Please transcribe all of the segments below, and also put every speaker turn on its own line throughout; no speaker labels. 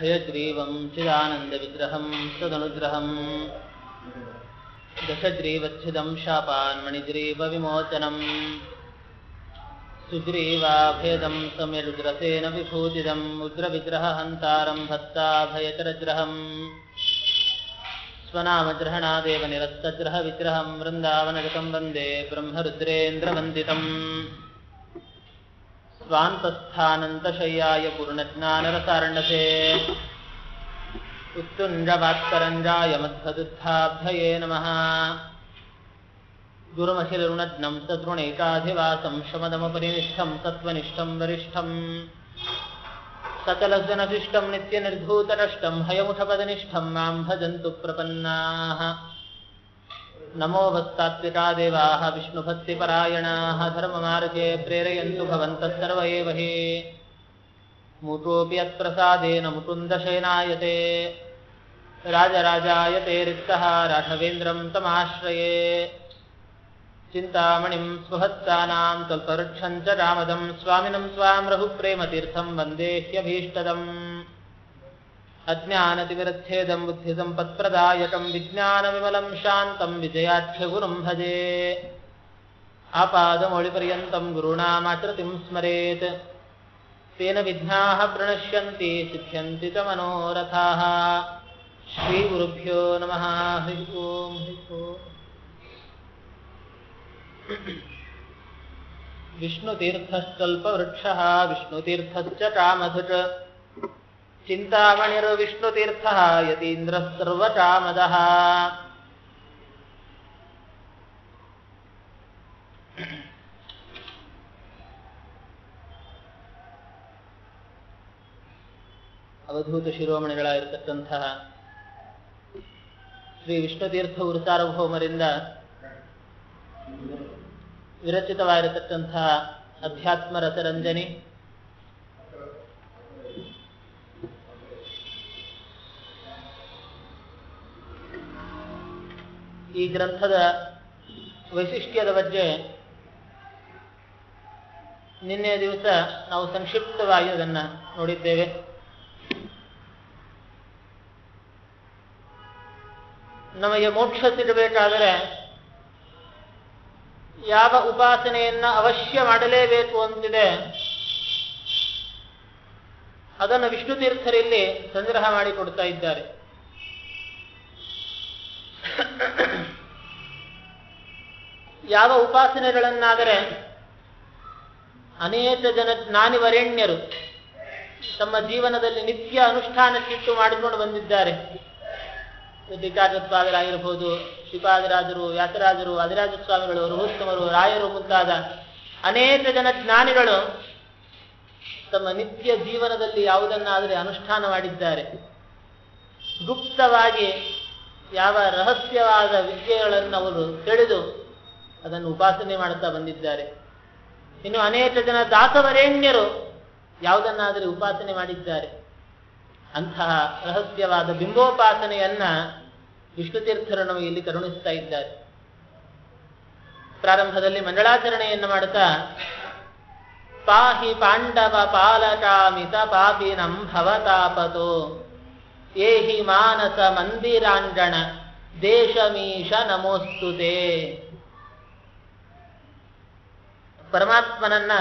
हयग्रीवं चिदानन्दविग्रहं सदनुग्रहम्। दशग्रीवच्छिदं शापान्मणिग्रीवविमोचनम्। सुग्रीवाभेदं सम्यरुद्रसेन विभूतिदम् उग्रविग्रहहन्तारं भक्ताभयचरग्रहम्। स्वनामग्रहणादेव निरस्तग्रहविग्रहं वृन्दावनगतं वन्दे ब्रह्मरुद्रेन्द्रवन्दितम् स्वान्तस्थानन्तशय्याय पूर्णज्ञानरसार्णसे उत्तुञ्जवात्करञ्जाय मध्वदुत्थाब्धये नमः गुरुमखिलरुणज्ञं सतृणैकाधिवासं शमदमपरिनिष्ठं सत्त्वनिष्ठं वरिष्ठम् सकलजनशिष्टं नित्यनिर्धूतरष्टं हयमुखपदनिष्ठं मां भजन्तु प्रपन्नाः नमो भक्तात्विका देवाः विष्णुभक्तिपरायणाः धर्ममार्गे प्रेरयन्तु भवन्तः सर्व एव हि मूकोऽपि यत्प्रसादेन मुकुन्दशयनायते। राजराजायते रिक्तः राघवेन्द्रं तमाश्रये। चिन्तामणिं स्वहस्तानां त्वल्पवृक्षं च रामदं स्वामिनं स्वां रघुप्रेमतीर्थं वन्दे ह्यभीष्टदम् अज्ञानतिविरच्छेदं बुद्धिसम्पत्प्रदायकं विज्ञानविमलं शान्तं विजयाख्यगुरुं भजे। आपादमौलिपर्यन्तं गुरूणामाकृतिं स्मरेत्। तेन विघ्नाः प्रणश्यन्ति सिद्ध्यन्ति च मनोरथाः। श्रीगुरुभ्यो नमः हरि ओम् विष्णुतीर्थश्चल्पवृक्षः विष्णुतीर्थश्च कामधुट् चिन्तामणिर्विष्णुतीर्थः यतीन्द्रः सर्वकामदः ಅವಧೂತ ಶಿರೋಮಣಿಗಳಾಗಿರ್ತಕ್ಕಂತಹ ಶ್ರೀ ವಿಷ್ಣುತೀರ್ಥ ಉರುಸಾರ್ವಭೌಮರಿಂದ ವಿರಚಿತವಾಗಿರತಕ್ಕಂತಹ ಅಧ್ಯಾತ್ಮ ರಸರಂಜನಿ ಈ ಗ್ರಂಥದ ವೈಶಿಷ್ಟ್ಯದ ಬಗ್ಗೆ ನಿನ್ನೆ ದಿವಸ ನಾವು ಸಂಕ್ಷಿಪ್ತವಾಗಿ ಅದನ್ನು ನೋಡಿದ್ದೇವೆ. ನಮಗೆ ಮೋಕ್ಷ ಸಿಗಬೇಕಾದರೆ ಯಾವ ಉಪಾಸನೆಯನ್ನ ಅವಶ್ಯ ಮಾಡಲೇಬೇಕು ಅಂತಿದೆ, ಅದನ್ನು ವಿಷ್ಣು ತೀರ್ಥರಲ್ಲಿ ಸಂಗ್ರಹ ಮಾಡಿಕೊಡ್ತಾ ಇದ್ದಾರೆ. ಯಾವ ಉಪಾಸನೆಗಳನ್ನಾದರೆ ಅನೇಕ ಜನ ಜ್ಞಾನಿವರೆಣ್ಯರು ತಮ್ಮ ಜೀವನದಲ್ಲಿ ನಿತ್ಯ ಅನುಷ್ಠಾನಕ್ಕಿಟ್ಟು ಮಾಡಿಕೊಂಡು ಬಂದಿದ್ದಾರೆ. ದಿಗ್ಗಾಜಸ್ವಾಮಿಗಳಾಗಿರ್ಬೋದು ಶ್ರೀಪಾದರಾಜರು ವ್ಯಾಸರಾಜರು ಅಧಿರಾಜ ಸ್ವಾಮಿಗಳು ರುಹುತ್ತಮರು ರಾಯರು ಮುಂತಾದ ಅನೇಕ ಜನ ಜ್ಞಾನಿಗಳು ತಮ್ಮ ನಿತ್ಯ ಜೀವನದಲ್ಲಿ ಯಾವುದನ್ನಾದರೆ ಅನುಷ್ಠಾನ ಮಾಡಿದ್ದಾರೆ. ಗುಪ್ತವಾಗಿ ಯಾವ ರಹಸ್ಯವಾದ ವಿದ್ಯೆಗಳನ್ನು ಅವರು ತಿಳಿದು ಅದನ್ನು ಉಪಾಸನೆ ಮಾಡುತ್ತಾ ಬಂದಿದ್ದಾರೆ. ಇನ್ನು ಅನೇಕ ಜನ ದಾಸವರೇಣ್ಯರು ಯಾವುದನ್ನಾದರೆ ಉಪಾಸನೆ ಮಾಡಿದ್ದಾರೆ. ಅಂತಹ ರಹಸ್ಯವಾದ ಬಿಂಬೋಪಾಸನೆಯನ್ನ ವಿಷ್ಣು ತೀರ್ಥರನ್ನು ಇಲ್ಲಿ ಕರುಣಿಸ್ತಾ ಇದ್ದಾರೆ. ಪ್ರಾರಂಭದಲ್ಲಿ ಮಂಡಳಾಚರಣೆಯನ್ನು ಮಾಡುತ್ತಾ, ಪಾಹಿ ಪಾಂಡವ ಪಾಲಕಾಮಿತ ಪಾಪಿನಂ ಭವತಾಪತೋ, ಏಹಿ ಮಾನಸ ಮಂದಿರಾಂಗಣ ದೇಶಮೀಶ ನಮೋಸ್ತುತೆ. ಪರಮಾತ್ಮನನ್ನ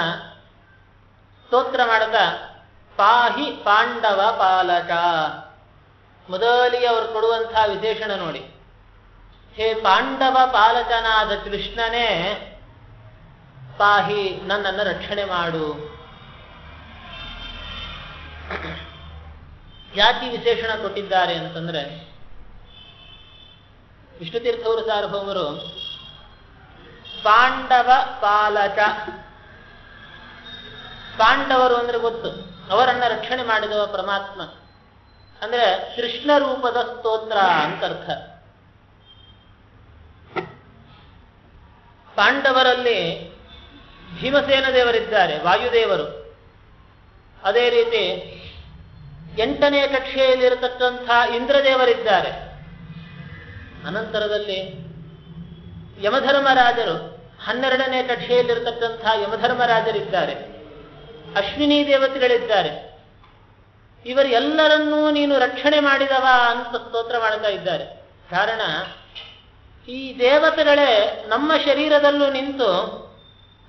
ಸ್ತೋತ್ರ ಮಾಡದ ಪಾಹಿ ಪಾಂಡವ ಪಾಲಕ. ಮೊದಲಿಗೆ ಅವರು ಕೊಡುವಂತಹ ವಿಶೇಷಣ ನೋಡಿ. ಹೇ ಪಾಂಡವ ಪಾಲಕನಾದ ಕೃಷ್ಣನೇ, ಪಾಹಿ ನನ್ನನ್ನು ರಕ್ಷಣೆ ಮಾಡು. ಯಾಕೆ ವಿಶೇಷಣ ಕೊಟ್ಟಿದ್ದಾರೆ ಅಂತಂದ್ರೆ ವಿಷ್ಣುತೀರ್ಥವರು ಸಾರ್ವಭೌಮರು ಪಾಂಡವ ಪಾಲಕ. ಪಾಂಡವರು ಅಂದ್ರೆ ಗೊತ್ತು. ಅವರನ್ನ ರಕ್ಷಣೆ ಮಾಡಿದವ ಪರಮಾತ್ಮ. ಅಂದ್ರೆ ಕೃಷ್ಣ ರೂಪದ ಸ್ತೋತ್ರ ಅಂತ ಅರ್ಥ. ಪಾಂಡವರಲ್ಲಿ ಭೀಮಸೇನ ದೇವರಿದ್ದಾರೆ, ವಾಯುದೇವರು. ಅದೇ ರೀತಿ ಎಂಟನೇ ಕಕ್ಷೆಯಲ್ಲಿರತಕ್ಕಂಥ ಇಂದ್ರದೇವರಿದ್ದಾರೆ. ಅನಂತರದಲ್ಲಿ ಯಮಧರ್ಮರಾಜರು ಹನ್ನೆರಡನೇ ಕಕ್ಷೆಯಲ್ಲಿರತಕ್ಕಂಥ ಯಮಧರ್ಮರಾಜರಿದ್ದಾರೆ. ಅಶ್ವಿನಿ ದೇವತೆಗಳಿದ್ದಾರೆ. ಇವರೆಲ್ಲರನ್ನೂ ನೀನು ರಕ್ಷಣೆ ಮಾಡಿದವ ಅಂತ ಸ್ತೋತ್ರ ಮಾಡ್ತಾ ಇದ್ದಾರೆ. ಕಾರಣ, ಈ ದೇವತೆಗಳೇ ನಮ್ಮ ಶರೀರದಲ್ಲೂ ನಿಂತು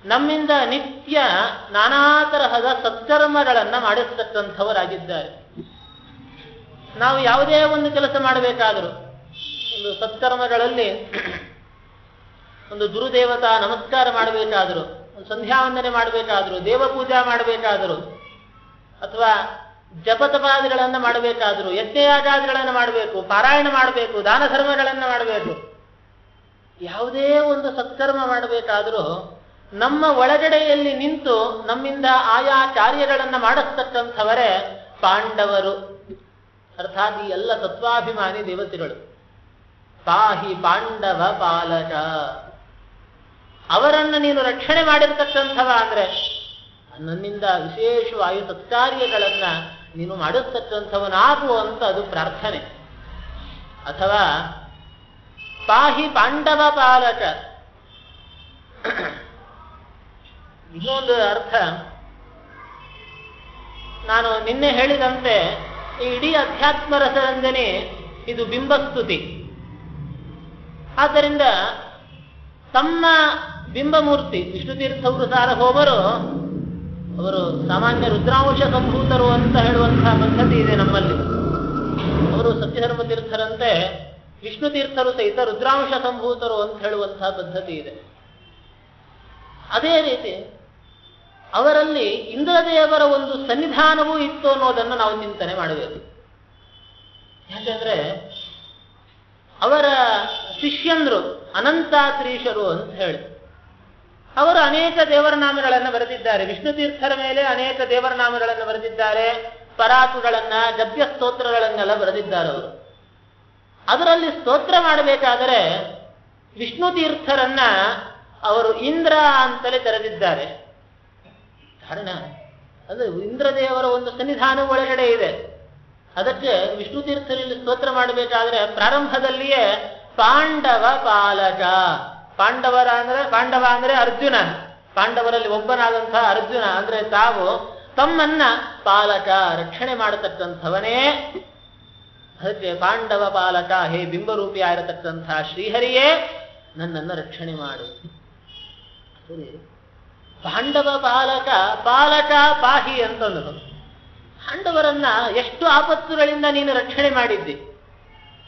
ನಮ್ಮಿಂದ ನಿತ್ಯ ನಾನಾ ತರಹದ ಸತ್ಕರ್ಮಗಳನ್ನು ಮಾಡಿಸ್ತಕ್ಕಂಥವರಾಗಿದ್ದಾರೆ. ನಾವು ಯಾವುದೇ ಒಂದು ಕೆಲಸ ಮಾಡಬೇಕಾದರೂ, ಒಂದು ಸತ್ಕರ್ಮಗಳಲ್ಲಿ ಒಂದು ಗುರುದೇವತಾ ನಮಸ್ಕಾರ ಮಾಡಬೇಕಾದರೂ, ಒಂದು ಸಂಧ್ಯಾವಂದನೆ ಮಾಡಬೇಕಾದರೂ, ದೇವಪೂಜಾ ಮಾಡಬೇಕಾದರೂ, ಅಥವಾ ಜಪತಪಾದಿಗಳನ್ನು ಮಾಡಬೇಕಾದರೂ, ಯಜ್ಞಯಾಗಾದಿಗಳನ್ನು ಮಾಡಬೇಕು, ಪಾರಾಯಣ ಮಾಡಬೇಕು ದಾನ ಧರ್ಮಗಳನ್ನು ಮಾಡಬೇಕು, ಯಾವುದೇ ಒಂದು ಸತ್ಕರ್ಮ ಮಾಡಬೇಕಾದರೂ ನಮ್ಮ ಒಳಗಡೆಯಲ್ಲಿ ನಿಂತು ನಮ್ಮಿಂದ ಆಯಾ ಕಾರ್ಯಗಳನ್ನು ಮಾಡಿಸ್ತಕ್ಕಂಥವರೇ ಪಾಂಡವರು. ಅರ್ಥಾತ್ ಎಲ್ಲ ತತ್ವಾಭಿಮಾನಿ ದೇವತೆಗಳು. ಪಾಹಿ ಪಾಂಡವ ಪಾಲಕ. ಅವರನ್ನು ನೀನು ರಕ್ಷಣೆ ಮಾಡಿರ್ತಕ್ಕಂಥವ ಅಂದ್ರೆ ನನ್ನಿಂದ ವಿಶೇಷವಾಯು ಸತ್ಕಾರ್ಯಗಳನ್ನ ನೀನು ಮಾಡಿಸ್ತಕ್ಕಂಥವನಾಗು ಅಂತ ಅದು ಪ್ರಾರ್ಥನೆ. ಅಥವಾ, ಪಾಹಿ ಪಾಂಡವ ಪಾಲಕ. ಇನ್ನೊಂದು ಅರ್ಥ, ನಾನು ನಿನ್ನೆ ಹೇಳಿದಂತೆ, ಈ ಇಡೀ ಅಧ್ಯಾತ್ಮ ರಸರಂಜನೆ ಇದು ಬಿಂಬಸ್ತುತಿ. ಆದ್ದರಿಂದ ತಮ್ಮ ಬಿಂಬಮೂರ್ತಿ, ವಿಷ್ಣು ತೀರ್ಥ ಅವರು ಸಾಮಾನ್ಯ ರುದ್ರಾಂಶ ಸಂಭೂತರು ಅಂತ ಹೇಳುವಂತಹ ಪದ್ಧತಿ ಇದೆ ನಮ್ಮಲ್ಲಿ. ಅವರು ಸತ್ಯಧರ್ಮ ತೀರ್ಥರಂತೆ ವಿಷ್ಣು ತೀರ್ಥರು ಸಹಿತ ರುದ್ರಾಂಶ ಸಂಭೂತರು ಅಂತ ಹೇಳುವಂತಹ ಪದ್ಧತಿ ಇದೆ. ಅದೇ ರೀತಿ ಅವರಲ್ಲಿ ಇಂದ್ರದೇವರ ಒಂದು ಸನ್ನಿಧಾನವೂ ಇತ್ತು ಅನ್ನೋದನ್ನು ನಾವು ಚಿಂತನೆ ಮಾಡಬೇಕು ಯಾಕೆಂದ್ರೆ ಅವರ ಶಿಷ್ಯಂದ್ರು ಅನಂತಾತ್ರೀಶರು ಅಂತ ಹೇಳಿ. ಅವರು ಅನೇಕ ದೇವರ ನಾಮಗಳನ್ನು ಬರೆದಿದ್ದಾರೆ. ವಿಷ್ಣು ತೀರ್ಥರ ಮೇಲೆ ಅನೇಕ ದೇವರ ನಾಮಗಳನ್ನು ಬರೆದಿದ್ದಾರೆ. ಪರಾಕುಗಳನ್ನ ಗದ್ಯ ಸ್ತೋತ್ರಗಳನ್ನೆಲ್ಲ ಬರೆದಿದ್ದಾರೆ ಅವರು. ಅದರಲ್ಲಿ ಸ್ತೋತ್ರ ಮಾಡಬೇಕಾದರೆ ವಿಷ್ಣು ತೀರ್ಥರನ್ನ ಅವರು ಇಂದ್ರ ಅಂತಲೇ ತೆರೆದಿದ್ದಾರೆ. ಕಾರಣ? ಅದು ಇಂದ್ರದೇವರ ಒಂದು ಸನ್ನಿಧಾನ ಒಳಗಡೆ ಇದೆ. ಅದಕ್ಕೆ ವಿಷ್ಣು ತೀರ್ಥರಲ್ಲಿ ಸ್ತೋತ್ರ ಮಾಡಬೇಕಾದ್ರೆ ಪ್ರಾರಂಭದಲ್ಲಿಯೇ ಪಾಂಡವ ಪಾಲಕ. ಪಾಂಡವರ ಅಂದ್ರೆ ಪಾಂಡವ ಅಂದ್ರೆ ಅರ್ಜುನ. ಪಾಂಡವರಲ್ಲಿ ಒಬ್ಬನಾದಂತಹ ಅರ್ಜುನ ಅಂದ್ರೆ ತಾವು ತಮ್ಮನ್ನ ಪಾಲಕ, ರಕ್ಷಣೆ ಮಾಡತಕ್ಕಂಥವನೇ. ಅದಕ್ಕೆ ಪಾಂಡವ ಪಾಲಕ, ಹೇ ಬಿಂಬರೂಪಿಯಾಗಿರತಕ್ಕಂತಹ ಶ್ರೀಹರಿಯೇ, ನನ್ನನ್ನು ರಕ್ಷಣೆ ಮಾಡು. ಪಾಂಡವ ಪಾಲಕ ಪಾಲಕ ಪಾಹಿ ಅಂತಂದರು ಪಾಂಡವರನ್ನ ಎಷ್ಟು ಆಪತ್ತುಗಳಿಂದ ನೀನು ರಕ್ಷಣೆ ಮಾಡಿದ್ದಿ?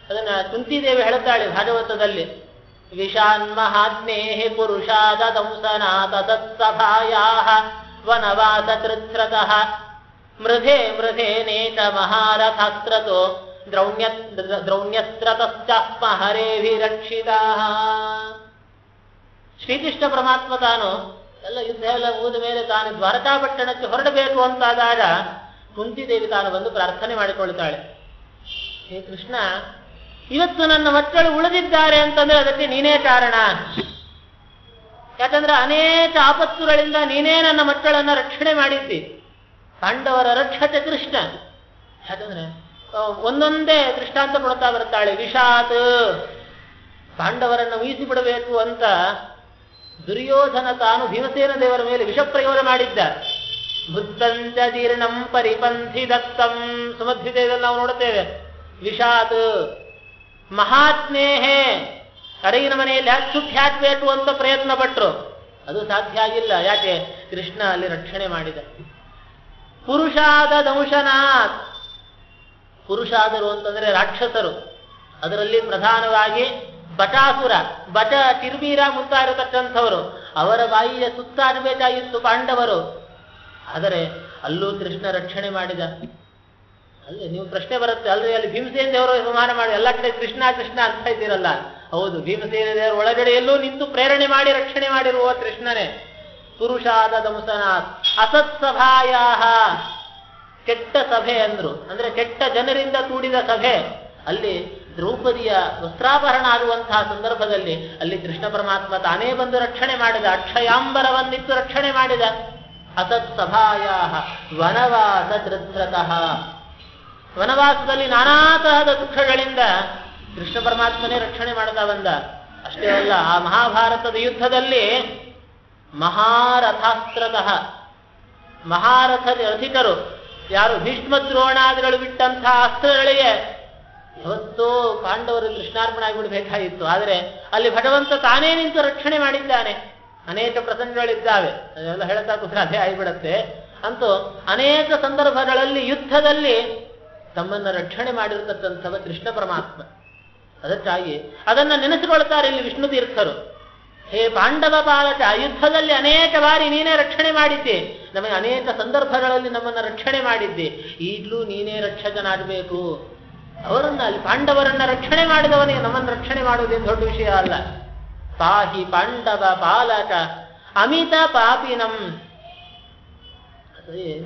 ಅದನ್ನ ಕುಂತಿದೇವಿ ಹೇಳುತ್ತಾಳೆ ಭಾಗವತದಲ್ಲಿ. ವಿಷಾನ್ಮಹಾತ್ಮೇ ಪುರುಷಾದ ದಂಸನಾಥ ತತ್ಸಭಾಯಾ ವನವಾಸ ಕೃತ್ರತಃ ಮೃಧೆ ಮೃಧೆ ನೇತ ಮಹಾರಥಾಸ್ತ್ರತೋ ದ್ರೌಣ್ಯ ಶ್ರೀಕೃಷ್ಣ ಪರಮಾತ್ಮ ತಾನು ಎಲ್ಲ ಯುದ್ಧ ಎಲ್ಲ ಮುಗಿದ ಮೇಲೆ ತಾನು ದ್ವಾರಕಾಪಟ್ಟಣಕ್ಕೆ ಹೊರಡಬೇಕು ಅಂತಾದಾಗ ಕುಂತಿದೇವಿ ತಾನು ಬಂದು ಪ್ರಾರ್ಥನೆ ಮಾಡಿಕೊಳ್ತಾಳೆ ಹೇ ಕೃಷ್ಣ ಇವತ್ತು ನನ್ನ ಮಕ್ಕಳು ಉಳಿದಿದ್ದಾರೆ ಅಂತಂದ್ರೆ ಅದಕ್ಕೆ ನೀನೇ ಕಾರಣ. ಯಾಕಂದ್ರೆ ಅನೇಕ ಆಪತ್ತುಗಳಿಂದ ನೀನೇ ನನ್ನ ಮಕ್ಕಳನ್ನ ರಕ್ಷಣೆ ಮಾಡಿದ್ದಿ. ಪಾಂಡವರ ರಕ್ಷತೆ ಕೃಷ್ಣ. ಯಾಕಂದ್ರೆ ಒಂದೊಂದೇ ದೃಷ್ಟಾಂತ ಕೊಡ್ತಾ ಬರ್ತಾಳೆ ವಿಷಾತ್ ಪಾಂಡವರನ್ನು ಉಯಿಸಿ ಬಿಡಬೇಕು ಅಂತ ದುರ್ಯೋಧನ ತಾನು ಭೀಮಸೇನ ದೇವರ ಮೇಲೆ ವಿಷಪ್ರಯೋಗ ಮಾಡಿದ್ದ. ಬುದ್ಧಂಚ ಜೀರ್ಣಂ ಪರಿಪಂಥಿ ದತ್ತಂ. ಸುಮಧ್ವಿತೆಯಲ್ಲಿ ನಾವು ನೋಡುತ್ತೇವೆ. ವಿಷಾತ್ ಮಹಾತ್ಮೇಹೇ ಕರಗಿನ ಮನೆಯಲ್ಲಿ ಸುಟ್ಟಿ ಬೇಕು ಅಂತ ಪ್ರಯತ್ನ ಪಟ್ಟರು ಅದು ಸಾಧ್ಯ ಆಗಿಲ್ಲ. ಯಾಕೆ? ಕೃಷ್ಣ ಅಲ್ಲಿ ರಕ್ಷಣೆ ಮಾಡಿದ. ಪುರುಷಾದ ದಂಶನಾಥ್ ಪುರುಷಾದರು ಅಂತಂದ್ರೆ ರಾಕ್ಷಸರು. ಅದರಲ್ಲಿ ಪ್ರಧಾನವಾಗಿ ಬಟಾಸುರ, ಬಟ ಕಿರ್ಮೀರ ಮುಂತಾಗಿರತಕ್ಕಂಥವರು. ಅವರ ಬಾಯಿಯ ಸುತ್ತಾಡಬೇಕಾಗಿತ್ತು ಪಾಂಡವರು. ಆದರೆ ಅಲ್ಲೂ ಕೃಷ್ಣ ರಕ್ಷಣೆ ಮಾಡಿದ. ಅಲ್ಲಿ ನೀವು ಪ್ರಶ್ನೆ ಬರುತ್ತೆ. ಅಲ್ಲಿ ಅಲ್ಲಿ ಭೀಮಸೇನ ದೇವರು ಸಂಹಾರ ಮಾಡಿ, ಎಲ್ಲ ಕಡೆ ಕೃಷ್ಣ ಕೃಷ್ಣ ಅಂತ ಇದ್ದೀರಲ್ಲ. ಹೌದು, ಭೀಮಸೇನ ದೇವರ ಒಳಗಡೆಯಲ್ಲೂ ನಿಂತು ಪ್ರೇರಣೆ ಮಾಡಿ, ರಕ್ಷಣೆ ಮಾಡಿರುವ ಕೃಷ್ಣನೇ. ಪುರುಷಾದ ದಂಸನಾಥ್ ಅಸತ್ಸಭಾಯಾ ಕೆಟ್ಟ ಸಭೆ ಅಂದ್ರು. ಅಂದ್ರೆ ಕೆಟ್ಟ ಜನರಿಂದ ಕೂಡಿದ ಸಭೆ. ಅಲ್ಲಿ ದ್ರೌಪದಿಯ ವಸ್ತ್ರಾಭರಣ ಆಗುವಂತಹ ಸಂದರ್ಭದಲ್ಲಿ ಅಲ್ಲಿ ಕೃಷ್ಣ ಪರಮಾತ್ಮ ತಾನೇ ಬಂದು ರಕ್ಷಣೆ ಮಾಡಿದ ಅಕ್ಷಯಾಂಬರವನ್ನಿತ್ತು ರಕ್ಷಣೆ ಮಾಡಿದ. ಅಸತ್ ಸಭಾಯ ವನವಾಸ ವನವಾಸದಲ್ಲಿ ನಾನಾ ತರಹದ ದುಃಖಗಳಿಂದ ಕೃಷ್ಣ ಪರಮಾತ್ಮನೇ ರಕ್ಷಣೆ ಮಾಡ್ತಾ ಬಂದ. ಅಷ್ಟೇ ಅಲ್ಲ, ಆ ಮಹಾಭಾರತದ ಯುದ್ಧದಲ್ಲಿ ಮಹಾರಥಾಸ್ತ್ರತಃ ಮಹಾರಥ ರಥಿಕರು, ಯಾರು ಭೀಷ್ಮ ದ್ರೋಣಾದಿಗಳು ಬಿಟ್ಟಂತಹ ಅಸ್ತ್ರಗಳಿಗೆ ಯಾವತ್ತೋ ಪಾಂಡವರು ಕೃಷ್ಣಾರ್ಪಣ ಆಗಿಬಿಡ್ಬೇಕಾಗಿತ್ತು ಆದರೆ ಅಲ್ಲಿ ಭಗವಂತ ತಾನೇ ನಿಂತು ರಕ್ಷಣೆ ಮಾಡಿದ್ದಾನೆ. ಅನೇಕ ಪ್ರಸಂಗಗಳಿದ್ದಾವೆ. ಅದೆಲ್ಲ ಹೇಳ್ತಾ ಕೂತ್ರೆ ಅದೇ ಆಗಿಬಿಡತ್ತೆ. ಅಂತೂ ಅನೇಕ ಸಂದರ್ಭಗಳಲ್ಲಿ ಯುದ್ಧದಲ್ಲಿ ತಮ್ಮನ್ನ ರಕ್ಷಣೆ ಮಾಡಿರತಕ್ಕಂಥವ ಕೃಷ್ಣ ಪರಮಾತ್ಮ. ಅದಕ್ಕಾಗಿ ಅದನ್ನ ನೆನೆಸಿಕೊಳ್ತಾರೆ ಇಲ್ಲಿ ವಿಷ್ಣು ತೀರ್ಥರು. ಹೇ ಪಾಂಡವ ಪಾಲಕ ಯುದ್ಧದಲ್ಲಿ ಅನೇಕ ಬಾರಿ ನೀನೇ ರಕ್ಷಣೆ ಮಾಡಿದ್ದೆ. ನಮಗೆ ಅನೇಕ ಸಂದರ್ಭಗಳಲ್ಲಿ ನಮ್ಮನ್ನು ರಕ್ಷಣೆ ಮಾಡಿದ್ದೆ. ಈಗಲೂ ನೀನೇ ರಕ್ಷಕನಾಗಬೇಕು. ಅವರನ್ನ, ಅಲ್ಲಿ ಪಾಂಡವರನ್ನ ರಕ್ಷಣೆ ಮಾಡಿದವನಿಗೆ ನಮ್ಮನ್ನು ರಕ್ಷಣೆ ಮಾಡುವುದೇನು ದೊಡ್ಡ ವಿಷಯ ಅಲ್ಲ. ಪಾಹಿ ಪಾಂಡವ ಪಾಲಕ ಅಮಿತ ಪಾಪಿನಂ.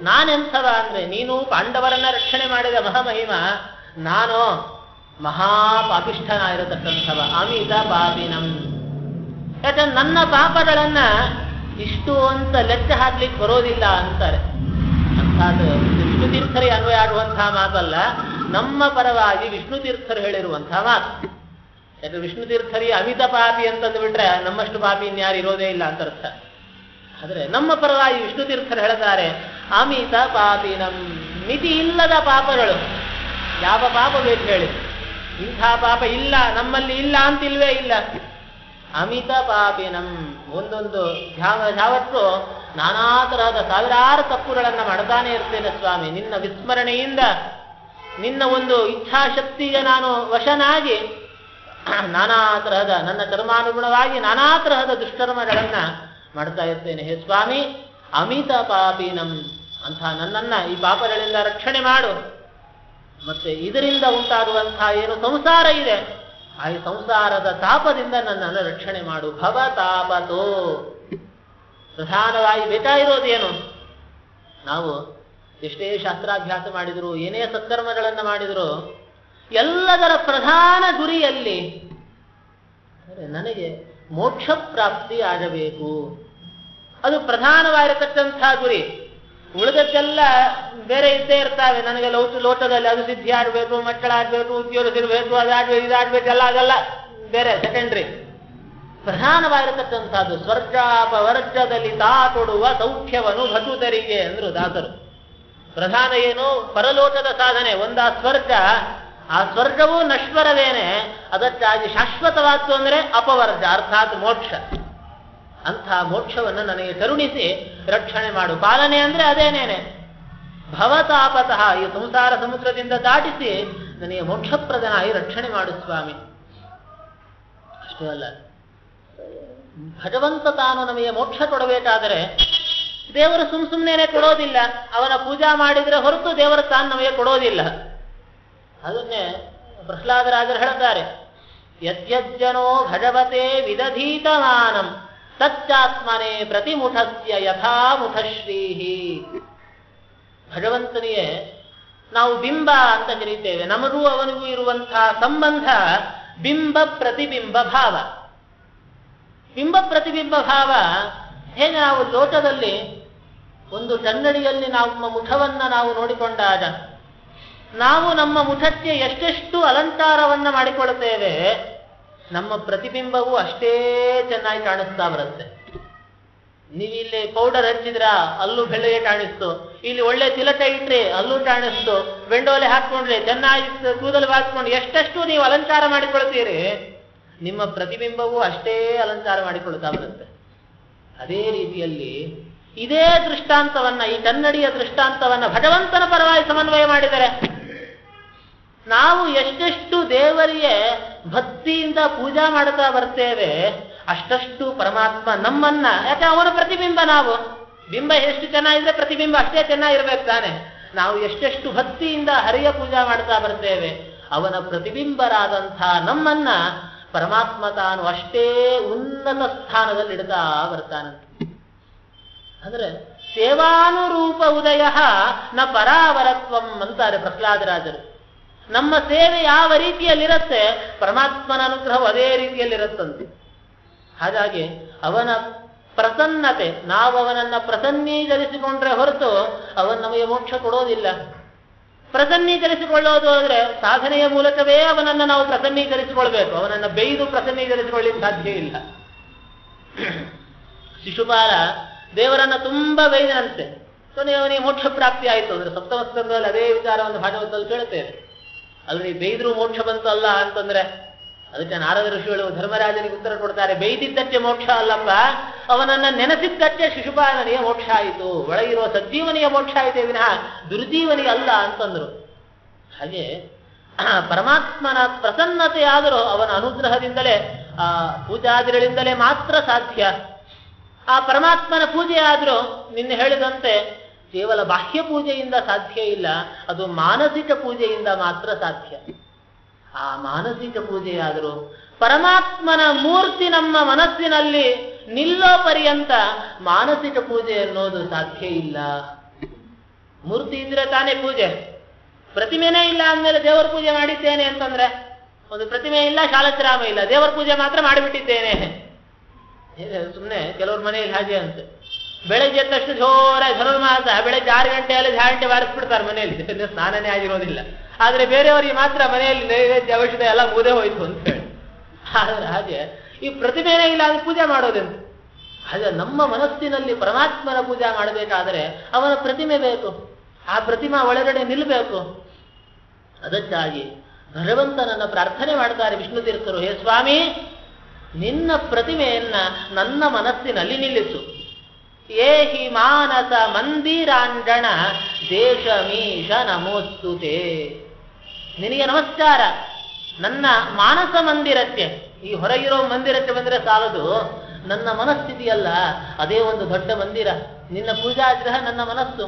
ನಾನೆಂಥವ ಅಂದ್ರೆ ನೀನು ಪಾಂಡವರನ್ನ ರಕ್ಷಣೆ ಮಾಡಿದ ಮಹಾಮಹಿಮ, ನಾನು ಮಹಾಪಾಪಿಷ್ಠನಾಗಿರತಕ್ಕಂಥವ ಅಮಿತ ಪಾಪಿನಂ. ಯಾಕಂದ್ರೆ ನನ್ನ ಪಾಪಗಳನ್ನ ಇಷ್ಟು ಅಂತ ಲೆಕ್ಕ ಹಾಕ್ಲಿಕ್ಕೆ ಬರೋದಿಲ್ಲ ಅಂತಾರೆ. ಅರ್ಥಾತ್ ವಿಷ್ಣು ತೀರ್ಥರಿಗೆ ಅನ್ವಯ ಆಗುವಂತಹ ಮಾತಲ್ಲ, ನಮ್ಮ ಪರವಾಗಿ ವಿಷ್ಣು ತೀರ್ಥರು ಹೇಳಿರುವಂತಹ ಮಾತು. ಯಾಕಂದ್ರೆ ವಿಷ್ಣು ತೀರ್ಥರಿ ಅಮಿತ ಪಾಪಿ ಅಂತಂದು ಬಿಟ್ರೆ ನಮ್ಮಷ್ಟು ಪಾಪಿ ಇನ್ಯಾರು ಇರೋದೇ ಇಲ್ಲ ಅಂತ ಅರ್ಥ ಆದ್ರೆ ನಮ್ಮ ಪರವಾಗಿ ವಿಷ್ಣು ತೀರ್ಥರು ಹೇಳ್ತಾರೆ, ಅಮಿತ ಪಾಪಿನಂ. ಮಿತಿ ಇಲ್ಲದ ಪಾಪಗಳು. ಯಾವ ಪಾಪ ಬೇಕು ಹೇಳಿ. ಇಂಥ ಪಾಪ ಇಲ್ಲ, ನಮ್ಮಲ್ಲಿ ಇಲ್ಲ ಅಂತಿಲ್ವೇ ಇಲ್ಲ. ಅಮಿತ ಪಾಪಿನಂ. ಒಂದೊಂದು ಯಾವ ಯಾವತ್ತು ನಾನಾ ತರಹದ ಸಾವಿರಾರು ತಪ್ಪುಗಳನ್ನು ಮಾಡ್ತಾನೆ ಇರ್ತೇನೆ ಸ್ವಾಮಿ. ನಿನ್ನ ವಿಸ್ಮರಣೆಯಿಂದ, ನಿನ್ನ ಒಂದು ಇಚ್ಛಾಶಕ್ತಿಗೆ ನಾನು ವಶನಾಗಿ, ನಾನಾ ತರಹದ ನನ್ನ ಕರ್ಮಾನುಗುಣವಾಗಿ ನಾನಾ ತರಹದ ದುಷ್ಕರ್ಮಗಳನ್ನ ಮಾಡ್ತಾ ಇರ್ತೇನೆ. ಹೇ ಸ್ವಾಮಿ, ಅಮಿತ ಪಾಪಿನಂ ಅಂತ ನನ್ನನ್ನ ಈ ಪಾಪಗಳಿಂದ ರಕ್ಷಣೆ ಮಾಡು. ಮತ್ತೆ ಇದರಿಂದ ಉಂಟಾಗುವಂತಹ ಏನು ಸಂಸಾರ ಇದೆ, ಆ ಸಂಸಾರದ ತಾಪದಿಂದ ನನ್ನನ್ನು ರಕ್ಷಣೆ ಮಾಡು. ಭವ ತಾಪತೋ. ಪ್ರಧಾನವಾಗಿ ಬೇಕಾಗಿರೋದೇನು ನಾವು ಎಷ್ಟೇ ಶಾಸ್ತ್ರಾಭ್ಯಾಸ ಮಾಡಿದ್ರು, ಏನೇ ಸತ್ಕರ್ಮಗಳನ್ನು ಮಾಡಿದ್ರು, ಎಲ್ಲದರ ಪ್ರಧಾನ ಗುರಿಯಲ್ಲಿ ನನಗೆ ಮೋಕ್ಷ ಪ್ರಾಪ್ತಿ ಆಗಬೇಕು. ಅದು ಪ್ರಧಾನವಾಗಿರತಕ್ಕಂಥ ಗುರಿ. ಉಳಿದಕ್ಕೆಲ್ಲ ಬೇರೆ ಇದ್ದೇ ಇರ್ತಾವೆ. ನನಗೆ ಲೋಟ, ಲೋಟದಲ್ಲಿ ಅದು ಸಿದ್ಧಿ ಆಡಬೇಕು ಮಕ್ಕಳಾಗಬೇಕು ಉದ್ಯೋಗ ಇರಬೇಕು ಅದಾಡ್ಬೇಕು ಇದಾಡ್ಬೇಕು ಎಲ್ಲ ಅದೆಲ್ಲ ಬೇರೆ ಸೆಕೆಂಡ್ರಿ ಪ್ರಧಾನವಾಗಿರತಕ್ಕಂಥದ್ದು ತಾ ತೊಡುವ ಸೌಖ್ಯವನ್ನು ಭಟುತರಿಗೆ ಅಂದ್ರು ದಾಸರು. ಪ್ರಧಾನ ಏನು? ಪರಲೋಕದ ಸಾಧನೆ. ಒಂದ ಸ್ವರ್ಗ ಆ ಸ್ವರ್ಗವೂ ನಶ್ವರವೇನೆ. ಅದಕ್ಕಾಗಿ ಶಾಶ್ವತವಾದ್ದು ಅಂದ್ರೆ ಅಪವರ್ಜ ಅರ್ಥಾತ್ ಮೋಕ್ಷ. ಅಂಥ ಮೋಕ್ಷವನ್ನು ನನಗೆ ಕರುಣಿಸಿ ರಕ್ಷಣೆ ಮಾಡು. ಪಾಲನೆ ಅಂದ್ರೆ ಅದೇನೇನೆ? ಭವತಾಪತಃ, ಈ ಸಂಸಾರ ಸಮುದ್ರದಿಂದ ದಾಟಿಸಿ ನನಗೆ ಮೋಕ್ಷಪ್ರದನಾಗಿ ರಕ್ಷಣೆ ಮಾಡು ಸ್ವಾಮಿ. ಅಷ್ಟೇ ಅಲ್ಲ. ಭಗವಂತ ತಾನು ನಮಗೆ ಮೋಕ್ಷ ಕೊಡಬೇಕಾದರೆ ದೇವರು ಸುಮ್ ಸುಮ್ಮನೆ ಕೊಡೋದಿಲ್ಲ. ಅವನ ಪೂಜಾ ಮಾಡಿದರೆ ಹೊರತು ದೇವರು ತಾನು ನಮಗೆ ಕೊಡೋದಿಲ್ಲ. ಅದನ್ನೇ ಪ್ರಹ್ಲಾದರಾಜರು ಹೇಳುತ್ತಾರೆ. ಯದ್ಯಜ್ಜನೋ ಭಜವತೆ ವಿದಧೀತಮಾನಂ, ತಚ್ಚಾತ್ಮನೆ ಪ್ರತಿಮುಖಸ್ಯ ಯಥಾ ಮುಖಶ್ರೀಹಿ. ಭಗವಂತನಿಗೆ ನಾವು ಬಿಂಬ ಅಂತ ಕರೀತೇವೆ. ನಮಗೂ ಅವನಿಗೂ ಇರುವಂತಹ ಸಂಬಂಧ ಬಿಂಬ ಪ್ರತಿಬಿಂಬ ಭಾವ. ಬಿಂಬ ಪ್ರತಿಬಿಂಬ ಭಾವ ಹೇಗೆ ನಾವು ಲೋಟದಲ್ಲಿ ಒಂದು ಕನ್ನಡಿಯಲ್ಲಿ ನಮ್ಮ ಮುಖವನ್ನ ನಾವು ನೋಡಿಕೊಂಡಾಗ ನಾವು ನಮ್ಮ ಮುಖಕ್ಕೆ ಎಷ್ಟೆಷ್ಟು ಅಲಂಕಾರವನ್ನ ಮಾಡಿಕೊಳ್ಳುತ್ತೇವೆ, ನಮ್ಮ ಪ್ರತಿಬಿಂಬವು ಅಷ್ಟೇ ಚೆನ್ನಾಗಿ ಕಾಣಿಸ್ತಾ ಬರುತ್ತೆ. ನೀವಿಲ್ಲಿ ಪೌಡರ್ ಹಚ್ಚಿದ್ರ ಅಲ್ಲೂ ಬೆಳ್ಳಗೆ ಕಾಣಿಸ್ತು. ಇಲ್ಲಿ ಒಳ್ಳೆ ತಿಲಕ ಇಟ್ರಿ ಅಲ್ಲೂ ಕಾಣಿಸ್ತು. ಬೆಂಡೋಲೆ ಹಾಕೊಂಡ್ರಿ ಚೆನ್ನಾಗಿ ಕೂದಲು ಹಾಕೊಂಡು ಎಷ್ಟೆಷ್ಟು ನೀವು ಅಲಂಕಾರ ಮಾಡಿಕೊಳ್ತೀರಿ ನಿಮ್ಮ ಪ್ರತಿಬಿಂಬವು ಅಷ್ಟೇ ಅಲಂಕಾರ ಮಾಡಿಕೊಳ್ತಾ ಬರುತ್ತೆ. ಅದೇ ರೀತಿಯಲ್ಲಿ ಇದೇ ದೃಷ್ಟಾಂತವನ್ನ, ಈ ಕನ್ನಡಿಯ ದೃಷ್ಟಾಂತವನ್ನ ಭಗವಂತನ ಪರವಾಗಿ ಸಮನ್ವಯ ಮಾಡಿದರೆ ನಾವು ಎಷ್ಟೆಷ್ಟು ದೇವರಿಗೆ ಭಕ್ತಿಯಿಂದ ಪೂಜಾ ಮಾಡ್ತಾ ಬರ್ತೇವೆ, ಅಷ್ಟಷ್ಟು ಪರಮಾತ್ಮ ನಮ್ಮನ್ನ, ಯಾಕೆ ಅವನ ಪ್ರತಿಬಿಂಬ ನಾವು? ಬಿಂಬ ಎಷ್ಟು ಚೆನ್ನಾಗಿದ್ರೆ ಪ್ರತಿಬಿಂಬ ಅಷ್ಟೇ ಚೆನ್ನಾಗಿರ್ಬೇಕು ತಾನೆ. ನಾವು ಎಷ್ಟೆಷ್ಟು ಭಕ್ತಿಯಿಂದ ಹರಿಯ ಪೂಜಾ ಮಾಡ್ತಾ ಬರ್ತೇವೆ, ಅವನ ಪ್ರತಿಬಿಂಬರಾದಂಥ ನಮ್ಮನ್ನ ಪರಮಾತ್ಮ ತಾನು ಅಷ್ಟೇ ಉನ್ನತ ಸ್ಥಾನದಲ್ಲಿ ಇಡ್ತಾ ಬರ್ತಾನೆ. ಅಂದ್ರೆ ಸೇವಾನುರೂಪ ಉದಯ ನ ಪರಾವರತ್ವಂ ಅಂತಾರೆ ಪ್ರಹ್ಲಾದರಾಜರು. ನಮ್ಮ ಸೇವೆ ಯಾವ ರೀತಿಯಲ್ಲಿರುತ್ತೆ? ಪರಮಾತ್ಮನ ಅನುಗ್ರಹವು ಅದೇ ರೀತಿಯಲ್ಲಿರುತ್ತಂತೆ. ಹಾಗಾಗಿ ಅವನ ಪ್ರಸನ್ನತೆ, ನಾವು ಅವನನ್ನ ಪ್ರಸನ್ನೀಕರಿಸಿಕೊಂಡ್ರೆ ಹೊರತು ಅವನು ನಮಗೆ ಮೋಕ್ಷ ಕೊಡೋದಿಲ್ಲ. ಪ್ರಸನ್ನೀಕರಿಸಿಕೊಳ್ಳೋದು ಅಂದ್ರೆ ಸಾಧನೆಯ ಮೂಲಕವೇ ಅವನನ್ನ ನಾವು ಪ್ರಸನ್ನೀಕರಿಸಿಕೊಳ್ಬೇಕು. ಅವನನ್ನ ಬೇಯ್ದು ಪ್ರಸನ್ನೀಕರಿಸಿಕೊಳ್ಳಿಕ್ಕೆ ಸಾಧ್ಯ ಇಲ್ಲ. ಶಿಶುಪಾಲ ದೇವರನ್ನ ತುಂಬಾ ಬೈದನಂತೆ ಅವನಿಗೆ ಮೋಕ್ಷ ಪ್ರಾಪ್ತಿ ಆಯಿತು ಅಂದ್ರೆ ಸಪ್ತಮ ಸ್ಕಂದದಲ್ಲಿ ಅದೇ ವಿಚಾರವನ್ನು ಭಾಗವತದಲ್ಲಿ ಕೇಳುತ್ತೇವೆ. ಅಲ್ರಿ ಬೈದ್ರು ಮೋಕ್ಷ ಅಲ್ಲ ಅಂತಂದ್ರೆ ಅದಕ್ಕೆ ನಾರದ ಋಷಿಗಳು ಧರ್ಮರಾಜನಿಗೆ ಉತ್ತರ ಕೊಡ್ತಾರೆ ಬೈದಿದ್ದಕ್ಕೆ ಮೋಕ್ಷ ಅಲ್ಲಪ್ಪ. ಅವನನ್ನ ನೆನೆಸಿದ್ದಕ್ಕೆ ಶಿಶುಪಾಲನಿಗೆ ಮೋಕ್ಷ ಆಯಿತು. ಒಳಗಿರುವ ಸಜ್ಜೀವನಿಗೆ ಮೋಕ್ಷ ಆಯಿತೇ ವಿನಃ ದುರ್ಜೀವನಿಗೆ ಅಲ್ಲ ಅಂತಂದ್ರು. ಹಾಗೆ ಪರಮಾತ್ಮನ ಪ್ರಸನ್ನತೆಯಾದರೂ ಅವನ ಅನುಗ್ರಹದಿಂದಲೇ, ಆ ಪೂಜಾದಿಗಳಿಂದಲೇ ಮಾತ್ರ ಸಾಧ್ಯ. ಆ ಪರಮಾತ್ಮನ ಪೂಜೆ ಆದರೂ ನಿನ್ನೆ ಹೇಳಿದಂತೆ ಕೇವಲ ಬಾಹ್ಯ ಪೂಜೆಯಿಂದ ಸಾಧ್ಯ ಇಲ್ಲ, ಅದು ಮಾನಸಿಕ ಪೂಜೆಯಿಂದ ಮಾತ್ರ ಸಾಧ್ಯ. ಆ ಮಾನಸಿಕ ಪೂಜೆಯಾದರೂ ಪರಮಾತ್ಮನ ಮೂರ್ತಿ ನಮ್ಮ ಮನಸ್ಸಿನಲ್ಲಿ ನಿಲ್ಲೋ ಪರ್ಯಂತ ಮಾನಸಿಕ ಪೂಜೆ ಅನ್ನೋದು ಸಾಧ್ಯ ಇಲ್ಲ. ಮೂರ್ತಿ ಇದ್ರೆ ತಾನೇ ಪೂಜೆ. ಪ್ರತಿಮೆನೇ ಇಲ್ಲ ಅಂದಮೇಲೆ ದೇವರ ಪೂಜೆ ಮಾಡಿದ್ದೇನೆ ಅಂತಂದ್ರೆ ಒಂದು ಪ್ರತಿಮೆ ಇಲ್ಲ ಶಾಲತ್ರಾಮ ಇಲ್ಲ, ದೇವರ ಪೂಜೆ ಮಾತ್ರ ಮಾಡಿಬಿಟ್ಟಿದ್ದೇನೆ. ಸುಮ್ಮನೆ ಕೆಲವ್ರ ಮನೆಯಲ್ಲಿ ಹಾಗೆ ಅಂತ. ಬೆಳಗ್ಗೆ ಎದ್ದಷ್ಟು ಜೋರ ಧನುರ್ಮಾಸ ಬೆಳಗ್ಗೆ ಆರು ಗಂಟೆಯಲ್ಲಿ ಗಂಟೆ ಬಾರಿಸ್ಬಿಡ್ತಾರೆ ಮನೆಯಲ್ಲಿ. ಸ್ನಾನನೇ ಆಗಿರೋದಿಲ್ಲ. ಆದ್ರೆ ಬೇರೆಯವರಿಗೆ ಮಾತ್ರ ಮನೆಯಲ್ಲಿ ನೈವೇದ್ಯ, ಔಷಧ ಎಲ್ಲ ಮುದೆ ಹೋಯ್ತು ಅಂತ ಹೇಳಿ. ಆದ್ರೆ ಹಾಗೆ ಈ ಪ್ರತಿಮೆನೇ ಇಲ್ಲ, ಅದು ಪೂಜೆ ಮಾಡೋದೆಂತ? ಹಾಗೆ ನಮ್ಮ ಮನಸ್ಸಿನಲ್ಲಿ ಪರಮಾತ್ಮನ ಪೂಜೆ ಮಾಡಬೇಕಾದರೆ ಅವನ ಪ್ರತಿಮೆ ಬೇಕು. ಆ ಪ್ರತಿಮಾ ಒಳಗಡೆ ನಿಲ್ಲಬೇಕು ಅದಕ್ಕಾಗಿ ಭಗವಂತನನ್ನ ಪ್ರಾರ್ಥನೆ ಮಾಡ್ತಾರೆ ವಿಷ್ಣು ತೀರ್ಥರು, ಹೇ ಸ್ವಾಮಿ, ನಿನ್ನ ಪ್ರತಿಮೆಯನ್ನ ನನ್ನ ಮನಸ್ಸಿನಲ್ಲಿ ನಿಲ್ಲಿಸು. ಏಹಿ ಮಾನಸ ಮಂದಿರಾಂಜಣ ದೇಶಮೀಶ ನಮೋಸ್ತುತೆ. ನಿನಗೆ ನಮಸ್ಕಾರ. ನನ್ನ ಮಾನಸ ಮಂದಿರಕ್ಕೆ, ಈ ಹೊರಗಿರೋ ಮಂದಿರಕ್ಕೆ ಬಂದರೆ ಸಾಲದು. ನನ್ನ ಮನಸ್ಥಿತಿಯಲ್ಲ, ಅದೇ ಒಂದು ದೊಡ್ಡ ಮಂದಿರ. ನಿನ್ನ ಪೂಜಾ ಪೂಜಾಗ್ರಹ ನನ್ನ ಮನಸ್ಸು.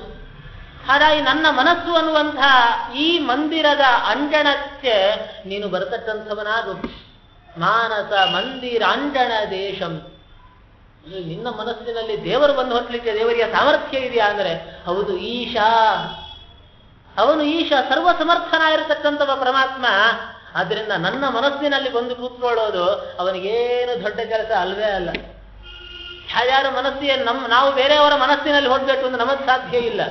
ಹಾಗಾಗಿ ನನ್ನ ಮನಸ್ಸು ಅನ್ನುವಂತಹ ಈ ಮಂದಿರದ ಅಂಜಣಕ್ಕೆ ನೀನು ಬರತಕ್ಕಂಥವನಾಗು. ಮಾನಸ ಮಂದಿರಾಂಜಣ ದೇಶಂ. ನಿನ್ನ ಮನಸ್ಸಿನಲ್ಲಿ ದೇವರು ಬಂದು ಹೊತ್ತಲಿಕ್ಕೆ ದೇವರಿಗೆ ಸಾಮರ್ಥ್ಯ ಇದೆಯಾ ಅಂದ್ರೆ, ಹೌದು, ಈಶಾ. ಅವನು ಈಶ ಸರ್ವ ಸಮರ್ಥನಾಗಿರತಕ್ಕಂಥವ ಪರಮಾತ್ಮ. ಆದ್ರಿಂದ ನನ್ನ ಮನಸ್ಸಿನಲ್ಲಿ ಬಂದು ಕೂತ್ಕೊಳ್ಳೋದು ಅವನಿಗೇನು ದೊಡ್ಡ ಕೆಲಸ ಅಲ್ವೇ ಅಲ್ಲ. ಯಾರ್ಯಾರ ಮನಸ್ಸಿಗೆ ನಮ್ಮ ನಾವು ಬೇರೆಯವರ ಮನಸ್ಸಿನಲ್ಲಿ ಹೋಗ್ಬೇಕು ಅಂದ್ರೆ ನಮಗೆ ಸಾಧ್ಯ ಇಲ್ಲ.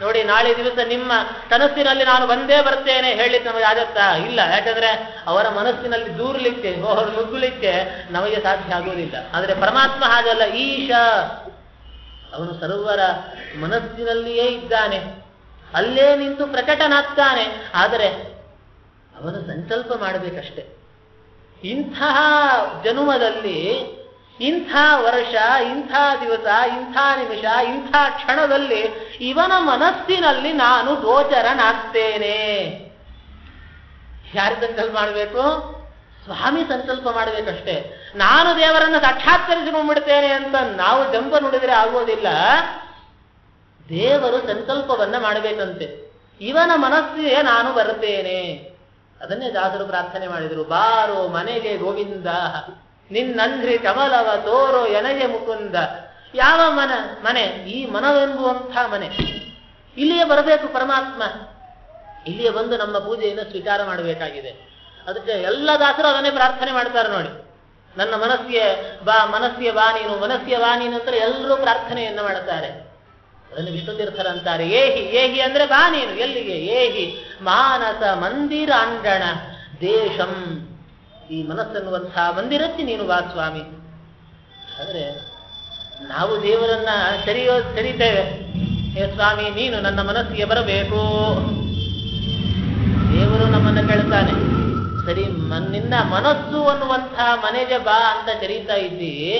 ನೋಡಿ, ನಾಳೆ ದಿವಸ ನಿಮ್ಮ ಕನಸಿನಲ್ಲಿ ನಾನು ಬಂದೇ ಬರ್ತೇನೆ ಹೇಳಲಿಕ್ಕೆ ನಮಗೆ ಆಗತ್ತಾ ಇಲ್ಲ, ಯಾಕಂದ್ರೆ ಅವರ ಮನಸ್ಸಿನಲ್ಲಿ ದೂರ್ಲಿಕ್ಕೆ ಅವರು ನುಗ್ಗಲಿಕ್ಕೆ ನಮಗೆ ಸಾಧ್ಯ ಆಗುವುದಿಲ್ಲ. ಆದರೆ ಪರಮಾತ್ಮ ಹಾಗಲ್ಲ, ಈಶ. ಅವನು ಸರ್ವರ ಮನಸ್ಸಿನಲ್ಲಿಯೇ ಇದ್ದಾನೆ. ಅಲ್ಲೇ ನಿಂತು ಪ್ರಕಟನಾಗ್ತಾನೆ. ಆದರೆ ಅವನು ಸಂಕಲ್ಪ ಮಾಡಬೇಕಷ್ಟೆ. ಇಂತಹ ಜನುಮದಲ್ಲಿ ಇಂಥ ವರ್ಷ, ಇಂಥ ದಿವಸ, ಇಂಥ ನಿಮಿಷ, ಇಂಥ ಕ್ಷಣದಲ್ಲಿ ಇವನ ಮನಸ್ಸಿನಲ್ಲಿ ನಾನು ಗೋಚರನಾಗ್ತೇನೆ ಯಾರು ಸಂಕಲ್ಪ ಮಾಡಬೇಕು? ಸ್ವಾಮಿ ಸಂಕಲ್ಪ ಮಾಡಬೇಕಷ್ಟೇ. ನಾನು ದೇವರನ್ನು ಸಾಕ್ಷಾತ್ಕರಿಸಿಕೊಂಡ್ಬಿಡ್ತೇನೆ ಅಂತ ನಾವು ಜಂಬ ನುಡಿದ್ರೆ ಆಗೋದಿಲ್ಲ. ದೇವರು ಸಂಕಲ್ಪವನ್ನ ಮಾಡಬೇಕಂತೆ. ಇವನ ಮನಸ್ಸಿಗೆ ನಾನು ಬರುತ್ತೇನೆ ಅದನ್ನೇ ದಾಸರು ಪ್ರಾರ್ಥನೆ ಮಾಡಿದರು. ಬಾರೋ ಮನೆಗೆ ಗೋವಿಂದ. ನಿನ್ನಂದ್ರಿ ಕಮಲವ ತೋರೋ ಎನಗೆ ಮುಕುಂದ? ಯಾವ ಮನ? ಮನೆ. ಈ ಮನವೆಂಬುವಂಥ ಮನೆ. ಇಲ್ಲಿಯೇ ಬರಬೇಕು ಪರಮಾತ್ಮ. ಇಲ್ಲಿಯೇ ಬಂದು ನಮ್ಮ ಪೂಜೆಯನ್ನು ಸ್ವೀಕಾರ ಮಾಡಬೇಕಾಗಿದೆ. ಅದಕ್ಕೆ ಎಲ್ಲ ದಾಸರು ಅದನ್ನೇ ಪ್ರಾರ್ಥನೆ ಮಾಡ್ತಾರೆ ನೋಡಿ. ನನ್ನ ಮನಸ್ಸಿಗೆ ಬಾ ಮನಸ್ಸಿಗೆ ಬಾ ನೀನು, ಮನಸ್ಸಿಗೆ ಬಾ ನೀನು ಅಂತ ಎಲ್ಲರೂ ಪ್ರಾರ್ಥನೆಯನ್ನು ಮಾಡುತ್ತಾರೆ ಅದನ್ನು ವಿಷ್ಣು ತೀರ್ಥರಂತಾರೆ ಏಹಿ ಏಹಿ ಅಂದ್ರೆ ಬಾ ನೀನು, ಎಲ್ಲಿಗೆ? ಏಹಿ, ಮಾನಸ ಮಂದಿರ ಮಂದಿರಾಂಗಣ, ದೇಶಂ ಈ ಮನಸ್ಸನ್ನುವಂತಹ ಮಂದಿರಕ್ಕೆ ನೀನು ಬಾ ಸ್ವಾಮಿ. ಆದರೆ ನಾವು ದೇವರನ್ನ ಸರಿಯೋ, ಸರಿತೇವೆ. ಹೇ ಸ್ವಾಮಿ, ನೀನು ನನ್ನ ಮನಸ್ಸಿಗೆ ಬರಬೇಕು. ದೇವರು ನಮ್ಮನ್ನ ಕೇಳ್ತಾನೆ. ಸರಿ ನಿನ್ನ ಮನಸ್ಸು ಅನ್ನುವಂತಹ ಮನೆಗೆ ಬಾ ಅಂತ ಕರೀತಾ ಇದ್ದಿ.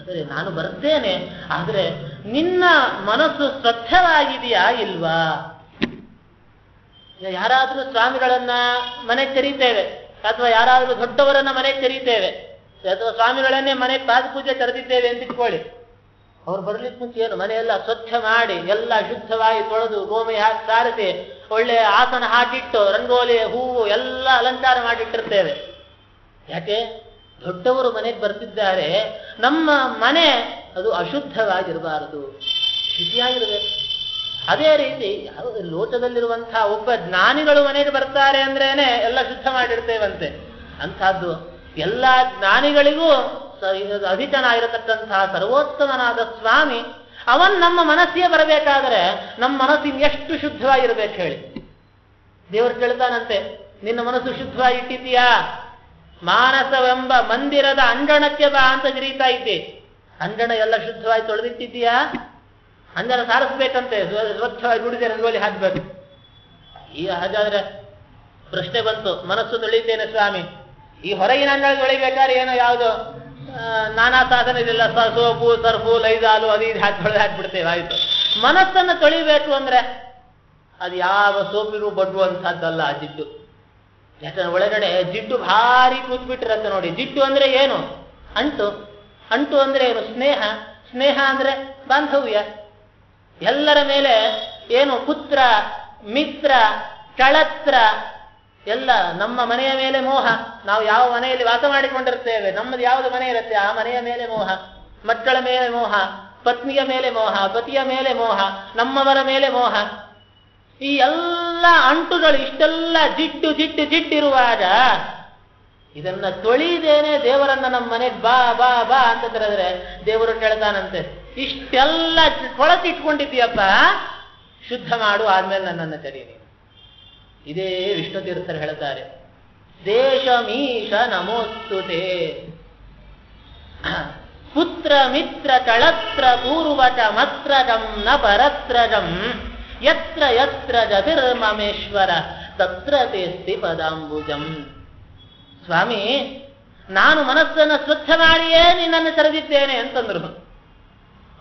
ಆದರೆ ನಾನು ಬರ್ತೇನೆ. ಆದರೆ ನಿನ್ನ ಮನಸ್ಸು ಸ್ವಚ್ಛವಾಗಿದೆಯಾ ಇಲ್ವಾ? ಯಾರಾದ್ರೂ ಸ್ವಾಮಿಗಳನ್ನ ಮನೆ ಕರೀತೇವೆ. ಅಥವಾ ಯಾರಾದರೂ ದೊಡ್ಡವರನ್ನ ಮನೆಗೆ ಕರೀತೇವೆ ಅಥವಾ ಸ್ವಾಮಿಗಳನ್ನೇ ಮನೆ ಪಾದ ಪೂಜೆ ಕರೆದಿದ್ದೇವೆ ಅಂತ ಇಟ್ಕೊಳ್ಳಿ ಅವ್ರು ಬರಲಿಕ್ಕೆ ಮುಂಚೆ ಏನು? ಮನೆಯೆಲ್ಲ ಸ್ವಚ್ಛ ಮಾಡಿ, ಎಲ್ಲ ಶುದ್ಧವಾಗಿ ತೊಳೆದು ಗೋಮಿ ಹಾಕಿ ಸಾರಿಸಿ ಒಳ್ಳೆ ಆಸನ ಹಾಕಿಟ್ಟು, ರಂಗೋಲಿ, ಹೂವು, ಎಲ್ಲ ಅಲಂಕಾರ ಮಾಡಿಟ್ಟಿರ್ತೇವೆ. ಯಾಕೆ? ದೊಡ್ಡವರು ಮನೆಗೆ ಬರ್ತಿದ್ದಾರೆ, ನಮ್ಮ ಮನೆ ಅದು ಅಶುದ್ಧವಾಗಿರಬಾರದು. ಶುಚಿಯಾಗಿರಬೇಕು. ಅದೇ ರೀತಿ ಯಾವ ಲೋಕದಲ್ಲಿರುವಂತಹ ಒಬ್ಬ ಜ್ಞಾನಿಗಳು ಮನೆಗೆ ಬರ್ತಾರೆ ಅಂದ್ರೇನೆ ಎಲ್ಲ ಶುದ್ಧ ಮಾಡಿರ್ತೇವಂತೆ. ಅಂಥದ್ದು ಎಲ್ಲ ಜ್ಞಾನಿಗಳಿಗೂ ಅಧಿತನಾಗಿರತಕ್ಕಂತಹ ಸರ್ವೋತ್ತಮನಾದ ಸ್ವಾಮಿ, ಅವನ್ ನಮ್ಮ ಮನಸ್ಸಿಗೆ ಬರಬೇಕಾದ್ರೆ ನಮ್ಮ ಮನಸ್ಸಿನ ಎಷ್ಟು ಶುದ್ಧವಾಗಿರ್ಬೇಕು ಹೇಳಿ. ದೇವರು ಕೇಳ್ತಾನಂತೆ, ನಿನ್ನ ಮನಸ್ಸು ಶುದ್ಧವಾಗಿ ಇಟ್ಟಿದ್ದೀಯಾ ಮಾನಸವೆಂಬ ಮಂದಿರದ ಅಂಗಣಕ್ಕೆ ಬಾ ಅಂತ ಗಿರೀತಾ ಇದ್ದೆ. ಅಂಗಣ ಎಲ್ಲ ಶುದ್ಧವಾಗಿ ತೊಳೆದಿಟ್ಟಿದ್ದೀಯಾ? ಅಂಜನ ಸಾರಿಸ್ಬೇಕಂತೆ, ಸ್ವ- ಸ್ವಚ್ಛವಾಗಿ ದುಡಿದೆ ರಂಗೋಲಿ ಹಾಕ್ಬೇಕು. ಈಗ ಹಾಗಾದ್ರೆ ಪ್ರಶ್ನೆ ಬಂತು, ಮನಸ್ಸು ತೊಳಿತೇನೆ ಸ್ವಾಮಿ. ಈ ಹೊರಗಿನ ಅಂಗಳ ತೊಳಿಬೇಕಾದ್ರೆ ಏನೋ ಯಾವುದು ನಾನಾ ಸಾಧನ ಇದೆಲ್ಲ ಸೋಪು ಸರ್ಫು ಲೈಜಾಲು ಅದು, ಇದು ಹಾಕಿ, ಹೊಡೆದು ಹಾಕ್ಬಿಡ್ತೇವೆ, ಆಯ್ತು. ಮನಸ್ಸನ್ನು ತೊಳಿಬೇಕು ಅಂದ್ರೆ ಅದು ಯಾವ ಸೋಪಿರು ಬಡ್ಡುವಂತಹದ್ದಲ್ಲ ಆ ಜಿಡ್ಡು. ಯಾಕಂದ್ರೆ ಒಳಗಡೆ ಜಿಡ್ಡು ಭಾರಿ ಕೂತ್ಬಿಟ್ಟಿರತ್ತೆ ನೋಡಿ. ಜಿಡ್ಡು ಅಂದ್ರೆ ಏನು? ಅಂಟು. ಅಂಟು ಅಂದ್ರೆ ಏನು? ಸ್ನೇಹ. ಸ್ನೇಹ ಅಂದ್ರೆ ಬಾಂಧವ್ಯ. ಎಲ್ಲರ ಮೇಲೆ ಏನು ಪುತ್ರ, ಮಿತ್ರ, ಕಳತ್ರ, ಎಲ್ಲ ನಮ್ಮ ಮನೆಯ ಮೇಲೆ ಮೋಹ. ನಾವು ಯಾವ ಮನೆಯಲ್ಲಿ ವಾಸ ಮಾಡಿಕೊಂಡಿರ್ತೇವೆ ನಮ್ಮದು ಯಾವುದು ಮನೆ ಇರುತ್ತೆ? ಆ ಮನೆಯ ಮೇಲೆ ಮೋಹ. ಮಕ್ಕಳ ಮೇಲೆ ಮೋಹ, ಪತ್ನಿಯ ಮೇಲೆ ಮೋಹ, ಪತಿಯ ಮೇಲೆ ಮೋಹ, ನಮ್ಮವರ ಮೇಲೆ ಮೋಹ. ಈ ಎಲ್ಲ ಅಂಟುಗಳು ಇಷ್ಟೆಲ್ಲ ಜಿಡ್ಡು ಜಿಡ್ಡು, ಜಿಡ್ಡಿರುವಾಗ ಇದನ್ನ ತೊಳಿದೇನೆ ದೇವರನ್ನ ನಮ್ಮ ಮನೆಗೆ ಬಾ ಬಾ ಬಾ ಅಂತ ಕರೆದ್ರೆ ದೇವರು ಕೇಳ್ತಾನಂತೆ. ಇಷ್ಟೆಲ್ಲ ಕೊಳತಿಟ್ಕೊಂಡಿದ್ದೀಯಪ್ಪ, ಶುದ್ಧ ಮಾಡು, ಆದ್ಮೇಲೆ ನನ್ನನ್ನು ತಡೀನಿ ಇದೇ ವಿಷ್ಣು ತೀರ್ಥರು ಹೇಳ್ತಾರೆ. ದೇಶಮೀಶ ನಮೋಸ್ತುತೆ ಪುತ್ರ ಮಿತ್ರ ಕಳತ್ರ ಪೂರ್ವಟ ಮತ್ರಜಂ ನ ಪರತ್ರಜಂ. ಯತ್ರ ಯತ್ರ ಜತಿರ್ಮಮೇಶ್ವರ, ತತ್ರ ತೇಸ್ತಿ ಪದಾಂಬುಜಂ. ಸ್ವಾಮಿ, ನಾನು ಮನಸ್ಸನ್ನು ಸ್ವಚ್ಛ ಮಾಡಿಯೇ ನಿನ್ನನ್ನು ತೆರೆದಿದ್ದೇನೆ ಅಂತಂದ್ರು.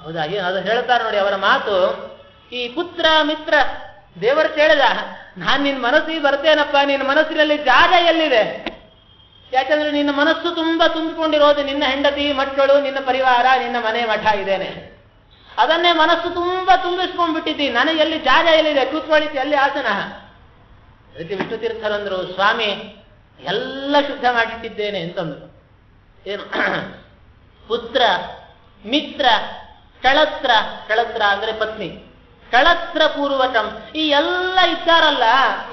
ಹೌದಾ ಏನು ಅದು ಹೇಳ್ತಾರೆ ನೋಡಿ ಅವರ ಮಾತು. ಈ ಪುತ್ರ ಮಿತ್ರ, ದೇವರು ಕೇಳಿದ, ನಾನು ನಿನ್ನ ಮನಸ್ಸಿಗೆ ಬರ್ತೇನಪ್ಪ ನಿನ್ನ ಮನಸ್ಸಿನಲ್ಲಿ ಜಾಗ ಎಲ್ಲಿದೆ? ಯಾಕಂದ್ರೆ ನಿನ್ನ ಮನಸ್ಸು ತುಂಬಾ ತುಂಬಿಕೊಂಡಿರೋದು, ನಿನ್ನ ಹೆಂಡತಿ, ಮಕ್ಕಳು, ನಿನ್ನ ಪರಿವಾರ, ನಿನ್ನ ಮನೆ ಮಠ ಇದೇನೆ. ಅದನ್ನೇ ಮನಸ್ಸು ತುಂಬಾ ತುಂಬಿಸ್ಕೊಂಡ್ಬಿಟ್ಟಿದ್ದಿ, ನನಗೆ ಎಲ್ಲಿ ಜಾಗ ಎಲ್ಲಿದೆ? ಕೂತ್ಕೊಳ್ಳಿ, ಎಲ್ಲಿ ಆಸನ? ರೀತಿ ವಿಷ್ಣು ತೀರ್ಥರಂದ್ರು, ಸ್ವಾಮಿ, ಎಲ್ಲ ಶುದ್ಧ ಮಾಡಿಟ್ಟಿದ್ದೇನೆ ಅಂತಂದ್ರು. ಏನು? ಪುತ್ರ, ಮಿತ್ರ ಕಳತ್ರ ಕಳತ್ರ ಅಂದ್ರೆ ಪತ್ನಿ. ಕಳತ್ರ ಪೂರ್ವಕಂ. ಈ ಎಲ್ಲ ಇದ್ದಾರಲ್ಲ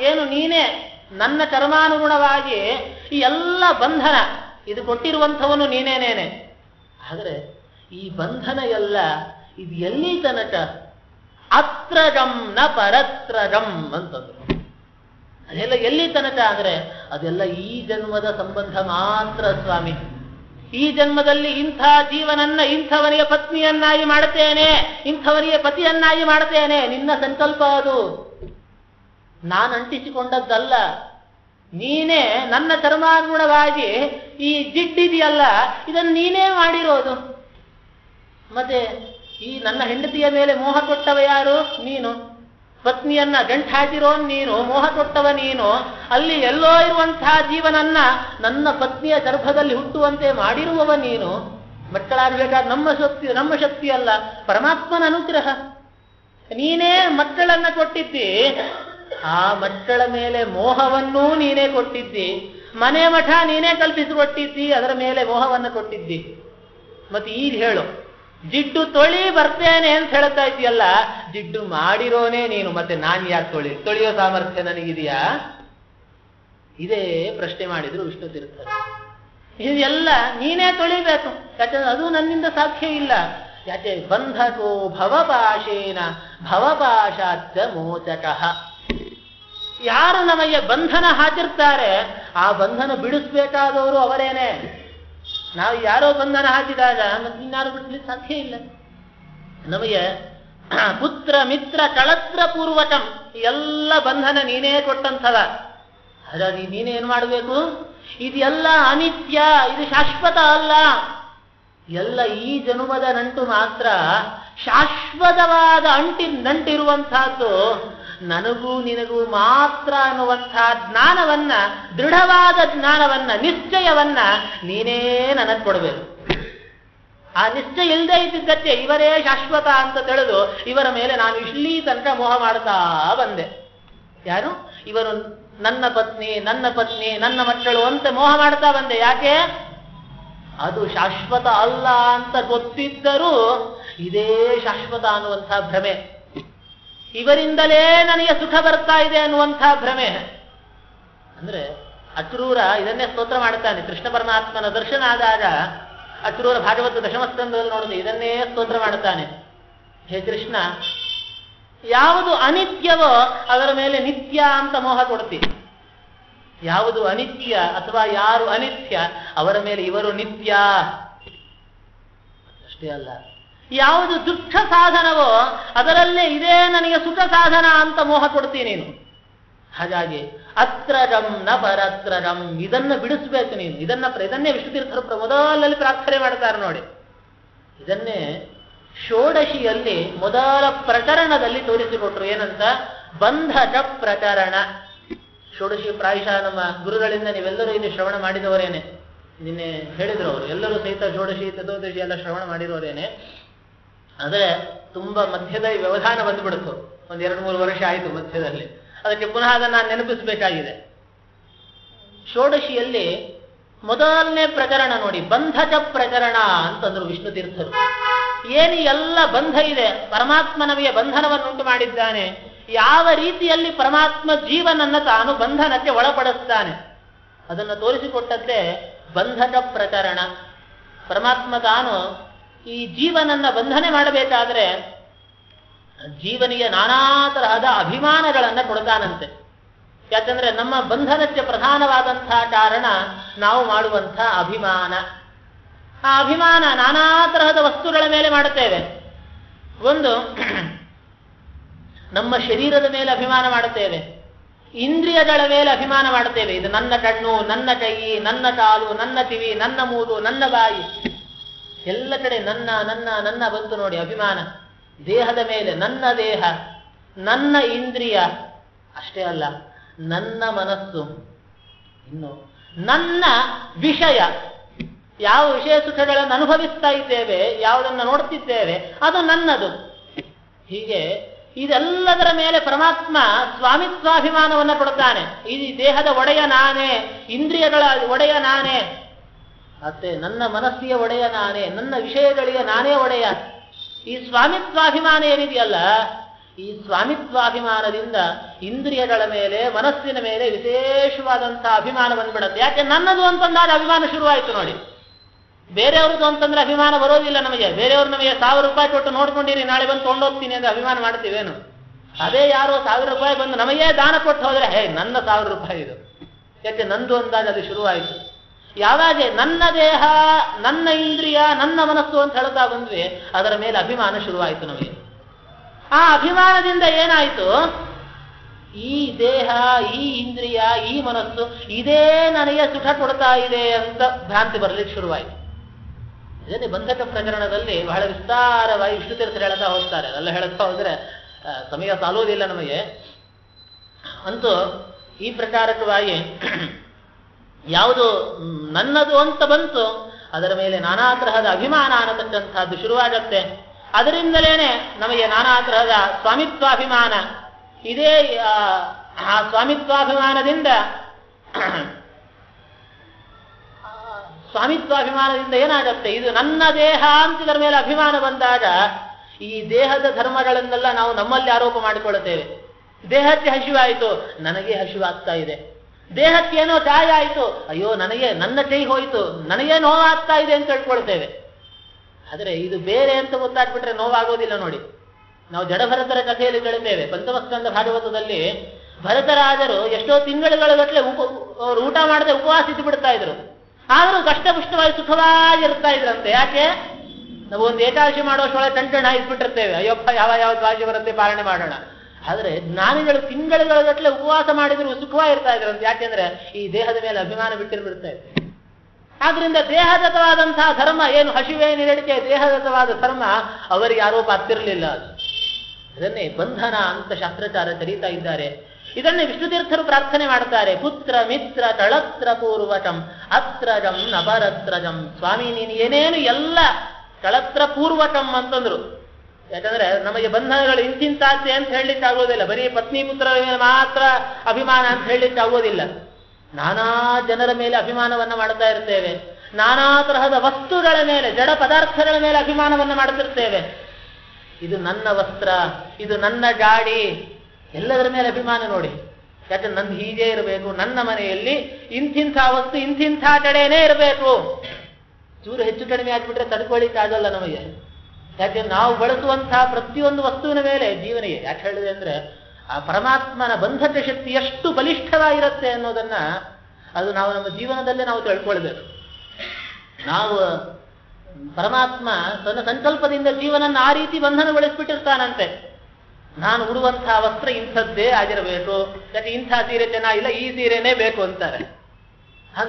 ಏನು ನೀನೇ? ನನ್ನ ಕರ್ಮಾನುಗುಣವಾಗಿ ಈ ಎಲ್ಲ ಬಂಧನ, ಇದು ಕೊಟ್ಟಿರುವಂಥವನು ನೀನೇನೇನೆ ಆದರೆ ಈ ಬಂಧನ ಎಲ್ಲ ಇದು ಎಲ್ಲಿ ತನಕ? ಅತ್ರಗಂ ನ ಪರತ್ರಗಂ ಅಂತಂದ್ರು. ಅದೆಲ್ಲ ಎಲ್ಲಿ ತನಕ? ಆದರೆ ಅದೆಲ್ಲ ಈ ಜನ್ಮದ ಸಂಬಂಧ ಮಾತ್ರ ಸ್ವಾಮಿ. ಈ ಜನ್ಮದಲ್ಲಿ ಇಂಥ ಜೀವನನ್ನ ಇಂಥವನಿಗೆ ಪತ್ನಿಯನ್ನಾಗಿ ಮಾಡುತ್ತೇನೆ ಇಂಥವನಿಗೆ ಪತಿಯನ್ನಾಗಿ ಮಾಡುತ್ತೇನೆ. ನಿನ್ನ ಸಂಕಲ್ಪ ಅದು. ನಾನು ಅಂಟಿಸಿಕೊಂಡದ್ದಲ್ಲ. ನೀನೇ ನನ್ನ ಕರ್ಮಾನುಗುಣವಾಗಿ ಈ ಜಿಡ್ಡಿದೆಯಲ್ಲ, ಇದನ್ನು ನೀನೇ ಮಾಡಿರೋದು. ಮತ್ತೆ ಈ ನನ್ನ ಹೆಂಡತಿಯ ಮೇಲೆ ಮೋಹ ಕೊಟ್ಟವ ಯಾರು? ನೀನು. ಪತ್ನಿಯನ್ನ ಗಂಟು ಹಾಕಿರೋ ನೀನು, ಮೋಹ ತೊಟ್ಟವ ನೀನು, ಅಲ್ಲಿ ಎಲ್ಲೋ ಇರುವಂತಹ ಜೀವನನ್ನ ನನ್ನ ಪತ್ನಿಯ ಗರ್ಭದಲ್ಲಿ ಹುಟ್ಟುವಂತೆ ಮಾಡಿರುವವ ನೀನು. ಮಕ್ಕಳಾಗಬೇಕಾದ ನಮ್ಮ ಶಕ್ತಿ ನಮ್ಮ ಶಕ್ತಿ ಅಲ್ಲ, ಪರಮಾತ್ಮನ ಅನುಗ್ರಹ. ನೀನೇ ಮಕ್ಕಳನ್ನ ಕೊಟ್ಟಿದ್ದಿ. ಆ ಮಕ್ಕಳ ಮೇಲೆ ಮೋಹವನ್ನೂ ನೀನೇ ಕೊಟ್ಟಿದ್ದಿ. ಮನೆ ಮಠ ನೀನೇ ಕಲ್ಪಿಸಿ ಕೊಟ್ಟಿದ್ದಿ ಅದರ ಮೇಲೆ ಮೋಹವನ್ನು ಕೊಟ್ಟಿದ್ದಿ. ಮತ್ತೆ ಈಗ ಹೇಳು. ಜಿಡ್ಡು ತೊಳಿ ಬರ್ತೇನೆ ಅಂತ ಹೇಳ್ತಾ ಇದೆಯಲ್ಲ ಜಿಡ್ಡು ಮಾಡಿರೋನೇ ನೀನು, ಮತ್ತೆ ನಾನು ಯಾಕೆ ತೊಳಿ? ತೊಳಿಯೋ ಸಾಮರ್ಥ್ಯ ನನಗಿದೆಯಾ? ಇದೇ ಪ್ರಶ್ನೆ ಮಾಡಿದ್ರು ವಿಷ್ಣು ತೀರ್ಥರು ಇದೆಲ್ಲ ನೀನೇ ತೊಳಿಬೇಕು. ಯಾಕಂದ್ರೆ ಅದು ನನ್ನಿಂದ ಸಾಧ್ಯ ಇಲ್ಲ. ಯಾಕೆ? ಬಂಧಕೋ ಭವಪಾಶೇನ ಭವಪಾಶಾಚ ಮೋಚಕಃ. ಯಾರು ನಮಗೆ ಬಂಧನ ಹಾಕಿರ್ತಾರೆ, ಆ ಬಂಧನ ಬಿಡಿಸ್ಬೇಕಾದವರು ಅವರೇನೆ. ನಾವು ಯಾರೋ ಬಂಧನ ಹಾಕಿದಾಗ ಮತ್ತೆ ಇನ್ನಾರು ಬಿಡ್ಲಿಕ್ಕೆ ಸಾಧ್ಯ ಇಲ್ಲ. ನಮಗೆ ಪುತ್ರ, ಮಿತ್ರ, ಕಳತ್ರ ಪೂರ್ವಕಂ ಎಲ್ಲ ಬಂಧನ ನೀನೇ ಕೊಟ್ಟಂಥದ ಹಾಗಾಗಿ ನೀನೇನು ಮಾಡಬೇಕು? ಇದೆಲ್ಲ ಅನಿತ್ಯ, ಇದು ಶಾಶ್ವತ ಅಲ್ಲ. ಎಲ್ಲ ಈ ಜನುಮದ ನಂಟು ಮಾತ್ರ ಶಾಶ್ವತವಾದ ಅಂಟಿ ನಂಟಿರುವಂತಹದ್ದು ನನಗೂ ನಿನಗೂ ಮಾತ್ರ ಅನ್ನುವಂಥ ಜ್ಞಾನವನ್ನ, ದೃಢವಾದ ಜ್ಞಾನವನ್ನ, ನಿಶ್ಚಯವನ್ನ ನೀನೇ ನನಗೆ ಕೊಡಬೇಕು. ಆ ನಿಶ್ಚಯ ಇಲ್ಲದೆ ಇದ್ದಿದ್ದಕ್ಕೆ ಇವರೇ ಶಾಶ್ವತ ಅಂತ ತಿಳಿದು ಇವರ ಮೇಲೆ ನಾನು ಇಲ್ಲಿ ತನಕ ಮೋಹ ಮಾಡ್ತಾ ಬಂದೆ. ಯಾರು? ಇವರು ನನ್ನ ಪತ್ನಿ ನನ್ನ ಪತ್ನಿ, ನನ್ನ ಮಕ್ಕಳು ಅಂತ ಮೋಹ ಮಾಡ್ತಾ ಬಂದೆ. ಯಾಕೆ? ಅದು ಶಾಶ್ವತ ಅಲ್ಲ ಅಂತ ಗೊತ್ತಿದ್ದರೂ ಇದೇ ಶಾಶ್ವತ ಅನ್ನುವಂಥ ಭ್ರಮೆ. ಇವರಿಂದಲೇ ನನಗೆ ಸುಖ ಬರ್ತಾ ಇದೆ ಅನ್ನುವಂಥ ಭ್ರಮೆ. ಅಂದ್ರೆ ಅಕ್ರೂರ ಇದನ್ನೇ ಸ್ತೋತ್ರ ಮಾಡ್ತಾನೆ. ಕೃಷ್ಣ ಪರಮಾತ್ಮನ ದರ್ಶನ ಆದಾಗ ಅಕ್ರೂರ ಭಾಗವತ ದಶಮಸ್ಕಂದದಲ್ಲಿ ನೋಡಿದ್ರೆ ಇದನ್ನೇ ಸ್ತೋತ್ರ ಮಾಡ್ತಾನೆ. ಹೇ ಕೃಷ್ಣ, ಯಾವುದು ಅನಿತ್ಯವೋ ಅದರ ಮೇಲೆ ನಿತ್ಯ ಅಂತ ಮೋಹ ಕೊಡ್ತಿ ಯಾವುದು ಅನಿತ್ಯ ಅಥವಾ ಯಾರು ಅನಿತ್ಯ ಅವರ ಮೇಲೆ ಇವರು ನಿತ್ಯ? ಅಷ್ಟೇ ಅಲ್ಲ. ಯಾವುದು ದುಃಖ ಸಾಧನವೋ ಅದರಲ್ಲೇ ಇದೇ ನನಗೆ ಸುಖ ಸಾಧನ ಅಂತ ಮೋಹ ಕೊಡ್ತೀನಿ ನೀನು. ಹಾಗಾಗಿ ಅತ್ರಜಂ ನ ಪರತ್ರಜಂ ಇದನ್ನ ಬಿಡಿಸ್ಬೇಕು ನೀನು. ಇದನ್ನ ಇದನ್ನೇ ವಿಷ್ಣುತೀರ್ಥರು ಮೊದಲಲ್ಲಿ ಪ್ರಾರ್ಥನೆ ಮಾಡ್ತಾರೆ ನೋಡಿ. ಇದನ್ನೇ ಷೋಡಶಿಯಲ್ಲಿ ಮೊದಲ ಪ್ರಕರಣದಲ್ಲಿ ತೋರಿಸಿಕೊಟ್ರು. ಏನಂತ? ಬಂಧಕ ಪ್ರಕರಣ. ಷೋಡಶಿ ಪ್ರಾಯಶಃ ನಮ್ಮ ಗುರುಗಳಿಂದ ನೀವೆಲ್ಲರೂ ಇಲ್ಲಿ ಶ್ರವಣ ಮಾಡಿದವರೇನೆ. ನಿನ್ನೆ ಹೇಳಿದ್ರು ಅವರು, ಎಲ್ಲರೂ ಸಹಿತ ಷೋಡಶಿ ಚತುರ್ದಶಿ ಎಲ್ಲ ಶ್ರವಣ ಮಾಡಿದವರೇನೆ. ಆದರೆ ತುಂಬಾ ಮಧ್ಯದ ವ್ಯವಧಾನ ಬಂದ್ಬಿಡ್ತು ಒಂದು ಎರಡು ಮೂರು ವರ್ಷ ಆಯಿತು ಮಧ್ಯದಲ್ಲಿ. ಅದಕ್ಕೆ ಪುನಃ ಅದನ್ನು ನಾನು ನೆನಪಿಸಬೇಕಾಗಿದೆ. ಷೋಡಶಿಯಲ್ಲಿ ಮೊದಲನೇ ಪ್ರಕರಣ ನೋಡಿ ಬಂಧಕ ಪ್ರಕರಣ ಅಂತಂದ್ರು ವಿಷ್ಣು ತೀರ್ಥರು. ಏನು ಎಲ್ಲ ಬಂಧ ಇದೆ? ಪರಮಾತ್ಮ ನಮಗೆ ಬಂಧನವನ್ನುಂಟು ಮಾಡಿದ್ದಾನೆ. ಯಾವ ರೀತಿಯಲ್ಲಿ ಪರಮಾತ್ಮ ಜೀವನನ್ನ ತಾನು ಬಂಧನಕ್ಕೆ ಒಳಪಡಿಸ್ತಾನೆ? ಅದನ್ನು ತೋರಿಸಿಕೊಟ್ಟದ್ದೇ ಬಂಧಕ ಪ್ರಕರಣ. ಪರಮಾತ್ಮ ತಾನು ಈ ಜೀವನನ್ನ ಬಂಧನೆ ಮಾಡಬೇಕಾದ್ರೆ ಜೀವನಿಗೆ ನಾನಾ ತರಹದ ಅಭಿಮಾನಗಳನ್ನ ಕೊಡ್ತಾನಂತೆ. ಯಾಕಂದ್ರೆ ನಮ್ಮ ಬಂಧನಕ್ಕೆ ಪ್ರಧಾನವಾದಂತಹ ಕಾರಣ ನಾವು ಮಾಡುವಂತಹ ಅಭಿಮಾನ. ಆ ಅಭಿಮಾನ ನಾನಾ ತರಹದ ವಸ್ತುಗಳ ಮೇಲೆ ಮಾಡುತ್ತೇವೆ. ಒಂದು, ನಮ್ಮ ಶರೀರದ ಮೇಲೆ ಅಭಿಮಾನ ಮಾಡುತ್ತೇವೆ. ಇಂದ್ರಿಯಗಳ ಮೇಲೆ ಅಭಿಮಾನ ಮಾಡುತ್ತೇವೆ. ಇದು ನನ್ನ ಕಣ್ಣು, ನನ್ನ ಕೈ, ನನ್ನ ಕಾಲು, ನನ್ನ ಕಿವಿ, ನನ್ನ ಮೂಗು, ನನ್ನ ಬಾಯಿ. ಎಲ್ಲ ಕಡೆ ನನ್ನ ನನ್ನ ನನ್ನ ಬಂತು ನೋಡಿ ಅಭಿಮಾನ. ದೇಹದ ಮೇಲೆ ನನ್ನ ದೇಹ, ನನ್ನ ಇಂದ್ರಿಯ. ಅಷ್ಟೇ ಅಲ್ಲ, ನನ್ನ ಮನಸ್ಸು. ಇನ್ನು ನನ್ನ ವಿಷಯ. ಯಾವ ವಿಷಯ ಸುಖಗಳನ್ನು ಅನುಭವಿಸ್ತಾ ಇದ್ದೇವೆ, ಯಾವುದನ್ನು ನೋಡ್ತಿದ್ದೇವೆ, ಅದು ನನ್ನದು. ಹೀಗೆ ಇದೆಲ್ಲದರ ಮೇಲೆ ಪರಮಾತ್ಮ ಸ್ವಾಮಿತ್ವಾಭಿಮಾನವನ್ನು ಕೊಡ್ತಾನೆ ಈ ದೇಹದ ಒಡೆಯ ನಾನೇ, ಇಂದ್ರಿಯಗಳ ಒಡೆಯ ನಾನೇ. ಮತ್ತೆ ನನ್ನ ಮನಸ್ಸಿಗೆ ಒಡೆಯ ನಾನೇ, ನನ್ನ ವಿಷಯಗಳಿಗೆ ನಾನೇ ಒಡೆಯ. ಈ ಸ್ವಾಮಿತ್ವಾಭಿಮಾನ ಏನಿದೆಯಲ್ಲ ಈ ಸ್ವಾಮಿತ್ವಾಭಿಮಾನದಿಂದ ಇಂದ್ರಿಯಗಳ ಮೇಲೆ, ಮನಸ್ಸಿನ ಮೇಲೆ ವಿಶೇಷವಾದಂತಹ ಅಭಿಮಾನ ಬಂದ್ಬಿಡತ್ತೆ. ಯಾಕೆ, ನನ್ನದು ಅಂತಂದಾಗ ಅಭಿಮಾನ ಶುರುವಾಯಿತು ನೋಡಿ. ಬೇರೆಯವ್ರದ್ದು ಅಂತಂದ್ರೆ ಅಭಿಮಾನ ಬರೋದಿಲ್ಲ ನಮಗೆ. ಬೇರೆಯವ್ರು ನಮಗೆ ಸಾವಿರ ರೂಪಾಯಿ ಕೊಟ್ಟು ನೋಡ್ಕೊಂಡಿರಿ, ನಾಳೆ ಬಂದು ತೊಗೊಂಡೋಗ್ತೀನಿ ಅಂತ ಅಭಿಮಾನ ಮಾಡ್ತೀವೇನು? ಅದೇ ಯಾರೋ ಸಾವಿರ ರೂಪಾಯಿ ಬಂದು ನಮಗೇ ದಾನ ಕೊಟ್ಟು ಹೋದ್ರೆ, ಹೇ, ನನ್ನ ಸಾವಿರ ರೂಪಾಯಿ ಇದು. ಯಾಕೆ, ನಂದು ಅಂದಾಗ ಅದು ಶುರುವಾಯಿತು. ಯಾವಾಗ ನನ್ನ ದೇಹ, ನನ್ನ ಇಂದ್ರಿಯ, ನನ್ನ ಮನಸ್ಸು ಅಂತ ಹೇಳ್ತಾ ಬಂದ್ವಿ, ಅದರ ಮೇಲೆ ಅಭಿಮಾನ ಶುರುವಾಯಿತು ನಮಗೆ. ಆ ಅಭಿಮಾನದಿಂದ ಏನಾಯಿತು? ಈ ದೇಹ, ಈ ಇಂದ್ರಿಯ, ಈ ಮನಸ್ಸು ಇದೇ ನನಗೆ ಸುಖ ಕೊಡ್ತಾ ಇದೆ ಅಂತ ಭ್ರಾಂತಿ ಬರಲಿಕ್ಕೆ ಶುರುವಾಯಿತು. ಇದನ್ನೇ ಬಂಧಕ ಪ್ರಕರಣದಲ್ಲಿ ಬಹಳ ವಿಸ್ತಾರವಾಗಿ ಇಷ್ಟು ತೀರ್ಥ ಹೇಳ್ತಾ ಹೋಗ್ತಾರೆ. ಅದೆಲ್ಲ ಹೇಳ್ತಾ ಹೋದ್ರೆ ಸಮಯ ಸಾಲುವುದಿಲ್ಲ ನಮಗೆ. ಅಂತೂ ಈ ಪ್ರಕಾರಕವಾಗಿ ಯಾವುದು ನನ್ನದು ಅಂತ ಬಂತು ಅದರ ಮೇಲೆ ನಾನಾ ತರಹದ ಅಭಿಮಾನ ಅನ್ನತಕ್ಕಂಥದ್ದು ಶುರುವಾಗತ್ತೆ. ಅದರಿಂದಲೇನೆ ನಮಗೆ ನಾನಾ ತರಹದ ಸ್ವಾಮಿತ್ವಾಭಿಮಾನ. ಇದೇ ಆ, ಸ್ವಾಮಿತ್ವಾಭಿಮಾನದಿಂದ ಸ್ವಾಮಿತ್ವಾಭಿಮಾನದಿಂದ ಏನಾಗತ್ತೆ? ಇದು ನನ್ನ ದೇಹ ಅಂತ ಇದರ ಮೇಲೆ ಅಭಿಮಾನ ಬಂದಾಗ ಈ ದೇಹದ ಧರ್ಮಗಳನ್ನೆಲ್ಲ ನಾವು ನಮ್ಮಲ್ಲಿ ಆರೋಪ ಮಾಡಿಕೊಳ್ಳುತ್ತೇವೆ. ದೇಹಕ್ಕೆ ಹಸಿವಾಯಿತು ನನಗೆ ಹಸಿವಾಗ್ತಾ ಇದೆ. ದೇಹಕ್ಕೆ ಏನೋ ಗಾಯ ಆಯಿತು. ಅಯ್ಯೋ, ನನಗೆ ನನ್ನ ಕೈ ಹೋಯಿತು. ನನಗೆ ನೋವಾಗ್ತಾ ಇದೆ ಅಂತ ಹೇಳ್ಕೊಳ್ತೇವೆ. ಆದರೆ ಇದು ಬೇರೆ ಅಂತ ಗೊತ್ತಾಗ್ಬಿಟ್ರೆ ನೋವಾಗೋದಿಲ್ಲ ನೋಡಿ. ನಾವು ಜಡಭರತರ ಕಥೆಯಲ್ಲಿ ಕೇಳುತ್ತೇವೆ. ಪಂಚಮಸ್ಕಂದ ಭಾಗವತದಲ್ಲಿ ಭರತರಾಜರು ಎಷ್ಟೋ ತಿಂಗಳುಗಳ ಗಟ್ಟಲೆ ಉಪ ಅವರು ಊಟ ಮಾಡದೆ ಉಪವಾಸ ಇದ್ದು ಬಿಡ್ತಾ ಇದ್ರು. ಆದರೂ ಕಷ್ಟಪುಷ್ಟವಾಗಿ ಸುಖವಾಗಿ ಇರ್ತಾ ಇದ್ರಂತೆ. ಯಾಕೆ? ನಾವು ಒಂದು ಏಕಾದಶಿ ಮಾಡೋಷ್ಟೊಳಗೆ ಟಂಟಣ ಇಟ್ಬಿಟ್ಟಿರ್ತೇವೆ ಅಯ್ಯಪ್ಪ, ಯಾವ ಯಾವ ದ್ವಾಜಿ ಬರುತ್ತೆ ಪಾಲನೆ ಮಾಡೋಣ. ಆದ್ರೆ ಜ್ಞಾನಿಗಳು ತಿಂಗಳುಗಳ ಗಟ್ಟಲೆ ಉಪವಾಸ ಮಾಡಿದ್ರು ಸುಖವಾಗಿ ಇರ್ತಾ ಯಾಕೆಂದ್ರೆ ಈ ದೇಹದ ಮೇಲೆ ಅಭಿಮಾನ ಬಿಟ್ಟಿರ್ಬಿಡ್ತಾ ಇದೆ. ಆದ್ರಿಂದ ದೇಹಗತವಾದಂತಹ ಧರ್ಮ ಏನು? ಹಸಿವೆ ಹೇಳಿಕೆ? ದೇಹಗತವಾದ ಧರ್ಮ ಅವರಿಗೆ ಆರೋಪ ಆಗ್ತಿರಲಿಲ್ಲ ಅದು. ಅದನ್ನೇ ಬಂಧನ ಅಂತ ಶಾಸ್ತ್ರಚಾರ ಕರೀತಾ ಇದ್ದಾರೆ. ಇದನ್ನೇ ವಿಷ್ಣುತೀರ್ಥರು ಪ್ರಾರ್ಥನೆ ಮಾಡ್ತಾರೆ. ಪುತ್ರ, ಮಿತ್ರ, ತಳತ್ರ ಪೂರ್ವಕಂ ಅತ್ರಜಂ, ನಪರತ್ರಜಂ. ಸ್ವಾಮಿ ನೀನು ಏನೇನು ಎಲ್ಲ ತಳತ್ರ ಪೂರ್ವಕಂ ಅಂತಂದ್ರು. ಯಾಕಂದ್ರೆ ನಮಗೆ ಬಂಧನಗಳು ಇಂತಿಂತಾಚೆ ಅಂತ ಹೇಳಲಿಕ್ಕೆ ಆಗೋದಿಲ್ಲ ಬರೀ ಪತ್ನಿ ಪುತ್ರ ಮೇಲೆ ಮಾತ್ರ ಅಭಿಮಾನ ಅಂತ ಹೇಳಲಿಕ್ಕೆ ಆಗೋದಿಲ್ಲ ನಾನಾ ಜನರ ಮೇಲೆ ಅಭಿಮಾನವನ್ನು ಮಾಡ್ತಾ ಇರ್ತೇವೆ. ನಾನಾ ತರಹದ ವಸ್ತುಗಳ ಮೇಲೆ, ಜಡ ಪದಾರ್ಥಗಳ ಮೇಲೆ ಅಭಿಮಾನವನ್ನು ಮಾಡ್ತಿರ್ತೇವೆ ಇದು ನನ್ನ ವಸ್ತ್ರ, ಇದು ನನ್ನ ಗಾಡಿ ಎಲ್ಲದರ ಮೇಲೆ ಅಭಿಮಾನ ನೋಡಿ. ಯಾಕಂದ್ರೆ ನಂದು ಹೀಗೆ ಇರಬೇಕು, ನನ್ನ ಮನೆಯಲ್ಲಿ ಇಂತಿಂಥ ವಸ್ತು, ಇಂತಿಂಥ ಕಡೆನೇ ಇರಬೇಕು. ಚೂರು ಹೆಚ್ಚು ಕಡಿಮೆ ಆಗಿಬಿಟ್ರೆ ತಡ್ಕೊಳ್ಳಿಕ್ಕೆ ಆಗಲ್ಲ ನಮಗೆ. ಯಾಕೆ ನಾವು ಬಳಸುವಂತಹ ಪ್ರತಿಯೊಂದು ವಸ್ತುವಿನ ಮೇಲೆ ಜೀವನಿಗೆ ಯಾಕೆ ಹೇಳಿದೆ ಅಂದ್ರೆ, ಆ ಪರಮಾತ್ಮನ ಬಂಧಕ ಶಕ್ತಿ ಎಷ್ಟು ಬಲಿಷ್ಠವಾಗಿರುತ್ತೆ ಅನ್ನೋದನ್ನ ಅದು ನಾವು ನಮ್ಮ ಜೀವನದಲ್ಲೇ ನಾವು ತಿಳ್ಕೊಳ್ಬೇಕು. ನಾವು ಪರಮಾತ್ಮ ತನ್ನ ಸಂಕಲ್ಪದಿಂದ ಜೀವನನ್ನ ಆ ರೀತಿ ಬಂಧನಗೊಳಿಸ್ಬಿಟ್ಟಿರ್ತಾನಂತೆ. ನಾನು ಉಡುವಂತಹ ವಸ್ತ್ರ ಇಂಥದ್ದೇ ಆಗಿರಬೇಕು. ಯಾಕೆ ಇಂಥ ಸೀರೆ ಚೆನ್ನಾಗಿಲ್ಲ ಈ ಸೀರೆನೇ ಬೇಕು ಅಂತಾರೆ.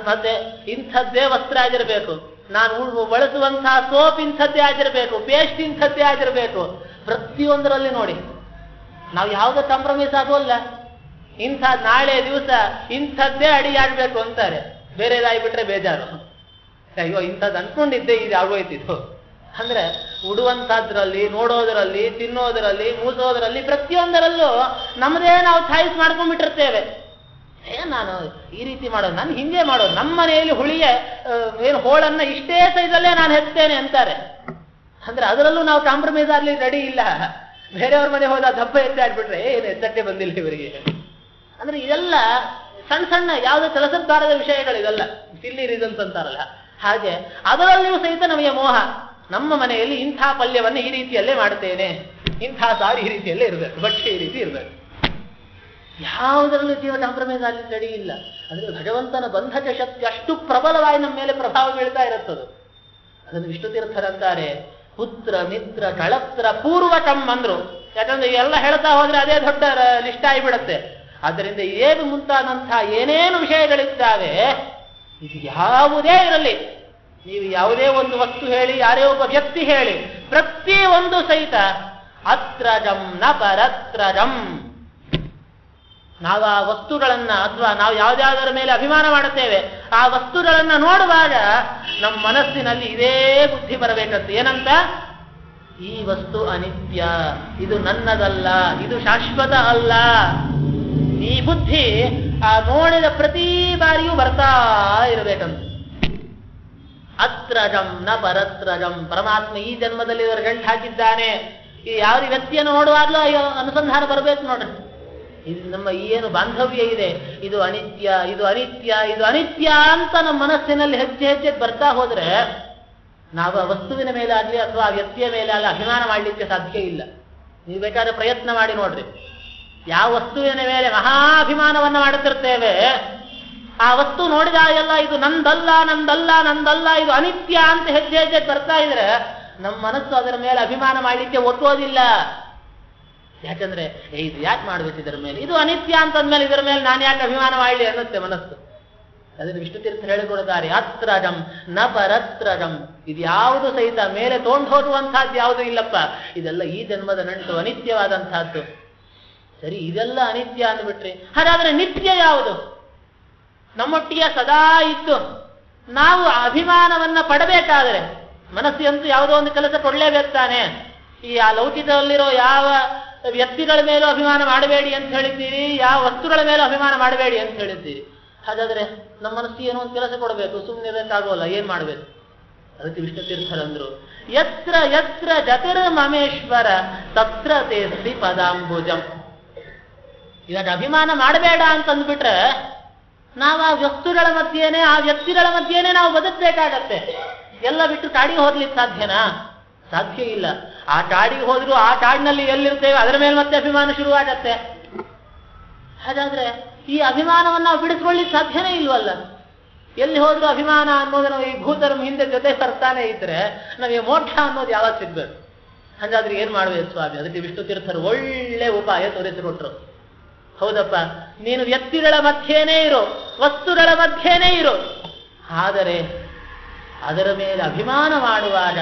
ಮತ್ತೆ ಇಂಥದ್ದೇ ವಸ್ತ್ರ ಆಗಿರಬೇಕು. ನಾನು ಬಳಸುವಂತಹ ಸೋಪ್ ಇಂಥದ್ದೇ ಆಗಿರಬೇಕು ಪೇಸ್ಟ್ ಇಂಥದ್ದೇ ಆಗಿರಬೇಕು. ಪ್ರತಿಯೊಂದರಲ್ಲಿ ನೋಡಿ. ನಾವು ಯಾವುದೇ ಕಾಂಪ್ರಮೈಸ್ ಆಗೋಲ್ಲ. ಇಂಥ ನಾಳೆ ದಿವಸ ಇಂಥದ್ದೇ ಅಡಿಗೆ ಆಗಬೇಕು ಅಂತಾರೆ. ಬೇರೆದಾಗ್ಬಿಟ್ರೆ ಬೇಜಾರು. ಅಯ್ಯೋ ಇಂಥದ್ದು ಅನ್ಕೊಂಡಿದ್ದೆ, ಇದು ಆಗೋಯ್ತಿತ್ತು. ಅಂದ್ರೆ ಉಡುವಂತಹದ್ರಲ್ಲಿ ನೋಡೋದರಲ್ಲಿ, ತಿನ್ನೋದರಲ್ಲಿ, ಮೂಸೋದರಲ್ಲಿ ಪ್ರತಿಯೊಂದರಲ್ಲೂ ನಮ್ಮದೇ ನಾವು ಚಾಯ್ಸ್ ಮಾಡ್ಕೊಂಡ್ಬಿಟ್ಟಿರ್ತೇವೆ. ಏ, ನಾನು ಈ ರೀತಿ ಮಾಡೋದು, ನಾನು ಹಿಂಗೆ ಮಾಡೋದು, ನಮ್ಮ ಮನೆಯಲ್ಲಿ ಹುಳಿಯ ಏನು ಹೋಳನ್ನ ಇಷ್ಟೇ ಸೈಜಲ್ಲೇ ನಾನು ಹೆಚ್ತೇನೆ ಅಂತಾರೆ. ಅಂದ್ರೆ ಅದರಲ್ಲೂ ನಾವು ಕಾಂಪ್ರಮೈಸ್ ಆಗ್ಲಿ ರೆಡಿ ಇಲ್ಲ. ಬೇರೆಯವ್ರ ಮನೆ ಹೋದ ದಪ್ಪ ಎತ್ತೆ ಆಗ್ಬಿಟ್ರೆ ಏನು ಎತ್ತಟ್ಟೆ ಬಂದಿಲ್ಲ ಇವರಿಗೆ. ಅಂದ್ರೆ ಇದೆಲ್ಲ ಸಣ್ಣ ಸಣ್ಣ ಯಾವುದೇ ಕೆಲಸದ್ದಾರದ ವಿಷಯಗಳು ಇದೆಲ್ಲ ಸಿಲ್ಲಿ ರೀಸನ್ಸ್ ಅಂತಾರಲ್ಲ. ಹಾಗೆ ಅದರಲ್ಲಿಯೂ ಸಹಿತ ನಮಗೆ ಮೋಹ. ನಮ್ಮ ಮನೆಯಲ್ಲಿ ಇಂಥ ಪಲ್ಯವನ್ನು ಈ ರೀತಿಯಲ್ಲೇ ಮಾಡುತ್ತೇನೆ ಇಂಥ ಸಾರು ಈ ರೀತಿಯಲ್ಲೇ ಇರಬೇಕು ಭಕ್ಷ್ಯ ಈ ರೀತಿ ಇರಬೇಕು. ಯಾವುದರಲ್ಲೂ ಜೀವ ಕಾಂಪ್ರಮೈಸ್ ಅಲ್ಲಿ ನಡೆಯಿಲ್ಲ. ಇಲ್ಲ ಅಂದ್ರೆ ಭಗವಂತನ ಬಂಧಕ ಶಕ್ತಿ ಅಷ್ಟು ಪ್ರಬಲವಾಗಿ ನಮ್ಮ ಮೇಲೆ ಪ್ರಭಾವ ಬೀಳ್ತಾ ಇರುತ್ತದು. ಅದನ್ನು ವಿಷ್ಣು ತೀರ್ಥರಂತಾರೆ ಪುತ್ರ, ಮಿತ್ರ ಕಳತ್ರ ಪೂರ್ವಕಂ ಅಂದ್ರು. ಯಾಕಂದ್ರೆ ಎಲ್ಲ ಹೇಳ್ತಾ ಹೋದ್ರೆ ಅದೇ ದೊಡ್ಡ ಲಿಸ್ಟ್ ಆಗಿಬಿಡುತ್ತೆ. ಆದ್ದರಿಂದ ಏನು ಮುಂತಾದಂತಹ ಏನೇನು ವಿಷಯಗಳಿದ್ದಾವೆ, ಇದು ಯಾವುದೇ ಇರಲಿ. ನೀವು ಯಾವುದೇ ಒಂದು ವಸ್ತು ಹೇಳಿ, ಯಾರೇ ಒಬ್ಬ ವ್ಯಕ್ತಿ ಹೇಳಿ, ಪ್ರತಿ ಒಂದು ಸಹಿತ ಅತ್ರಜಂ ನ ಪರತ್ರಜಂ. ನಾವು ಆ ವಸ್ತುಗಳನ್ನ ಅಥವಾ ನಾವು ಯಾವುದಾದರ ಮೇಲೆ ಅಭಿಮಾನ ಮಾಡುತ್ತೇವೆ, ಆ ವಸ್ತುಗಳನ್ನ ನೋಡುವಾಗ ನಮ್ಮ ಮನಸ್ಸಿನಲ್ಲಿ ಇದೇ ಬುದ್ಧಿ ಬರಬೇಕಂತ. ಏನಂತ? ಈ ವಸ್ತು ಅನಿತ್ಯ, ಇದು ನನ್ನದಲ್ಲ, ಇದು ಶಾಶ್ವತ ಅಲ್ಲ. ಈ ಬುದ್ಧಿ ಆ ನೋಡಿದ ಪ್ರತಿ ಬಾರಿಯೂ ಬರ್ತಾ ಇರಬೇಕಂತ. ಅತ್ರಜಂ ನ ಪರತ್ರಜಂ. ಪರಮಾತ್ಮ ಈ ಜನ್ಮದಲ್ಲಿ ಇವರು ಗಂಟು ಹಾಕಿದ್ದಾನೆ. ಈ ಯಾವ ವ್ಯಕ್ತಿಯನ್ನು ನೋಡುವಾಗಲೂ ಅಯ್ಯೋ, ಅನುಸಂಧಾನ ಬರಬೇಕು ನೋಡ್ರಿ. ಇದು ನಮ್ಮ ಏನು ಬಾಂಧವ್ಯ ಇದೆ, ಇದು ಅನಿತ್ಯ ಇದು ಅನಿತ್ಯ ಇದು ಅನಿತ್ಯ ಅಂತ ನಮ್ಮ ಮನಸ್ಸಿನಲ್ಲಿ ಹೆಜ್ಜೆ ಹೆಜ್ಜೆ ಬರ್ತಾ ಹೋದ್ರೆ ನಾವು ಆ ವಸ್ತುವಿನ ಮೇಲೆ ಆಗಲಿ ಅಥವಾ ಆ ವ್ಯಕ್ತಿಯ ಮೇಲೆ ಆಗಲಿ ಅಭಿಮಾನ ಮಾಡಲಿಕ್ಕೆ ಸಾಧ್ಯ ಇಲ್ಲ. ನೀವು ಬೇಕಾದ್ರೆ ಪ್ರಯತ್ನ ಮಾಡಿ ನೋಡ್ರಿ. ಯಾವ ವಸ್ತುವಿನ ಮೇಲೆ ಮಹಾಭಿಮಾನವನ್ನು ಮಾಡುತ್ತಿರ್ತೇವೆ, ಆ ವಸ್ತು ನೋಡಿದಾಗೆಲ್ಲ ಇದು ನಂದಲ್ಲ ನಂದಲ್ಲ ನಂದಲ್ಲ, ಇದು ಅನಿತ್ಯ ಅಂತ ಹೆಜ್ಜೆ ಹೆಜ್ಜೆ ಬರ್ತಾ ಇದ್ರೆ ನಮ್ಮ ಮನಸ್ಸು ಅದರ ಮೇಲೆ ಅಭಿಮಾನ ಮಾಡಲಿಕ್ಕೆ ಒತ್ತೋದಿಲ್ಲ ಯಾಕಂದ್ರೆ ಇದು ಯಾಕೆ ಮಾಡ್ಬೇಕು ಇದರ ಮೇಲೆ? ಇದು ಅನಿತ್ಯ ಅಂತಂದ್ಮೇಲೆ ಇದರ ಮೇಲೆ ನಾನು ಯಾಕೆ ಅಭಿಮಾನ ಮಾಡಲಿ ಅನ್ನುತ್ತೆ ಮನಸ್ಸು. ಅದನ್ನು ವಿಷ್ಣು ತೀರ್ಥ ಹೇಳಿಕೊಡುತ್ತಾರೆ, ಅತ್ರಜಂ, ನ ಪರತ್ರಜಂ. ಇದು ಯಾವುದು ಸಹಿತ ಮೇಲೆ ತೋಂಡು ಹೋಗುವಂತಹದ್ದು ಯಾವುದು ಇಲ್ಲಪ್ಪ. ಇದೆಲ್ಲ ಈ ಜನ್ಮದ ನಂಟು ಅನಿತ್ಯವಾದಂತಹದ್ದು ಸರಿ, ಇದೆಲ್ಲ ಅನಿತ್ಯ ಅಂದ್ಬಿಟ್ರಿ, ಹಾಗಾದ್ರೆ ನಿತ್ಯ ಯಾವುದು? ನಮ್ಮೊಟ್ಟಿಗೆ ಸದಾ ಇತ್ತು ನಾವು ಅಭಿಮಾನವನ್ನ ಪಡಬೇಕಾದರೆ ಮನಸ್ಸಿನಂತೂ ಯಾವುದೋ ಒಂದು ಕೆಲಸ ಕೊಡ್ಲೇಬೇಕು ತಾನೆ. ಈ ಆ ಲೌಕಿಕದಲ್ಲಿರೋ ಯಾವ ವ್ಯಕ್ತಿಗಳ ಮೇಲೂ ಅಭಿಮಾನ ಮಾಡಬೇಡಿ ಅಂತ ಹೇಳಿದ್ದೀರಿ, ಯಾವ ವಸ್ತುಗಳ ಮೇಲೂ ಅಭಿಮಾನ ಮಾಡಬೇಡಿ ಅಂತ ಹೇಳಿದ್ದೀರಿ. ಹಾಗಾದ್ರೆ ನಮ್ಮ ಮನಸ್ಸು ಏನೋ ಒಂದು ಕೆಲಸ ಕೊಡಬೇಕು? ಸುಮ್ಮನೆ ಇರಕ್ಕಾಗೋಲ್ಲ ಏನ್ ಮಾಡ್ಬೇಕು? ಅದಕ್ಕೆ ವಿಷ್ಣು ತೀರ್ಥರಂದ್ರು, ಯತ್ರ ಯತ್ರ ಜತರ ಮಮೇಶ್ವರ, ತತ್ರ ತೇಸ್ತಿ ಪದಾಂಬುಜಂ ಇವಾಗ ಅಭಿಮಾನ ಮಾಡಬೇಡ ಅಂತಂದ್ಬಿಟ್ರೆ ನಾವು ಆ ವ್ಯಕ್ತಿಗಳ ಮಧ್ಯೆನೆ, ಆ ವ್ಯಕ್ತಿಗಳ ಮಧ್ಯೆನೆ ನಾವು ಬದುಕಬೇಕಾಗತ್ತೆ. ಎಲ್ಲ ಬಿಟ್ಟು ಕಾಡಿಗೆ ಹೋಗ್ಲಿಕ್ಕೆ ಸಾಧ್ಯನಾ? ಸಾಧ್ಯ ಇಲ್ಲ. ಆ ಕಾಡಿಗೆ ಹೋದ್ರು ಆ ಕಾಡಿನಲ್ಲಿ ಎಲ್ಲಿರ್ತೇವೆ, ಅದರ ಮೇಲೆ ಮತ್ತೆ ಅಭಿಮಾನ ಶುರುವಾಗತ್ತೆ. ಹಾಗಾದ್ರೆ ಈ ಅಭಿಮಾನವನ್ನು ನಾವು ಬಿಡಿಸ್ಕೊಳ್ಳಿಕ್ಕೆ ಸಾಧ್ಯನೇ ಇಲ್ವಲ್ಲ? ಎಲ್ಲಿ ಹೋದ್ರು ಅಭಿಮಾನ ಅನ್ನೋದು ನಾವು ಈ ಭೂತರ ಹಿಂದೆ ಜೊತೆ ತರ್ತಾನೆ ಇದ್ರೆ ನಮಗೆ ಮೋಕ್ಷ ಅನ್ನೋದು ಯಾವಾಗ ಸಿಗ್ಬೇಕು? ಹಾಗಾದ್ರೆ ಏನ್ ಮಾಡ್ಬೇಕು ಸ್ವಾಮಿ? ಅದಕ್ಕೆ ವಿಷ್ಣು ತೀರ್ಥರು ಒಳ್ಳೆ ಉಪಾಯ ತೋರಿಸಿಕೊಟ್ರು. ಹೌದಪ್ಪ, ನೀನು ವ್ಯಕ್ತಿಗಳ ಮಧ್ಯೆನೇ ಇರೋ, ವಸ್ತುಗಳ ಮಧ್ಯೆನೇ ಇರೋ. ಆದರೆ ಅದರ ಮೇಲೆ ಅಭಿಮಾನ ಮಾಡುವಾಗ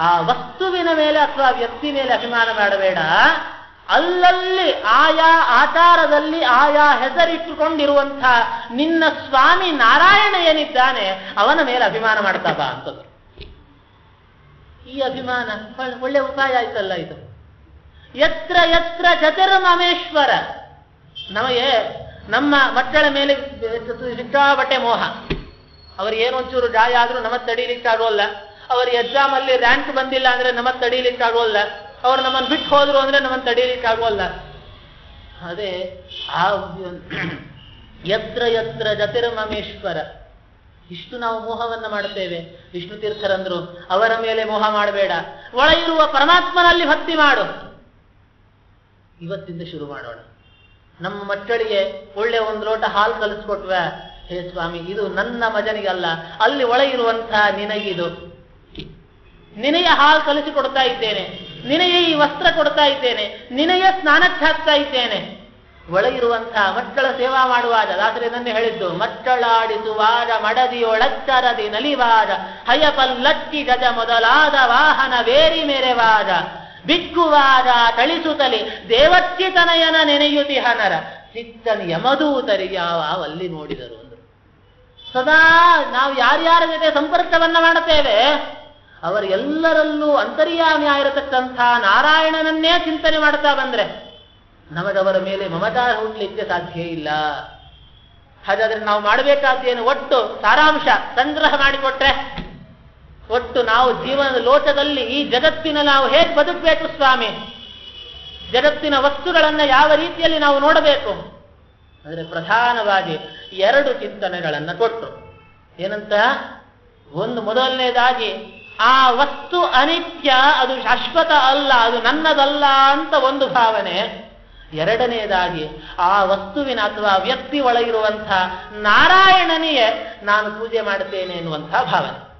ಆ ವಸ್ತುವಿನ ಮೇಲೆ ಅಥವಾ ವ್ಯಕ್ತಿ ಮೇಲೆ ಅಭಿಮಾನ ಮಾಡಬೇಡ. ಅಲ್ಲಲ್ಲಿ ಆಯಾ ಆಚಾರದಲ್ಲಿ ಆಯಾ ಹೆಸರಿಟ್ಟುಕೊಂಡಿರುವಂತಹ ನಿನ್ನ ಸ್ವಾಮಿ ನಾರಾಯಣ ಏನಿದ್ದಾನೆ, ಅವನ ಮೇಲೆ ಅಭಿಮಾನ ಮಾಡ್ತಾ ಬಾ ಈ ಅಭಿಮಾನ ಒಳ್ಳೆ- ಉಪಾಯ ಆಯ್ತಲ್ಲ ಇದು. ಎತ್ರ ಯತ್ರ ಚತುರ್ಮಮೇಶ್ವರ ನಮಗೆ ನಮ್ಮ ಮಕ್ಕಳ ಮೇಲೆ ಸಿಕ್ಕಾಬಟ್ಟೆ ಮೋಹ. ಅವ್ರಿಗೆ ಏನೊಂಚೂರು ಜಾಯ ಆದರೂ ನಮ್ಮ ತಡೀಲಿಕ್ಕಾಗೋಲ್ಲ ಅವ್ರಿಗೆ ಎಕ್ಸಾಮ್ ಅಲ್ಲಿ ರ್ಯಾಂಕ್ ಬಂದಿಲ್ಲ ಅಂದ್ರೆ ನಮ್ಮನ್ನು ತಡೀಲಿಕ್ಕೆ ಆಗೋಲ್ಲ ಅವ್ರು ನಮ್ಮನ್ನು ಬಿಟ್ಟು ಹೋದ್ರು ಅಂದ್ರೆ ನಮ್ಮನ್ನು ತಡೀಲಿಕ್ಕಾಗೋಲ್ಲ. ಅದೇ ಆ ಯತ್ರ ಯತ್ರ ಜತಿರ್ಮಮೇಶ್ವರ. ಇಷ್ಟು ನಾವು ಮೋಹವನ್ನ ಮಾಡುತ್ತೇವೆ. ವಿಷ್ಣು ತೀರ್ಥರಂದ್ರು, ಅವರ ಮೇಲೆ ಮೋಹ ಮಾಡಬೇಡ. ಒಳ ಇರುವ ಪರಮಾತ್ಮನಲ್ಲಿ ಭಕ್ತಿ ಮಾಡು. ಇವತ್ತಿಂದ ಶುರು ಮಾಡೋಣ. ನಮ್ಮ ಮಕ್ಕಳಿಗೆ ಒಳ್ಳೆ ಒಂದು ಲೋಟ ಹಾಲು ಕಲಿಸ್ಕೊಟ್ವ. ಹೇ ಸ್ವಾಮಿ, ಇದು ನನ್ನ ಮಜನಿಗಲ್ಲ. ಅಲ್ಲಿ ಒಳಗಿರುವಂತಹ ನಿನಗಿದು. ನಿನಗೆ ಹಾಲು ಕಲಿಸಿ ಕೊಡ್ತಾ ಇದ್ದೇನೆ. ನಿನಗೆ ಈ ವಸ್ತ್ರ ಕೊಡ್ತಾ ಇದ್ದೇನೆ. ನಿನಗೆ ಸ್ನಾನಕ್ಕೆ ಹಾಕ್ತಾ ಇದ್ದೇನೆ. ಒಳಗಿರುವಂತಹ ಮಕ್ಕಳ ಸೇವಾ ಮಾಡುವಾಗ ದಾಸರೇನನ್ನೇ ಹೇಳಿದ್ದು ಮಕ್ಕಳಾಡಿಸುವಾಗ ಮಡದಿಯೊಳಚ್ಚರದಿ ನಲಿವಾದ ಹಯಪಲ್ಲಕ್ಕಿ ಗಜ ಮೊದಲಾದ ವಾಹನ ವೇರಿ ಮೆರೆವಾದ ಬಿಕ್ಕುವಾದ ತಳಿಸುತ್ತಲಿ ದೇವಚ್ಚಿತನಯನ ನೆನೆಯುತಿ ಹನರ. ಚಿತ್ತನ ಯಮದೂತರಿಯಾವ ಅಲ್ಲಿ ನೋಡಿದರು ಅಂದರು. ಸದಾ ನಾವು ಯಾರ್ಯಾರ ಜೊತೆ ಸಂಪರ್ಕವನ್ನ ಮಾಡುತ್ತೇವೆ ಅವರೆಲ್ಲರಲ್ಲೂ ಅಂತರ್ಯಾಮಿ ಆಗಿರತಕ್ಕಂಥ ನಾರಾಯಣನನ್ನೇ ಚಿಂತನೆ ಮಾಡ್ತಾ ಬಂದ್ರೆ ನಮಗವರ ಮೇಲೆ ಮಮತಾ ಹುಟ್ಟಲಿಕ್ಕೆ ಸಾಧ್ಯ ಇಲ್ಲ. ಹಾಗಾದ್ರೆ ನಾವು ಮಾಡಬೇಕಾದ್ದೇನು ಒಟ್ಟು ಸಾರಾಂಶ ಸಂಗ್ರಹ ಮಾಡಿಕೊಟ್ರೆ ಒಟ್ಟು ನಾವು ಜೀವನದ ಲೋಟದಲ್ಲಿ ಈ ಜಗತ್ತಿನ ನಾವು ಹೇಗೆ ಬದುಕಬೇಕು ಸ್ವಾಮಿ? ಜಗತ್ತಿನ ವಸ್ತುಗಳನ್ನು ಯಾವ ರೀತಿಯಲ್ಲಿ ನಾವು ನೋಡಬೇಕು? ಅಂದರೆ ಪ್ರಧಾನವಾಗಿ ಎರಡು ಚಿಂತನೆಗಳನ್ನು ಕೊಟ್ಟರು ಏನಂತ? ಒಂದು ಮೊದಲನೇದಾಗಿ ಆ ವಸ್ತು ಅನಿತ್ಯ, ಅದು ಶಾಶ್ವತ ಅಲ್ಲ, ಅದು ನನ್ನದಲ್ಲ ಅಂತ ಒಂದು ಭಾವನೆ. ಎರಡನೆಯದಾಗಿ ಆ ವಸ್ತುವಿನ ಅಥವಾ ವ್ಯಕ್ತಿ ಒಳಗಿರುವಂಥ ನಾರಾಯಣನಿಗೆ ನಾನು ಪೂಜೆ ಮಾಡುತ್ತೇನೆ ಎನ್ನುವಂತಹ ಭಾವನೆ.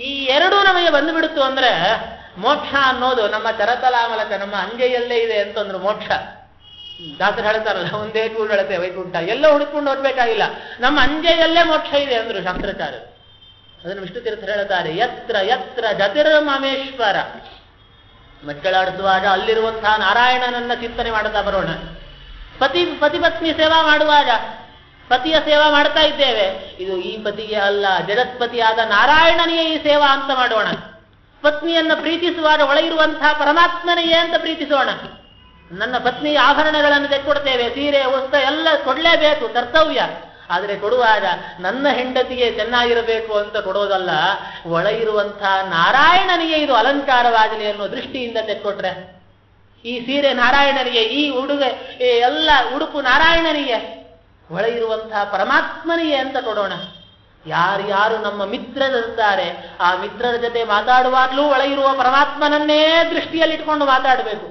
ಈ ಎರಡು ನಮಗೆ ಬಂದುಬಿಡುತ್ತು ಅಂದ್ರೆ ಮೋಕ್ಷ ಅನ್ನೋದು ನಮ್ಮ ಚರತಲಾಮಲಕ, ನಮ್ಮ ಅಂಗೈಯಲ್ಲೇ ಇದೆ ಅಂತಂದ್ರು ಮೋಕ್ಷ. ದಾಸರು ಹೇಳ್ತಾರಲ್ಲ, ಒಂದೇ ಕೂಡ ಹೇಳುತ್ತೆ ವೈಕುಂಠ, ಎಲ್ಲೋ ಹುಡುಕೊಂಡು ಹೋಗ್ಬೇಕಾಗಿಲ್ಲ. ನಮ್ಮ ಅಂಜೆಯಲ್ಲೇ ಮೋಕ್ಷ ಇದೆ ಅಂದ್ರು ಶಾಸ್ತ್ರಕಾರರು ಅದನ್ನು ವಿಷ್ಣು ತೀರ್ಥರು ಹೇಳುತ್ತಾರೆ. ಯತ್ರ ಯತ್ರ ಜತಿರ್ಮಮೇಶ್ವರ. ಮಕ್ಕಳಾಡಿಸುವಾಗ ಅಲ್ಲಿರುವಂತಹ ನಾರಾಯಣನನ್ನ ಚಿಂತನೆ ಮಾಡುತ್ತಾ ಬರೋಣ. ಪತಿ ಪತಿ ಪತ್ನಿ ಸೇವಾ ಮಾಡುವಾಗ, ಪತಿಯ ಸೇವಾ ಮಾಡ್ತಾ ಇದ್ದೇವೆ. ಇದು ಈ ಪತಿಗೆ ಅಲ್ಲ, ಜಗತ್ಪತಿಯಾದ ನಾರಾಯಣನಿಗೆ ಈ ಸೇವಾ ಅಂತ ಮಾಡೋಣ. ಪತ್ನಿಯನ್ನ ಪ್ರೀತಿಸುವಾಗ ಒಳಗಿರುವಂತಹ ಪರಮಾತ್ಮನಿಗೆ ಅಂತ ಪ್ರೀತಿಸೋಣ. ನನ್ನ ಪತ್ನಿಯ ಆಭರಣಗಳನ್ನು ತೆಕ್ಕೊಡ್ತೇವೆ. ಸೀರೆ, ವಸ್ತ್ರ ಎಲ್ಲ ಕೊಡಲೇಬೇಕು, ಕರ್ತವ್ಯ. ಆದರೆ ಕೊಡುವಾಗ ನನ್ನ ಹೆಂಡತಿಗೆ ಚೆನ್ನಾಗಿರಬೇಕು ಅಂತ ಕೊಡೋದಲ್ಲ, ಒಳ ಇರುವಂಥ ನಾರಾಯಣನಿಗೆ ಇದು ಅಲಂಕಾರವಾಗಲಿ ಅನ್ನೋ ದೃಷ್ಟಿಯಿಂದ ತೆಕ್ಕೊಟ್ರೆ. ಈ ಸೀರೆ ನಾರಾಯಣನಿಗೆ, ಈ ಉಡುಗೆ ಎಲ್ಲ ಉಡುಪು ನಾರಾಯಣನಿಗೆ, ಒಳ ಇರುವಂತಹ ಪರಮಾತ್ಮನಿಗೆ ಅಂತ ಕೊಡೋಣ. ಯಾರ್ಯಾರು ನಮ್ಮ ಮಿತ್ರರಿರ್ತಾರೆ ಆ ಮಿತ್ರರ ಜೊತೆ ಮಾತಾಡುವಾಗಲೂ ಇರುವ ಪರಮಾತ್ಮನನ್ನೇ ದೃಷ್ಟಿಯಲ್ಲಿ ಇಟ್ಕೊಂಡು ಮಾತಾಡಬೇಕು.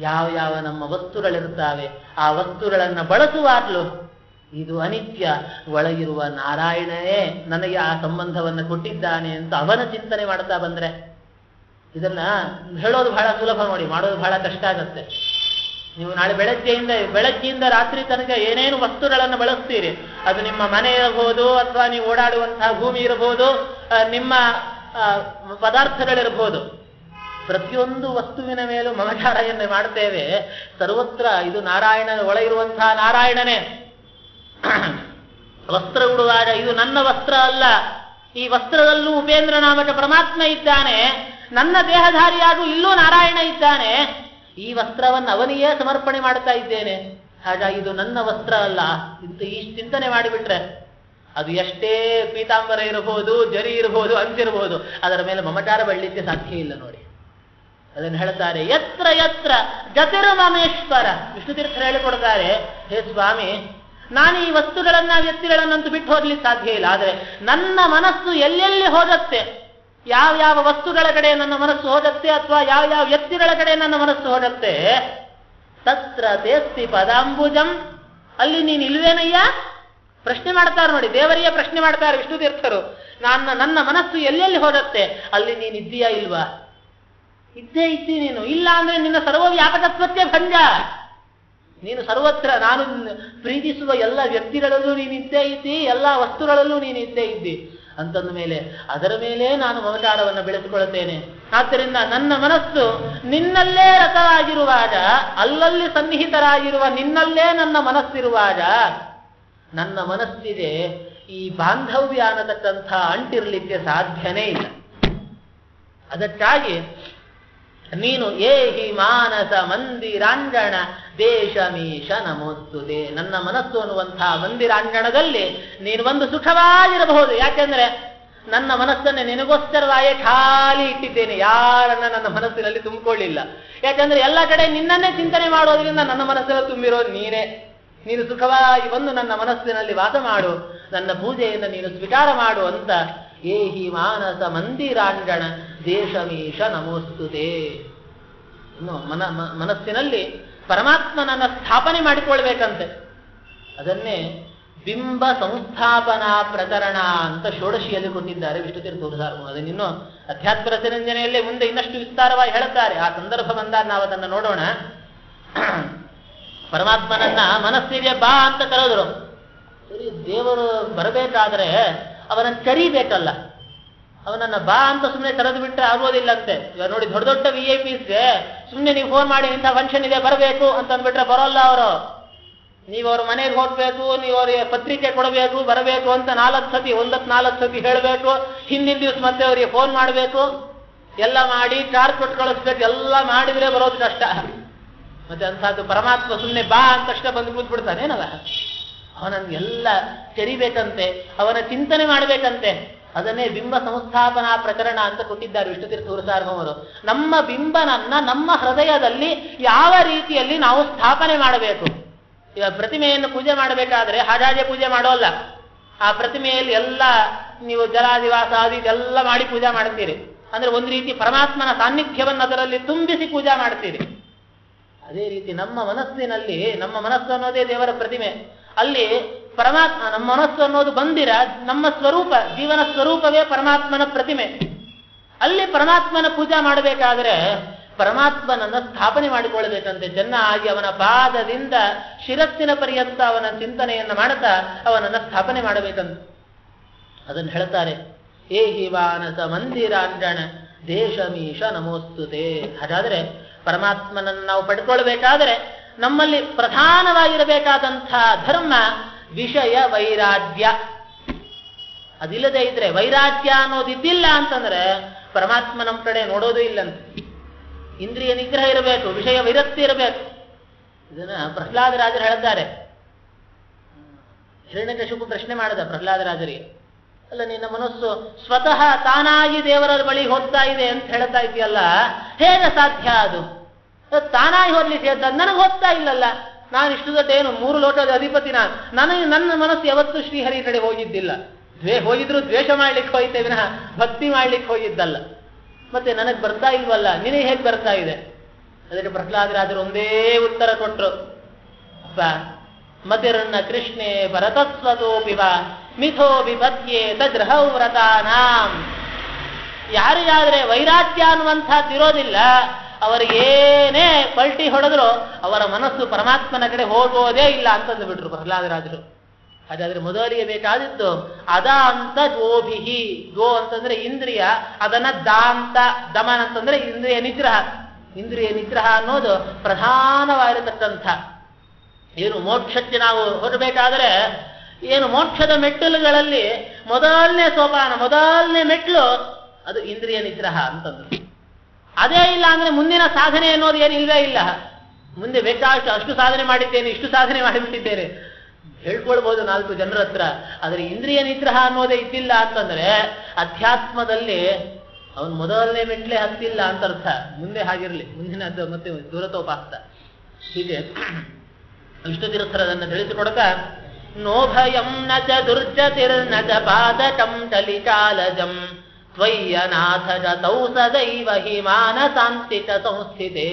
ಯಾವ ಯಾವ ನಮ್ಮ ವಸ್ತುಗಳಿರ್ತಾವೆ ಆ ವಸ್ತುಗಳನ್ನು ಬಳಸುವಾಗಲೂ ಇದು ಅನಿತ್ಯ. ಒಳಗಿರುವ ನಾರಾಯಣನೇ ನನಗೆ ಆ ಸಂಬಂಧವನ್ನು ಕೊಟ್ಟಿದ್ದಾನೆ ಅಂತ ಅವನ ಚಿಂತನೆ ಮಾಡ್ತಾ ಬಂದ್ರೆ, ಇದನ್ನ ಹೇಳೋದು ಬಹಳ ಸುಲಭ ನೋಡಿ, ಮಾಡೋದು ಬಹಳ ಕಷ್ಟ ಆಗತ್ತೆ. ನೀವು ನಾಳೆ ಬೆಳಗ್ಗೆಯಿಂದ ಬೆಳಗ್ಗೆಯಿಂದ ರಾತ್ರಿ ತನಕ ಏನೇನು ವಸ್ತುಗಳನ್ನು ಬಳಸ್ತೀರಿ? ಅದು ನಿಮ್ಮ ಮನೆ ಇರಬಹುದು ಅಥವಾ ನೀವು ಓಡಾಡುವಂತಹ ಭೂಮಿ ಇರಬಹುದು ನಿಮ್ಮ ಪದಾರ್ಥಗಳಿರಬಹುದು. ಪ್ರತಿಯೊಂದು ವಸ್ತುವಿನ ಮೇಲೂ ಮಮಕಾರವನ್ನು ಮಾಡ್ತೇವೆ. ಸರ್ವತ್ರ ಇದು ನಾರಾಯಣ ಒಳಗಿರುವಂತಹ ನಾರಾಯಣನೇ. ವಸ್ತ್ರ ಉಡುವಾಗ ಇದು ನನ್ನ ವಸ್ತ್ರ ಅಲ್ಲ. ಈ ವಸ್ತ್ರದಲ್ಲೂ ಉಪೇಂದ್ರ ನಾಮಕ ಪರಮಾತ್ಮ ಇದ್ದಾನೆ. ನನ್ನ ದೇಹಧಾರಿಯಾಗೂ ಇಲ್ಲೂ ನಾರಾಯಣ ಇದ್ದಾನೆ. ಈ ವಸ್ತ್ರವನ್ನು ಅವನಿಯೇ ಸಮರ್ಪಣೆ ಮಾಡ್ತಾ ಇದ್ದೇನೆ. ಹಾಗಾಗಿ ಇದು ನನ್ನ ವಸ್ತ್ರ ಅಲ್ಲ. ಇಂತ ಈ ಚಿಂತನೆ ಮಾಡಿಬಿಟ್ರೆ ಅದು ಎಷ್ಟೇ ಪೀತಾಂಬರ ಇರಬಹುದು, ಜರಿ ಇರಬಹುದು, ಅಂತಿರಬಹುದು. ಅದರ ಮೇಲೆ ಮಮಚಾರ ಬಳ್ಳಿಕ್ಕೆ ಸಾಧ್ಯ ಇಲ್ಲ ನೋಡಿ. ಅದನ್ನು ಹೇಳ್ತಾರೆ ಎತ್ರ ಯತ್ರ, ಜತಿರ್ಮಮೇಶ್ವರ. ವಿಷ್ಣು ತೀರ್ಥರು ಹೇಳಿಕೊಡ್ತಾರೆ, ಹೇ ಸ್ವಾಮಿ ನಾನು ಈ ವಸ್ತುಗಳನ್ನ ವ್ಯಕ್ತಿಗಳನ್ನಂತೂ ಬಿಟ್ಟು ಹೋಗ್ಲಿಕ್ಕೆ ಸಾಧ್ಯ ಇಲ್ಲ. ಆದರೆ ನನ್ನ ಮನಸ್ಸು ಎಲ್ಲೆಲ್ಲಿ ಹೋಗುತ್ತೆ ಯಾವ ಯಾವ ವಸ್ತುಗಳ ಕಡೆ ನನ್ನ ಮನಸ್ಸು ಹೋಗುತ್ತೆ ಅಥವಾ ಯಾವ ಯಾವ ವ್ಯಕ್ತಿಗಳ ಕಡೆ ನನ್ನ ಮನಸ್ಸು ಹೋಗುತ್ತೆ ತತ್ರ ತೇಸ್ತಿ ಪದಾಂಬುಜಂ. ಅಲ್ಲಿ ನೀನು ಇಲ್ವೇನಯ್ಯ? ಪ್ರಶ್ನೆ ಮಾಡ್ತಾರೆ ನೋಡಿ ದೇವರಿಯ ಪ್ರಶ್ನೆ ಮಾಡ್ತಾರೆ ವಿಷ್ಣು ತೀರ್ಥರು. ನನ್ನ ನನ್ನ ಮನಸ್ಸು ಎಲ್ಲೆಲ್ಲಿ ಹೋಗುತ್ತೆ ಅಲ್ಲಿ ನೀನು ಇದ್ದೀಯಾ ಇಲ್ವಾ? ಇದ್ದೇ ಇದ್ದೀನಿ ನೀನು. ಇಲ್ಲ ಅಂದ್ರೆ ನಿನ್ನ ಸರ್ವವ್ಯಾಪಕತ್ವಕ್ಕೆ ಭಂಗ. ನೀನು ಸರ್ವತ್ರ ನಾನು ಪ್ರೀತಿಸುವ ಎಲ್ಲ ವ್ಯಕ್ತಿಗಳಲ್ಲೂ ನೀನಿದ್ದೇ ಇದ್ದೇ ಎಲ್ಲ ವಸ್ತುಗಳಲ್ಲೂ ನೀನಿದ್ದೇ ಇದ್ದೇ ಇದ್ದಿ. ಅಂತಂದ ಮೇಲೆ ಅದರ ಮೇಲೆ ನಾನು ಮಮಕಾರವನ್ನು ಬೆಳೆಸಿಕೊಳ್ಳುತ್ತೇನೆ. ಆದ್ದರಿಂದ ನನ್ನ ಮನಸ್ಸು ನಿನ್ನಲ್ಲೇ ರಥವಾಗಿರುವಾಗ, ಅಲ್ಲಲ್ಲಿ ಸನ್ನಿಹಿತರಾಗಿರುವ ನಿನ್ನಲ್ಲೇ ನನ್ನ ಮನಸ್ಸಿರುವಾಗ, ನನ್ನ ಮನಸ್ಸಿಗೆ ಈ ಬಾಂಧವ್ಯ ಅನ್ನತಕ್ಕಂಥ ಅಂಟಿರಲಿಕ್ಕೆ ಸಾಧ್ಯನೇ ಇಲ್ಲ. ಅದಕ್ಕಾಗಿ ನೀನು ಏಹಿ ಮಾನಸ ಮಂದಿರಾಂಗಣ ದೇಶಮೀಶ ನಮೋಸ್ತುದೆ. ನನ್ನ ಮನಸ್ಸು ಅನ್ನುವಂತಹ ಮಂದಿರಾಂಗಣದಲ್ಲಿ ನೀನು ಒಂದು ಸುಖವಾಗಿರಬಹುದು. ಯಾಕೆಂದ್ರೆ ನನ್ನ ಮನಸ್ಸನ್ನು ನಿನಗೋಸ್ಕರವಾಗಿ ಖಾಲಿ ಇಟ್ಟಿದ್ದೇನೆ. ಯಾರನ್ನ ನನ್ನ ಮನಸ್ಸಿನಲ್ಲಿ ತುಂಬಿಕೊಳ್ಳಿಲ್ಲ. ಯಾಕಂದ್ರೆ ಎಲ್ಲ ಕಡೆ ನಿನ್ನನ್ನೇ ಚಿಂತನೆ ಮಾಡೋದ್ರಿಂದ ನನ್ನ ಮನಸ್ಸಿನಲ್ಲಿ ತುಂಬಿರೋ ನೀನೇ. ನೀನು ಸುಖವಾಗಿ ಬಂದು ನನ್ನ ಮನಸ್ಸಿನಲ್ಲಿ ವಾಸ ಮಾಡು. ನನ್ನ ಪೂಜೆಯನ್ನು ನೀನು ಸ್ವೀಕಾರ ಮಾಡು ಅಂತ ಏಹಿ ಮಾನಸ ಮಂದಿರಾಂಗಣ ದೇಶಮೀಶ ನಮೋಸ್ತುತೆ. ಮನ ಮನಸ್ಸಿನಲ್ಲಿ ಪರಮಾತ್ಮನನ್ನ ಸ್ಥಾಪನೆ ಮಾಡಿಕೊಳ್ಬೇಕಂತೆ. ಅದನ್ನೇ ಬಿಂಬ ಸಂಸ್ಥಾಪನಾ ಪ್ರಕರಣ ಅಂತ ಷೋಡಶಿಯಲ್ಲಿ ಕೊಟ್ಟಿದ್ದಾರೆ ವಿಷ್ಣು ಉದಾಹರಣೆ ಅದನ್ನಿನ್ನು ಅಧ್ಯಾತ್ಮ ರಚನೆಯಲ್ಲಿ ಮುಂದೆ ಇನ್ನಷ್ಟು ವಿಸ್ತಾರವಾಗಿ ಹೇಳುತ್ತಾರೆ. ಆ ಸಂದರ್ಭ ಬಂದಾಗ ನಾವು ಅದನ್ನ ನೋಡೋಣ. ಪರಮಾತ್ಮನನ್ನ ಮನಸ್ಸಿಗೆ ಬಾ ಅಂತ ಕರೆದ್ರು. ಸರಿ, ದೇವರು ಬರಬೇಕಾದ್ರೆ ಅವನನ್ನು ಕರಿಬೇಕಲ್ಲ. ಅವನನ್ನ ಬಾ ಅಂತ ಸುಮ್ಮನೆ ಕರೆದು ಬಿಟ್ರೆ ಆಗೋದಿಲ್ಲಂತೆ. ಇವಾಗ ನೋಡಿ ದೊಡ್ಡ ದೊಡ್ಡ ವಿ ಐ ಪಿಸ್ಗೆ ಸುಮ್ಮನೆ ನೀವು ಫೋನ್ ಮಾಡಿ ಇಂಥ ಫಂಕ್ಷನ್ ಇದೆ, ಬರಬೇಕು ಅಂತ ಅಂದ್ಬಿಟ್ರೆ ಬರೋಲ್ಲ ಅವರು. ನೀವು ಅವ್ರ ಮನೆಗೆ ಹೋಗ್ಬೇಕು, ನೀವು ಅವ್ರಿಗೆ ಪತ್ರಿಕೆ ಕೊಡಬೇಕು, ಬರಬೇಕು ಅಂತ ನಾಲ್ಕು ಸತಿ ಒಂದತ್ತು ನಾಲ್ಕು ಸತಿ ಹೇಳಬೇಕು. ಹಿಂದಿನ ದಿವಸ ಮತ್ತೆ ಅವರಿಗೆ ಫೋನ್ ಮಾಡಬೇಕು. ಎಲ್ಲ ಮಾಡಿ ಚಾರ್ಜ್ ಕೊಟ್ಟು ಕಳಿಸ್ಬೇಕು. ಎಲ್ಲ ಮಾಡಿದ್ರೆ ಬರೋದು ಕಷ್ಟ. ಮತ್ತೆ ಅಂಥದ್ದು ಪರಮಾತ್ಮ ಸುಮ್ಮನೆ ಬಾ ಅಂತಷ್ಟೇ ಬಂದು ಕೂತ್ಬಿಡ್ತಾನೆ ಏನಲ್ಲ ಅವನನ್ನು ಎಲ್ಲ ತೆರಿಬೇಕಂತೆ, ಅವನ ಚಿಂತನೆ ಮಾಡಬೇಕಂತೆ. ಅದನ್ನೇ ಬಿಂಬ ಸಂಸ್ಥಾಪನಾ ಪ್ರಕರಣ ಅಂತ ಕೊಟ್ಟಿದ್ದಾರೆ ವಿಷ್ಣುತೀರ್ಥ ಅವರು ನಮ್ಮ ಬಿಂಬನನ್ನ ನಮ್ಮ ಹೃದಯದಲ್ಲಿ ಯಾವ ರೀತಿಯಲ್ಲಿ ನಾವು ಸ್ಥಾಪನೆ ಮಾಡಬೇಕು? ಈಗ ಪ್ರತಿಮೆಯನ್ನು ಪೂಜೆ ಮಾಡಬೇಕಾದ್ರೆ ಹಾಜಾಜೆ ಪೂಜೆ ಮಾಡೋಲ್ಲ. ಆ ಪ್ರತಿಮೆಯಲ್ಲಿ ಎಲ್ಲ ನೀವು ಜಲಾದಿವಾಸ ಆದಿ ಇದೆಲ್ಲ ಮಾಡಿ ಪೂಜೆ ಮಾಡ್ತೀರಿ. ಅಂದ್ರೆ ಒಂದು ರೀತಿ ಪರಮಾತ್ಮನ ಸಾನ್ನಿಧ್ಯವನ್ನು ಅದರಲ್ಲಿ ತುಂಬಿಸಿ ಪೂಜೆ ಮಾಡ್ತೀರಿ. ಅದೇ ರೀತಿ ನಮ್ಮ ಮನಸ್ಸಿನಲ್ಲಿ, ನಮ್ಮ ಮನಸ್ಸು ಅನ್ನೋದೇ ದೇವರ ಪ್ರತಿಮೆ. ಅಲ್ಲಿ ಪರಮಾತ್ಮ ನಮ್ಮ ಮನಸ್ಸು ಅನ್ನೋದು ಬಂದಿರ, ನಮ್ಮ ಸ್ವರೂಪ, ಜೀವನ ಸ್ವರೂಪವೇ ಪರಮಾತ್ಮನ ಪ್ರತಿಮೆ. ಅಲ್ಲಿ ಪರಮಾತ್ಮನ ಪೂಜಾ ಮಾಡಬೇಕಾದ್ರೆ ಪರಮಾತ್ಮನನ್ನ ಸ್ಥಾಪನೆ ಮಾಡಿಕೊಳ್ಳಬೇಕಂತೆ. ಚೆನ್ನಾಗಿ ಅವನ ಪಾದದಿಂದ ಶಿರಸ್ಸಿನ ಪರ್ಯಂತ ಅವನ ಚಿಂತನೆಯನ್ನು ಮಾಡುತ್ತಾ ಅವನನ್ನ ಸ್ಥಾಪನೆ ಮಾಡಬೇಕಂತ. ಅದನ್ನು ಹೇಳ್ತಾರೆ ಏ ಹಿವಾನಸ ಮಂದಿರಾಂಜಣ ದೇಶಮೀಶ ನಮೋಸ್ತುತೆ. ಹಾಗಾದ್ರೆ ಪರಮಾತ್ಮನನ್ನು ನಾವು ಪಡ್ಕೊಳ್ಬೇಕಾದ್ರೆ ನಮ್ಮಲ್ಲಿ ಪ್ರಧಾನವಾಗಿರಬೇಕಾದಂಥ ಧರ್ಮ ವಿಷಯ ವೈರಾಗ್ಯ. ಅದಿಲ್ಲದೆ ಇದ್ರೆ ವೈರಾಗ್ಯ ಅನ್ನೋದಿದ್ದಿಲ್ಲ ಅಂತಂದ್ರೆ ಪರಮಾತ್ಮ ನಮ್ಮ ಕಡೆ ನೋಡೋದು ಇಲ್ಲಂತ. ಇಂದ್ರಿಯ ನಿಗ್ರಹ ಇರಬೇಕು, ವಿಷಯ ವೈರಕ್ತಿ ಇರಬೇಕು. ಇದನ್ನ ಪ್ರಹ್ಲಾದರಾಜರು ಹೇಳ್ತಾರೆ ಹಿರಣ್ಯಕಶಿಪು ಪ್ರಶ್ನೆ ಮಾಡಿದ ಪ್ರಹ್ಲಾದರಾಜರಿಗೆ ಅಲ್ಲ, ನಿನ್ನ ಮನಸ್ಸು ಸ್ವತಃ ತಾನಾಗಿ ದೇವರ ಬಳಿ ಹೋಗ್ತಾ ಇದೆ ಅಂತ ಹೇಳ್ತಾ ಇದೆಯಲ್ಲ ಹೇಗೆ ಸಾಧ್ಯ ಅದು? ತಾನಾಗಿ ಹೋಗ್ಲಿಕ್ಕೆ ನನಗೆ ಹೋಗ್ತಾ ಇಲ್ಲಲ್ಲ. ನಾನು ಇಷ್ಟು ದೊಡ್ಡ ಏನು ಮೂರು ಲೋಟದ ಅಧಿಪತಿ ನಾನು. ನನಗೆ ನನ್ನ ಮನಸ್ಸು ಯಾವತ್ತೂ ಶ್ರೀಹರಿ ಕಡೆ ಹೋಗಿದ್ದಿಲ್ಲ. ದ್ವೇ ಹೋಗಿದ್ರು ದ್ವೇಷ ಮಾಡ್ಲಿಕ್ಕೆ ಹೋಯ್ತೆ ವಿನಃ ಭಕ್ತಿ ಮಾಡ್ಲಿಕ್ಕೆ ಹೋಗಿದ್ದಲ್ಲ. ಮತ್ತೆ ನನಗೆ ಬರ್ತಾ ಇಲ್ವಲ್ಲ? ನಿನಗೆ ಹೇಗೆ ಬರ್ತಾ ಇದೆ? ಅದಕ್ಕೆ ಪ್ರಹ್ಲಾದರಾದರು ಒಂದೇ ಉತ್ತರ ಕೊಟ್ಟರು ಅಪ್ಪ ಮತಿರನ್ನ ಕೃಷ್ಣೆ ಭರತಸ್ವತೋಪಿವ ಮಿಥೋ ವಿಪತ್ಯೆ ತದ್ರಹೌ ವ್ರತಾನಾಂ. ಯಾರಿಗಾದ್ರೆ ವೈರಾಗ್ಯ ಅನ್ನುವಂಥದ್ದು ಇರೋದಿಲ್ಲ. ಅವರಿಗೇನೇ ಪಲ್ಟಿ ಹೊಡೆದ್ರು ಅವರ ಮನಸ್ಸು ಪರಮಾತ್ಮನ ಕಡೆ ಹೋಗೋದೇ ಇಲ್ಲ ಅಂತಂದು ಬಿಟ್ರು ಪ್ರಹ್ಲಾದರಾಜರು. ಹಾಗಾದ್ರೆ ಮೊದಲಿಗೆ ಬೇಕಾದಿದ್ದು ಅದಾಂತ ಗೋಭಿಹಿ ಗೋ ಅಂತಂದ್ರೆ ಇಂದ್ರಿಯ, ಅದನ್ನ ದಾಂತ, ದಮನ ಅಂತಂದ್ರೆ ಇಂದ್ರಿಯ ನಿಗ್ರಹ. ಇಂದ್ರಿಯ ನಿಗ್ರಹ ಅನ್ನೋದು ಪ್ರಧಾನವಾಗಿರತಕ್ಕಂಥ. ಏನು ಮೋಕ್ಷಕ್ಕೆ ನಾವು ಹೊರಬೇಕಾದ್ರೆ ಏನು ಮೋಕ್ಷದ ಮೆಟ್ಟಲುಗಳಲ್ಲಿ ಮೊದಲನೇ ಸೋಪಾನ, ಮೊದಲನೇ ಮೆಟ್ಲು ಅದು ಇಂದ್ರಿಯ ನಿಗ್ರಹ ಅಂತಂದ್ರು. ಅದೇ ಇಲ್ಲ ಅಂದ್ರೆ ಮುಂದಿನ ಸಾಧನೆ ಅನ್ನೋದು ಏನು ಇಲ್ಲವೇ ಇಲ್ಲ. ಮುಂದೆ ಬೇಕಾದಷ್ಟು ಅಷ್ಟು ಸಾಧನೆ ಮಾಡಿದ್ದೇನೆ, ಇಷ್ಟು ಸಾಧನೆ ಮಾಡಿಬಿಟ್ಟಿದ್ದೇನೆ. ಹೇಳ್ಕೊಳ್ಬಹುದು ನಾಲ್ಕು ಜನರ ಹತ್ರ. ಆದರೆ ಇಂದ್ರಿಯ ನಿಗ್ರಹ ಅನ್ನೋದೇ ಇದ್ದಿಲ್ಲ ಅಂತಂದ್ರೆ ಅಧ್ಯಾತ್ಮದಲ್ಲಿ ಅವನು ಮೊದಲನೇ ಮೆಟ್ಲೆ ಹತ್ತಿಲ್ಲ ಅಂತ ಅರ್ಥ. ಮುಂದೆ ಹಾಗಿರ್ಲಿ. ಮುಂದಿನದ್ದು ಮತ್ತೆ ದೂರತೋಪಾಸ್ತ. ಹೀಗೆ ವಿಷ್ಣು ತೀರ್ಥರದನ್ನು ತಿಳಿಸಿಕೊಡಕ ನೋಭಯಂ ನ ಚ ದುರ್ಜತಿರ್ನ ಚ ಪಾದಕಂ ಟಲಿಕಾಲಜಂ ತ್ವಯ್ಯನಾಥ ಜತೌ ಸದೈವ ಹಿ ಮಾನಸಾಂತಿಕ ಸಂಸ್ಥಿತೆ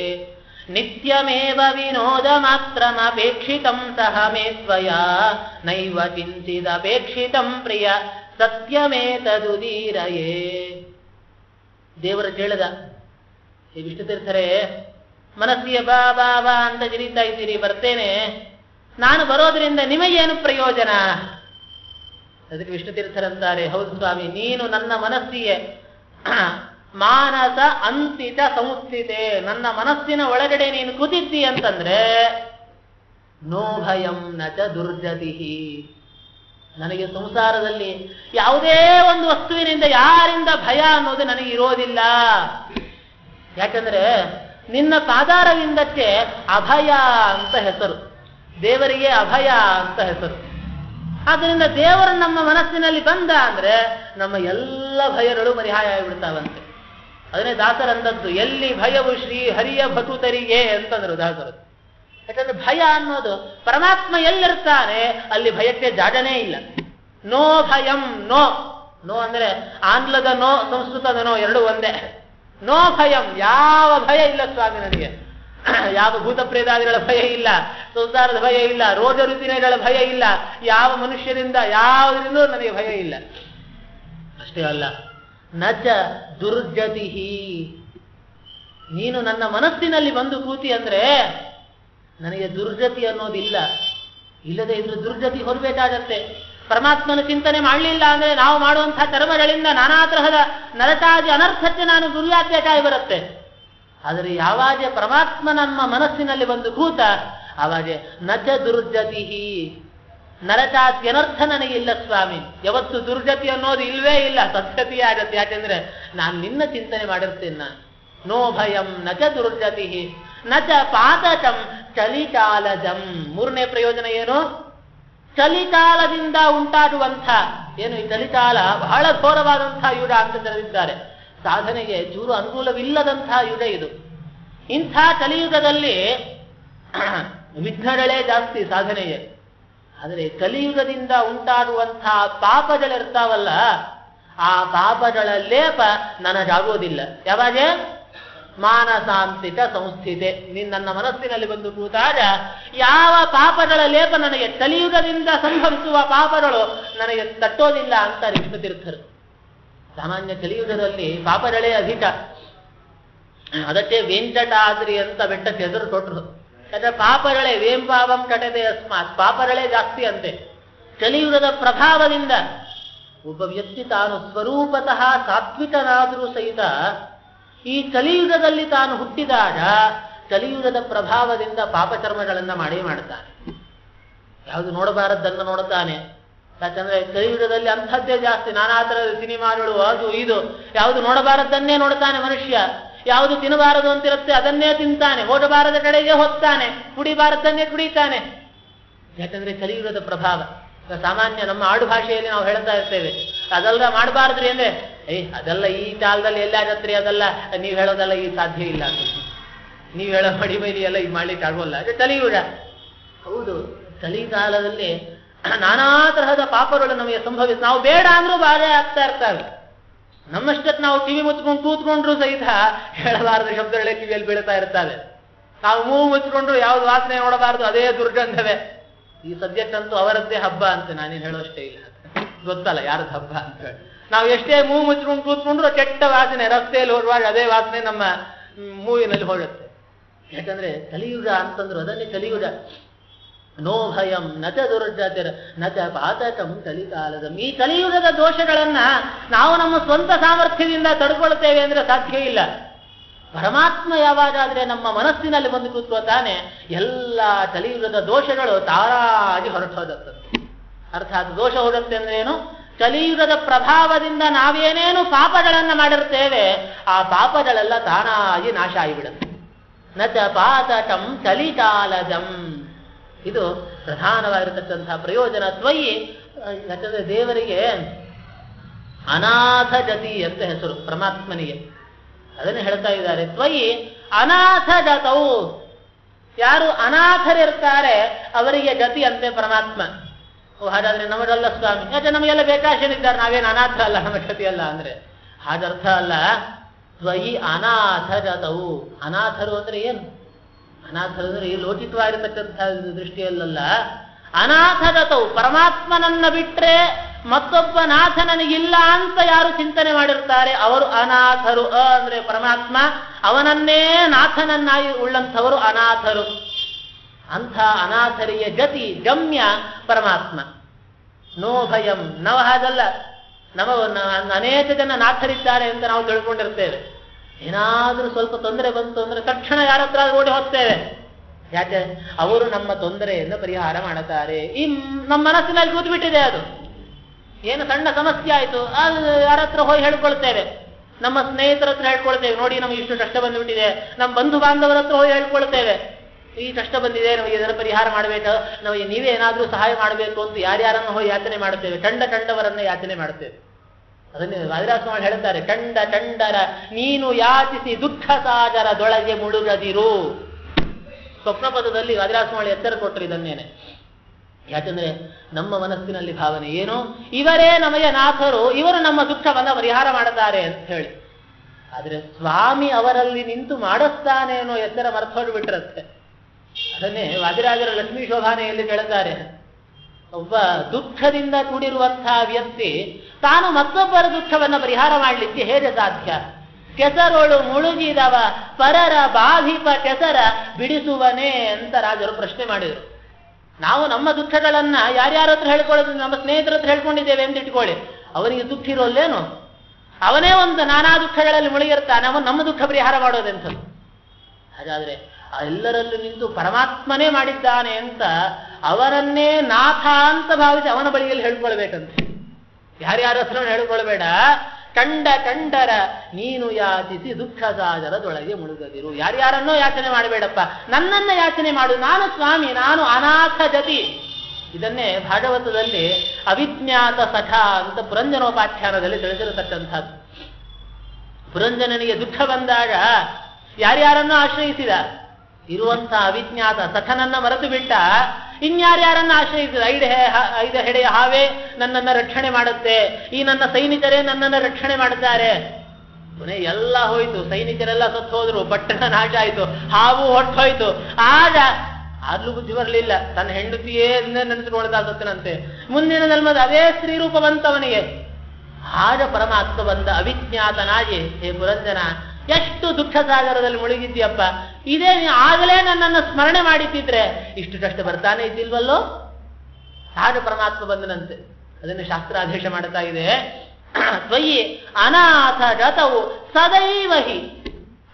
ನಿತ್ಯಮೇವ ವಿನೋದ ಮಾತ್ರಮಪೇಕ್ಷಿತಂ ಸಹ ಮೇ ತ್ವಯ. ನೈವ ಕಿಂಚಿದಪೇಕ್ಷಿತಂ ಪ್ರಿಯ ಸತ್ಯಮೇತದುದೀರಯೇ ದೇವರು ಕೇಳಿದ ಈ ವಿಷ್ಣುತೀರ್ಥರೇ ಮನಸ್ಸಿಗೆ ಬಾ ಬಾ ಬಾ ಅಂತ ಜಿರಿತಾ ಇದ್ದೀರಿ, ಬರ್ತೇನೆ. ನಾನು ಬರೋದ್ರಿಂದ ನಿಮಗೇನು ಪ್ರಯೋಜನ? ಅದಕ್ಕೆ ವಿಷ್ಣು ತೀರ್ಥರಂತಾರೆ, ಹೌದು ಸ್ವಾಮಿ, ನೀನು ನನ್ನ ಮನಸ್ಸಿಗೆ ಮಾನಸ ಅಂತಿತ ಸಂಸ್ಥಿತೆ, ನನ್ನ ಮನಸ್ಸಿನ ಒಳಗಡೆ ನೀನು ಕೂತಿದ್ದಿ ಅಂತಂದ್ರೆ ನೋ ಭಯಂ ನಚ ದುರ್ಜತಿ ನನಗೆ ಸಂಸಾರದಲ್ಲಿ ಯಾವುದೇ ಒಂದು ವಸ್ತುವಿನಿಂದ ಯಾರಿಂದ ಭಯ ಅನ್ನೋದು ನನಗೆ ಇರೋದಿಲ್ಲ. ಯಾಕಂದ್ರೆ, ನಿನ್ನ ಪಾದಾರವಿಂದಕ್ಕೆ ಅಭಯ ಅಂತ ಹೆಸರು, ದೇವರಿಗೆ ಅಭಯ ಅಂತ ಹೆಸರು. ಆದ್ದರಿಂದ ದೇವರು ನಮ್ಮ ಮನಸ್ಸಿನಲ್ಲಿ ಬಂದ ಅಂದ್ರೆ ನಮ್ಮ ಎಲ್ಲ ಭಯಗಳು ಪರಿಹಾರ ಆಗಿಬಿಡ್ತಾವಂತೆ. ಅದನ್ನೇ ದಾಸರಂದದ್ದು ಎಲ್ಲಿ ಭಯವು ಶ್ರೀ ಹರಿಯ ಭಕುತರಿಗೆ ಅಂತಂದ್ರು ದಾಸರು. ಯಾಕಂದ್ರೆ ಭಯ ಅನ್ನೋದು ಪರಮಾತ್ಮ ಎಲ್ಲಿರ್ತಾನೆ, ಅಲ್ಲಿ ಭಯಕ್ಕೆ ಜಾಗನೇ ಇಲ್ಲ. No ಭಯಂ, no. ನೋ ಅಂದ್ರೆ ಆಂಗ್ಲದ ನೋ, ಸಂಸ್ಕೃತದ ನೋ, ಎರಡು ಒಂದೇ. ನೋ ಭಯಂ, ಯಾವ ಭಯ ಇಲ್ಲ ಸ್ವಾಮಿ ನನಗೆ. ಯಾವ ಭೂತ ಪ್ರೇತಾದಿಗಳ ಭಯ ಇಲ್ಲ, ಸಂಸಾರದ ಭಯ ಇಲ್ಲ ರೋಗ ರುಜಿನಗಳ ಭಯ ಇಲ್ಲ, ಯಾವ ಮನುಷ್ಯರಿಂದ ಯಾವುದರಿಂದ ನನಗೆ ಭಯ ಇಲ್ಲ. ಅಷ್ಟೇ ಅಲ್ಲ, ನಚ ದುರ್ಜತಿ ನೀನು ನನ್ನ ಮನಸ್ಸಿನಲ್ಲಿ ಬಂದು ಕೂತಿ ಅಂದ್ರೆ ನನಗೆ ದುರ್ಜತಿ ಅನ್ನೋದಿಲ್ಲ. ಇಲ್ಲದೆ ಇದ್ರೆ ದುರ್ಜತಿ ಹೊರಬೇಕಾಗತ್ತೆ. ಪರಮಾತ್ಮನ ಚಿಂತನೆ ಮಾಡಲಿಲ್ಲ ಅಂದ್ರೆ ನಾವು ಮಾಡುವಂತಹ ಕರ್ಮಗಳಿಂದ ನಾನಾ ತರಹದ ನರಕಾದಿ ಅನರ್ಥಕ್ಕೆ ನಾನು ಗುರಿಯಾಗಬೇಕಾಗಿ ಬರುತ್ತೆ. ಆದರೆ ಯಾವಾಗ ಪರಮಾತ್ಮ ನಮ್ಮ ಮನಸ್ಸಿನಲ್ಲಿ ಬಂದು ಕೂತ ಅವಾಗೆ ನಜ ದುರ್ಜತಿ ನರಕಾತ್ಯನರ್ಥ ಇಲ್ಲ ಸ್ವಾಮಿ. ಯಾವತ್ತು ದುರ್ಜತಿ ಅನ್ನೋದು ಇಲ್ವೇ ಇಲ್ಲ. ಸದ್ಗತಿ ಆಗತ್ತೆ. ಯಾಕೆಂದ್ರೆ ನಾನು ನಿನ್ನ ಚಿಂತನೆ ಮಾಡಿರ್ತೇನೆ ನಾನು. ನೋ ಭಯಂ ನಜ ದುರ್ಜತಿ ನಚ ಪಾತಕಂ ಚಲಿಕಾಲಜಂ ಮೂರನೇ ಪ್ರಯೋಜನ ಏನು? ಚಲಿಕಾಲದಿಂದ ಉಂಟಾಗುವಂಥ. ಏನು ಈ ಚಲಿಕಾಲ ಬಹಳ ಘೋರವಾದಂತಹ ಯುಗ ಅಂತ ತಿಳಿದಿದ್ದಾರೆ ಸಾಧನೆಗೆ ಚೂರು ಅನುಕೂಲವಿಲ್ಲದಂತಹ ಯುಗ ಇದು. ಇಂಥ ಕಲಿಯುಗದಲ್ಲಿ ವಿಘ್ನಗಳೇ ಜಾಸ್ತಿ ಸಾಧನೆಗೆ. ಆದರೆ ಕಲಿಯುಗದಿಂದ ಉಂಟಾಗುವಂತಹ ಪಾಪಗಳಿರ್ತಾವಲ್ಲ, ಆ ಪಾಪಗಳ ಲೇಪ ನನಗಾಗೋದಿಲ್ಲ ಯಾವಾಗ? ಮಾನಸಾಂತಿಕ ಸಂಸ್ಥಿತೆ. ನೀನ್ ನನ್ನ ಮನಸ್ಸಿನಲ್ಲಿ ಬಂದು ಕೂತಾಗ ಯಾವ ಪಾಪಗಳ ಲೇಪ ನನಗೆ ಕಲಿಯುಗದಿಂದ ಸಂಭವಿಸುವ ಪಾಪಗಳು ನನಗೆ ತಟ್ಟೋದಿಲ್ಲ ಅಂತ ತೀರ್ಥರು ಸಾಮಾನ್ಯ ಕಲಿಯುಗದಲ್ಲಿ ಪಾಪಗಳೇ ಅಧಿಕ ಅದಕ್ಕೆ ವೆಂಕಟಾದ್ರಿ ಅಂತ ಬೆಟ್ಟಕ್ಕೆ ಚೆದರು ಕೊಟ್ಟರು ಯಾಕಂದ್ರೆ ಪಾಪಗಳೇ ವೇಂಪಾವಂ ಕಟದೆ ಅಸ್ಮಾತ್. ಪಾಪಗಳೇ ಜಾಸ್ತಿ ಅಂತೆ. ಕಲಿಯುಗದ ಪ್ರಭಾವದಿಂದ ಒಬ್ಬ ವ್ಯಕ್ತಿ ತಾನು ಸ್ವರೂಪತಃ ಸಾತ್ವಿಕನಾದರೂ ಸಹಿತ ಈ ಕಲಿಯುಗದಲ್ಲಿ ತಾನು ಹುಟ್ಟಿದಾಗ ಕಲಿಯುಗದ ಪ್ರಭಾವದಿಂದ ಪಾಪಕರ್ಮಗಳನ್ನ ಮಾಡೇ ಮಾಡ್ತಾನೆ. ಯಾವುದು ನೋಡಬಾರದ್ದನ್ನು ನೋಡುತ್ತಾನೆ ಯಾಕಂದ್ರೆ ಕಲಿಯುಗದಲ್ಲಿ ಅಂಥದ್ದೇ ಜಾಸ್ತಿ. ನಾನಾ ಥರದ ಸಿನಿಮಾಗಳು, ಅದು, ಇದು. ಯಾವುದು ನೋಡಬಾರದ್ದನ್ನೇ ನೋಡ್ತಾನೆ ಮನುಷ್ಯ. ಯಾವುದು ತಿನ್ನಬಾರದು ಅಂತಿರುತ್ತೆ, ಅದನ್ನೇ ತಿಂತಾನೆ. ಹೋಗಬಾರದ ಕಡೆಗೆ ಹೋಗ್ತಾನೆ. ಕುಡಿಬಾರದನ್ನೇ ಕುಡಿತಾನೆ. ಯಾಕಂದ್ರೆ ಕಲಿಯುಗದ ಪ್ರಭಾವ. ಸಾಮಾನ್ಯ ನಮ್ಮ ಆಡು ಭಾಷೆಯಲ್ಲಿ ನಾವು ಹೇಳ್ತಾ ಇರ್ತೇವೆ. ಅದೆಲ್ಲ ಮಾಡಬಾರದ್ರಿ ಅಂದ್ರೆ, ಏಯ್, ಅದೆಲ್ಲ ಈ ಕಾಲದಲ್ಲಿ ಎಲ್ಲಾಗತ್ರಿ ಅದೆಲ್ಲ, ನೀವು ಹೇಳೋದೆಲ್ಲ ಈ ಸಾಧ್ಯ ಇಲ್ಲ. ನೀವು ಹೇಳೋ ಮಡಿ ಮೈಲಿ ಎಲ್ಲ ಈಗ ಮಾಡ್ಲಿಕ್ಕೆ ಆಗೋಲ್ಲ. ಅದೇ ಕಲಿಯುಗ. ಹೌದು ಕಲಿಕಾಲದಲ್ಲಿ ನಾನಾ ತರಹದ ಪಾಪಗಳು ನಮಗೆ ಸಂಭವಿಸ ನಾವು ಬೇಡ ಅಂದ್ರೂ ಬಾಧೆ ಆಗ್ತಾ ಇರ್ತಾರೆ ನಮ್ಮಷ್ಟಕ್ಕೆ ನಾವು ಕಿವಿ ಮುಚ್ಕೊಂಡು ಕೂತ್ಕೊಂಡ್ರು ಸಹಿತ ಹೇಳಬಾರದು ಶಬ್ದಗಳೇ ಕಿವಿಯಲ್ಲಿ ಬೀಳ್ತಾ ಇರ್ತವೆ ನಾವು ಮೂಗು ಮುಚ್ಕೊಂಡ್ರು ಯಾವ್ದು ವಾಸನೆ ನೋಡಬಾರದು, ಅದೇ ದುರ್ಗಂಧವೇ. ಈ ಸದ್ಯಕ್ಕಂತೂ ಅವರದ್ದೇ ಹಬ್ಬ ಅಂತ ನಾನೇನು ಹೇಳೋಷ್ಟೇ ಇಲ್ಲ. ಗೊತ್ತಲ್ಲ, ಯಾರದ್ದು ಹಬ್ಬ ಅಂತ ಹೇಳಿ. ನಾವು ಎಷ್ಟೇ ಮೂಗು ಮುಚ್ಕೊಂಡು ಕೂತ್ಕೊಂಡ್ರು ಕೆಟ್ಟ ವಾಸನೆ, ರಸ್ತೆಯಲ್ಲಿ ಹೋಗುವಾಗ ಅದೇ ವಾಸನೆ ನಮ್ಮ ಮೂವಿನಲ್ಲಿ ಹೋಗುತ್ತೆ. ಯಾಕಂದ್ರೆ ಕಲಿಯುಗ ಅಂತಂದ್ರು ಅದನ್ನೇ ಕಲಿಯುಗ. ನೋ ಭಯಂ ನಚ ದುರ್ಜತಿರ ನಚ ಪಾತಕಂ ಕಲಿಕಾಲದ ಈ ಕಲಿಯುಗದ ದೋಷಗಳನ್ನ ನಾವು ನಮ್ಮ ಸ್ವಂತ ಸಾಮರ್ಥ್ಯದಿಂದ ತಡ್ಕೊಳ್ತೇವೆ ಅಂದ್ರೆ ಸಾಧ್ಯ ಇಲ್ಲ. ಪರಮಾತ್ಮ ಯಾವಾಗಾದ್ರೆ ನಮ್ಮ ಮನಸ್ಸಿನಲ್ಲಿ ಬಂದು ಕೂತ್ಕೋತಾನೆ ಎಲ್ಲ ಕಲಿಯುಗದ ದೋಷಗಳು ತಾರಾಗಿ ಹೊರಟು ಅರ್ಥಾತ್ ದೋಷ ಹೋಗುತ್ತೆ ಅಂದ್ರೆ ಏನು? ಕಲಿಯುಗದ ಪ್ರಭಾವದಿಂದ ನಾವೇನೇನು ಪಾಪಗಳನ್ನ ಮಾಡಿರ್ತೇವೆ, ಆ ಪಾಪಗಳೆಲ್ಲ ತಾನಾಗಿ ನಾಶ ಆಗಿಬಿಡುತ್ತೆ. ನಚ ಪಾತಕಂ ಕಲಿಕಾಲಜಂ ಇದು ಪ್ರಧಾನವಾಗಿರತಕ್ಕಂತಹ ಪ್ರಯೋಜನ ತ್ವಯಿ, ಯಾಕಂದ್ರೆ ದೇವರಿಗೆ ಅನಾಥ ಜತಿ ಅಂತ ಹೆಸರು, ಪರಮಾತ್ಮನಿಗೆ. ಅದನ್ನು ಹೇಳ್ತಾ ಇದ್ದಾರೆ. ತ್ವಯಿ ಅನಾಥ ಜತವು. ಯಾರು ಅನಾಥರಿರ್ತಾರೆ, ಅವರಿಗೆ ಗತಿ ಅಂತೆ ಪರಮಾತ್ಮ. ಓ, ಹಾಗಾದ್ರೆ ನಮಗಲ್ಲ ಸ್ವಾಮಿ. ಯಾಕೆ ನಮಗೆಲ್ಲ ಬೇಕಾಶನಿದ್ದಾರೆ, ನಾವೇನು ಅನಾಥ ಅಲ್ಲ ನಮ್ಮ ಗತಿ ಅಲ್ಲ ಅಂದ್ರೆ. ಹಾಗರ್ಥ ಅಲ್ಲ, ತ್ವಯಿ ಅನಾಥ ಜತವು. ಅನಾಥರು ಅಂದ್ರೆ ಏನು? ಅನಾಥರು ಅಂದ್ರೆ ಈ ಲೌಕಿಕವಾಗಿರತಕ್ಕಂತಹ ದೃಷ್ಟಿಯಲ್ಲ ಅನಾಥಗತವು ಪರಮಾತ್ಮನನ್ನ ಬಿಟ್ರೆ ಮತ್ತೊಬ್ಬ ನಾಥ ನನಗಿಲ್ಲ ಅಂತ ಯಾರು ಚಿಂತನೆ ಮಾಡಿರ್ತಾರೆ? ಅವರು ಅನಾಥರು. ಅ ಅಂದ್ರೆ ಪರಮಾತ್ಮ, ಅವನನ್ನೇ ನಾಥನನ್ನಾಗಿ ಉಳ್ಳಂಥವರು ಅನಾಥರು. ಅಂಥ ಅನಾಥರಿಯ ಗತಿ, ಗಮ್ಯ ಪರಮಾತ್ಮ. ನೋ ಭಯಂ. ನಾವು ಹಾಗಲ್ಲ. ನಮ್ಮ ಅನೇಕ ಜನ ನಾಥರಿದ್ದಾರೆ ಅಂತ ನಾವು ತಿಳ್ಕೊಂಡಿರ್ತೇವೆ. ಏನಾದ್ರೂ ಸ್ವಲ್ಪ ತೊಂದರೆ ಬಂತು ಅಂದ್ರೆ ತಕ್ಷಣ ಯಾರತ್ರ ಓಡಿ ಹೋಗ್ತೇವೆ. ಯಾಕೆ? ಅವರು ನಮ್ಮ ತೊಂದರೆಯನ್ನು ಪರಿಹಾರ ಮಾಡುತ್ತಾರೆ. ಈ ನಮ್ಮ ಮನಸ್ಸಿನಲ್ಲಿ ಕೂತ್ಬಿಟ್ಟಿದೆ ಅದು. ಏನು ಸಣ್ಣ ಸಮಸ್ಯೆ ಆಯಿತು, ಅದು ಯಾರ ಹತ್ರ ಹೋಗಿ ಹೇಳ್ಕೊಳ್ತೇವೆ. ನಮ್ಮ ಸ್ನೇಹಿತರ ಹತ್ರ ಹೇಳ್ಕೊಳ್ತೇವೆ. ನೋಡಿ, ನಮಗೆ ಇಷ್ಟು ಕಷ್ಟ ಬಂದುಬಿಟ್ಟಿದೆ. ನಮ್ಮ ಬಂಧು ಬಾಂಧವರ ಹತ್ರ ಹೋಗಿ ಹೇಳ್ಕೊಳ್ತೇವೆ. ಈ ಕಷ್ಟ ಬಂದಿದೆ, ನಮಗೆ ಇದರ ಪರಿಹಾರ ಮಾಡಬೇಕು. ನಮಗೆ ನೀವೇ ಏನಾದರೂ ಸಹಾಯ ಮಾಡಬೇಕು ಅಂತ ಯಾರ್ಯಾರನ್ನು ಹೋಗಿ ಯಾಚನೆ ಮಾಡುತ್ತೇವೆ? ಕಂಡ ಕಂಡವರನ್ನ ಯಾಚನೆ ಮಾಡುತ್ತೇವೆ. ಅದನ್ನೇ ಮಾಡಿ ಹೇಳುತ್ತಾರೆ, ಕಂಡ ಚಂಡರ ನೀನು ಯಾಚಿಸಿ ದುಃಖ ಸಾಗರದೊಳಗೆ ಮುಳುಗದಿರು. ಸ್ವಪ್ನ ಪದದಲ್ಲಿ ವಾದಿರಾಜ ಎತ್ತರ ಕೊಟ್ಟರು ಇದನ್ನೇನೆ. ಯಾಕಂದ್ರೆ ನಮ್ಮ ಮನಸ್ಸಿನಲ್ಲಿ ಭಾವನೆ ಏನು? ಇವರೇ ನಮಗೆ ನಾಥರು, ಇವರು ನಮ್ಮ ದುಃಖವನ್ನು ಪರಿಹಾರ ಮಾಡುತ್ತಾರೆ ಅಂತ ಹೇಳಿ. ಆದರೆ ಸ್ವಾಮಿ ಅವರಲ್ಲಿ ನಿಂತು ಮಾಡಿಸ್ತಾನೆ ಅನ್ನೋ ಎತ್ತರ ಮರ್ತೋಡು ಬಿಟ್ಟಿರತ್ತೆ. ಅದನ್ನೇ ವಾದಿರಾಜರ ಲಕ್ಷ್ಮೀ ಶೋಭಾನೆಯಲ್ಲಿ ಕೇಳುತ್ತಾರೆ. ಒಬ್ಬ ದುಃಖದಿಂದ ಕೂಡಿರುವಂತಹ ವ್ಯಕ್ತಿ ತಾನು ಮತ್ತೊಬ್ಬರ ದುಃಖವನ್ನು ಪರಿಹಾರ ಮಾಡಲಿಕ್ಕೆ ಹೇಗೆ ಸಾಧ್ಯ? ಕೆಸರೋಳು ಮುಳುಗಿದವ, ಪರರ ಬಾಧಿಪ ಕೆಸರ ಬಿಡಿಸುವನೇ ಅಂತ ರಾಜರು ಪ್ರಶ್ನೆ ಮಾಡಿದರು. ನಾವು ನಮ್ಮ ದುಃಖಗಳನ್ನ ಯಾರ್ಯಾರ ಹತ್ರ ಹೇಳ್ಕೊಳ್ಳೋದು, ನಮ್ಮ ಸ್ನೇಹಿತರ ಹತ್ರ ಹೇಳ್ಕೊಂಡಿದ್ದೇವೆ ಅಂತ ಇಟ್ಕೊಳ್ಳಿ. ಅವನಿಗೆ ದುಃಖ ಇರೋಲ್ಲೇನು? ಅವನೇ ಒಂದು ನಾನಾ ದುಃಖಗಳಲ್ಲಿ ಮುಳುಗಿರ್ತಾನೆ, ಅವನು ನಮ್ಮ ದುಃಖ ಪರಿಹಾರ ಮಾಡೋದೆಂತ ಹಾಗಾದ್ರೆ ಎಲ್ಲರಲ್ಲೂ ನಿಂತು ಪರಮಾತ್ಮನೇ ಮಾಡಿದ್ದಾನೆ ಅಂತ ಅವರನ್ನೇ ನಾಥ ಅಂತ ಭಾವಿಸಿ ಅವನ ಬಳಿಯಲ್ಲಿ ಹೇಳ್ಕೊಳ್ಬೇಕಂತೆ. ಯಾರ್ಯಾರ ಹತ್ರ ಹೇಳ್ಕೊಳ್ಬೇಡ. ಕಂಡ ಕಂಡರ ನೀನು ಯಾಚಿಸಿ ದುಃಖ ಸಾಗರದೊಳಗೆ ಮುಳುಗದಿರು. ಯಾರ್ಯಾರನ್ನೋ ಯಾಚನೆ ಮಾಡಬೇಡಪ್ಪ. ನನ್ನನ್ನ ಯಾಚನೆ ಮಾಡು. ನಾನು ಸ್ವಾಮಿ, ನಾನು ಅನಾಥ ಜತಿ. ಇದನ್ನೇ ಭಾಗವತದಲ್ಲಿ ಅವಿಜ್ಞಾತ ಸಖ ಅಂತ ಪುರಂಜನೋಪಾಖ್ಯಾನದಲ್ಲಿ ತಿಳಿಸಿರತಕ್ಕಂಥದ್ದು ಪುರಂಜನನಿಗೆ ದುಃಖ ಬಂದಾಗ ಯಾರ್ಯಾರನ್ನೋ ಆಶ್ರಯಿಸಿದ ಇರುವಂತಹ ಅವಿಜ್ಞಾತ ಸಖನನ್ನ ಮರೆತು ಬಿಟ್ಟ ಇನ್ಯಾರ್ಯಾರನ್ನ ಆಶ್ರಯಿಸಿದ? ಐದು ಐದು ಹೆಡೆಯ ಹಾವೇ ನನ್ನನ್ನ ರಕ್ಷಣೆ ಮಾಡುತ್ತೆ. ಈ ನನ್ನ ಸೈನಿಕರೇ ನನ್ನನ್ನ ರಕ್ಷಣೆ ಮಾಡುತ್ತಾರೆ. ಕೊನೆ ಎಲ್ಲ ಹೋಯ್ತು. ಸೈನಿಕರೆಲ್ಲ ಸತ್ತು ಹೋದ್ರು ಪಟ್ಟಣ ನಾಶ ಆಯ್ತು. ಹಾವು ಹೊಟ್ಟೋಯ್ತು. ಆಗ ಆದ್ಲೂ ಬುದ್ಧಿ ಬರಲಿಲ್ಲ. ತನ್ನ ಹೆಂಡತಿಯೇ ನೆನೆಸಿಕೊಳ್ತಾ ಸತ್ತನಂತೆ. ಮುಂದಿನ ಜನ್ಮದ ಅದೇ ಸ್ತ್ರೀರೂಪ ಬಂತವನಿಗೆ. ಆಗ ಪರಮಾತ್ಮ ಬಂದ ಅವಿಜ್ಞಾತನಾಗಿ, ಹೇ ಪುರಂಜನ ಎಷ್ಟು ದುಃಖ ಸಾಗರದಲ್ಲಿ ಮುಳುಗಿದ್ದೀಯಪ್ಪ? ಇದೇ ಆಗಲೇ ನನ್ನನ್ನು ಸ್ಮರಣೆ ಮಾಡಿದ್ದಿದ್ರೆ ಇಷ್ಟು ಕಷ್ಟ ಬರ್ತಾನೆ ಇದ್ದಿಲ್ವಲ್ಲೋ? ಹಾಗೆ ಪರಮಾತ್ಮ ಬಂದನಂತೆ. ಅದನ್ನು ಶಾಸ್ತ್ರಾದೇಶ ಮಾಡ್ತಾ ಇದೆ. ತ್ವಯಿ ಅನಾಥ ಜತವು ಸದೈವ ಹಿ.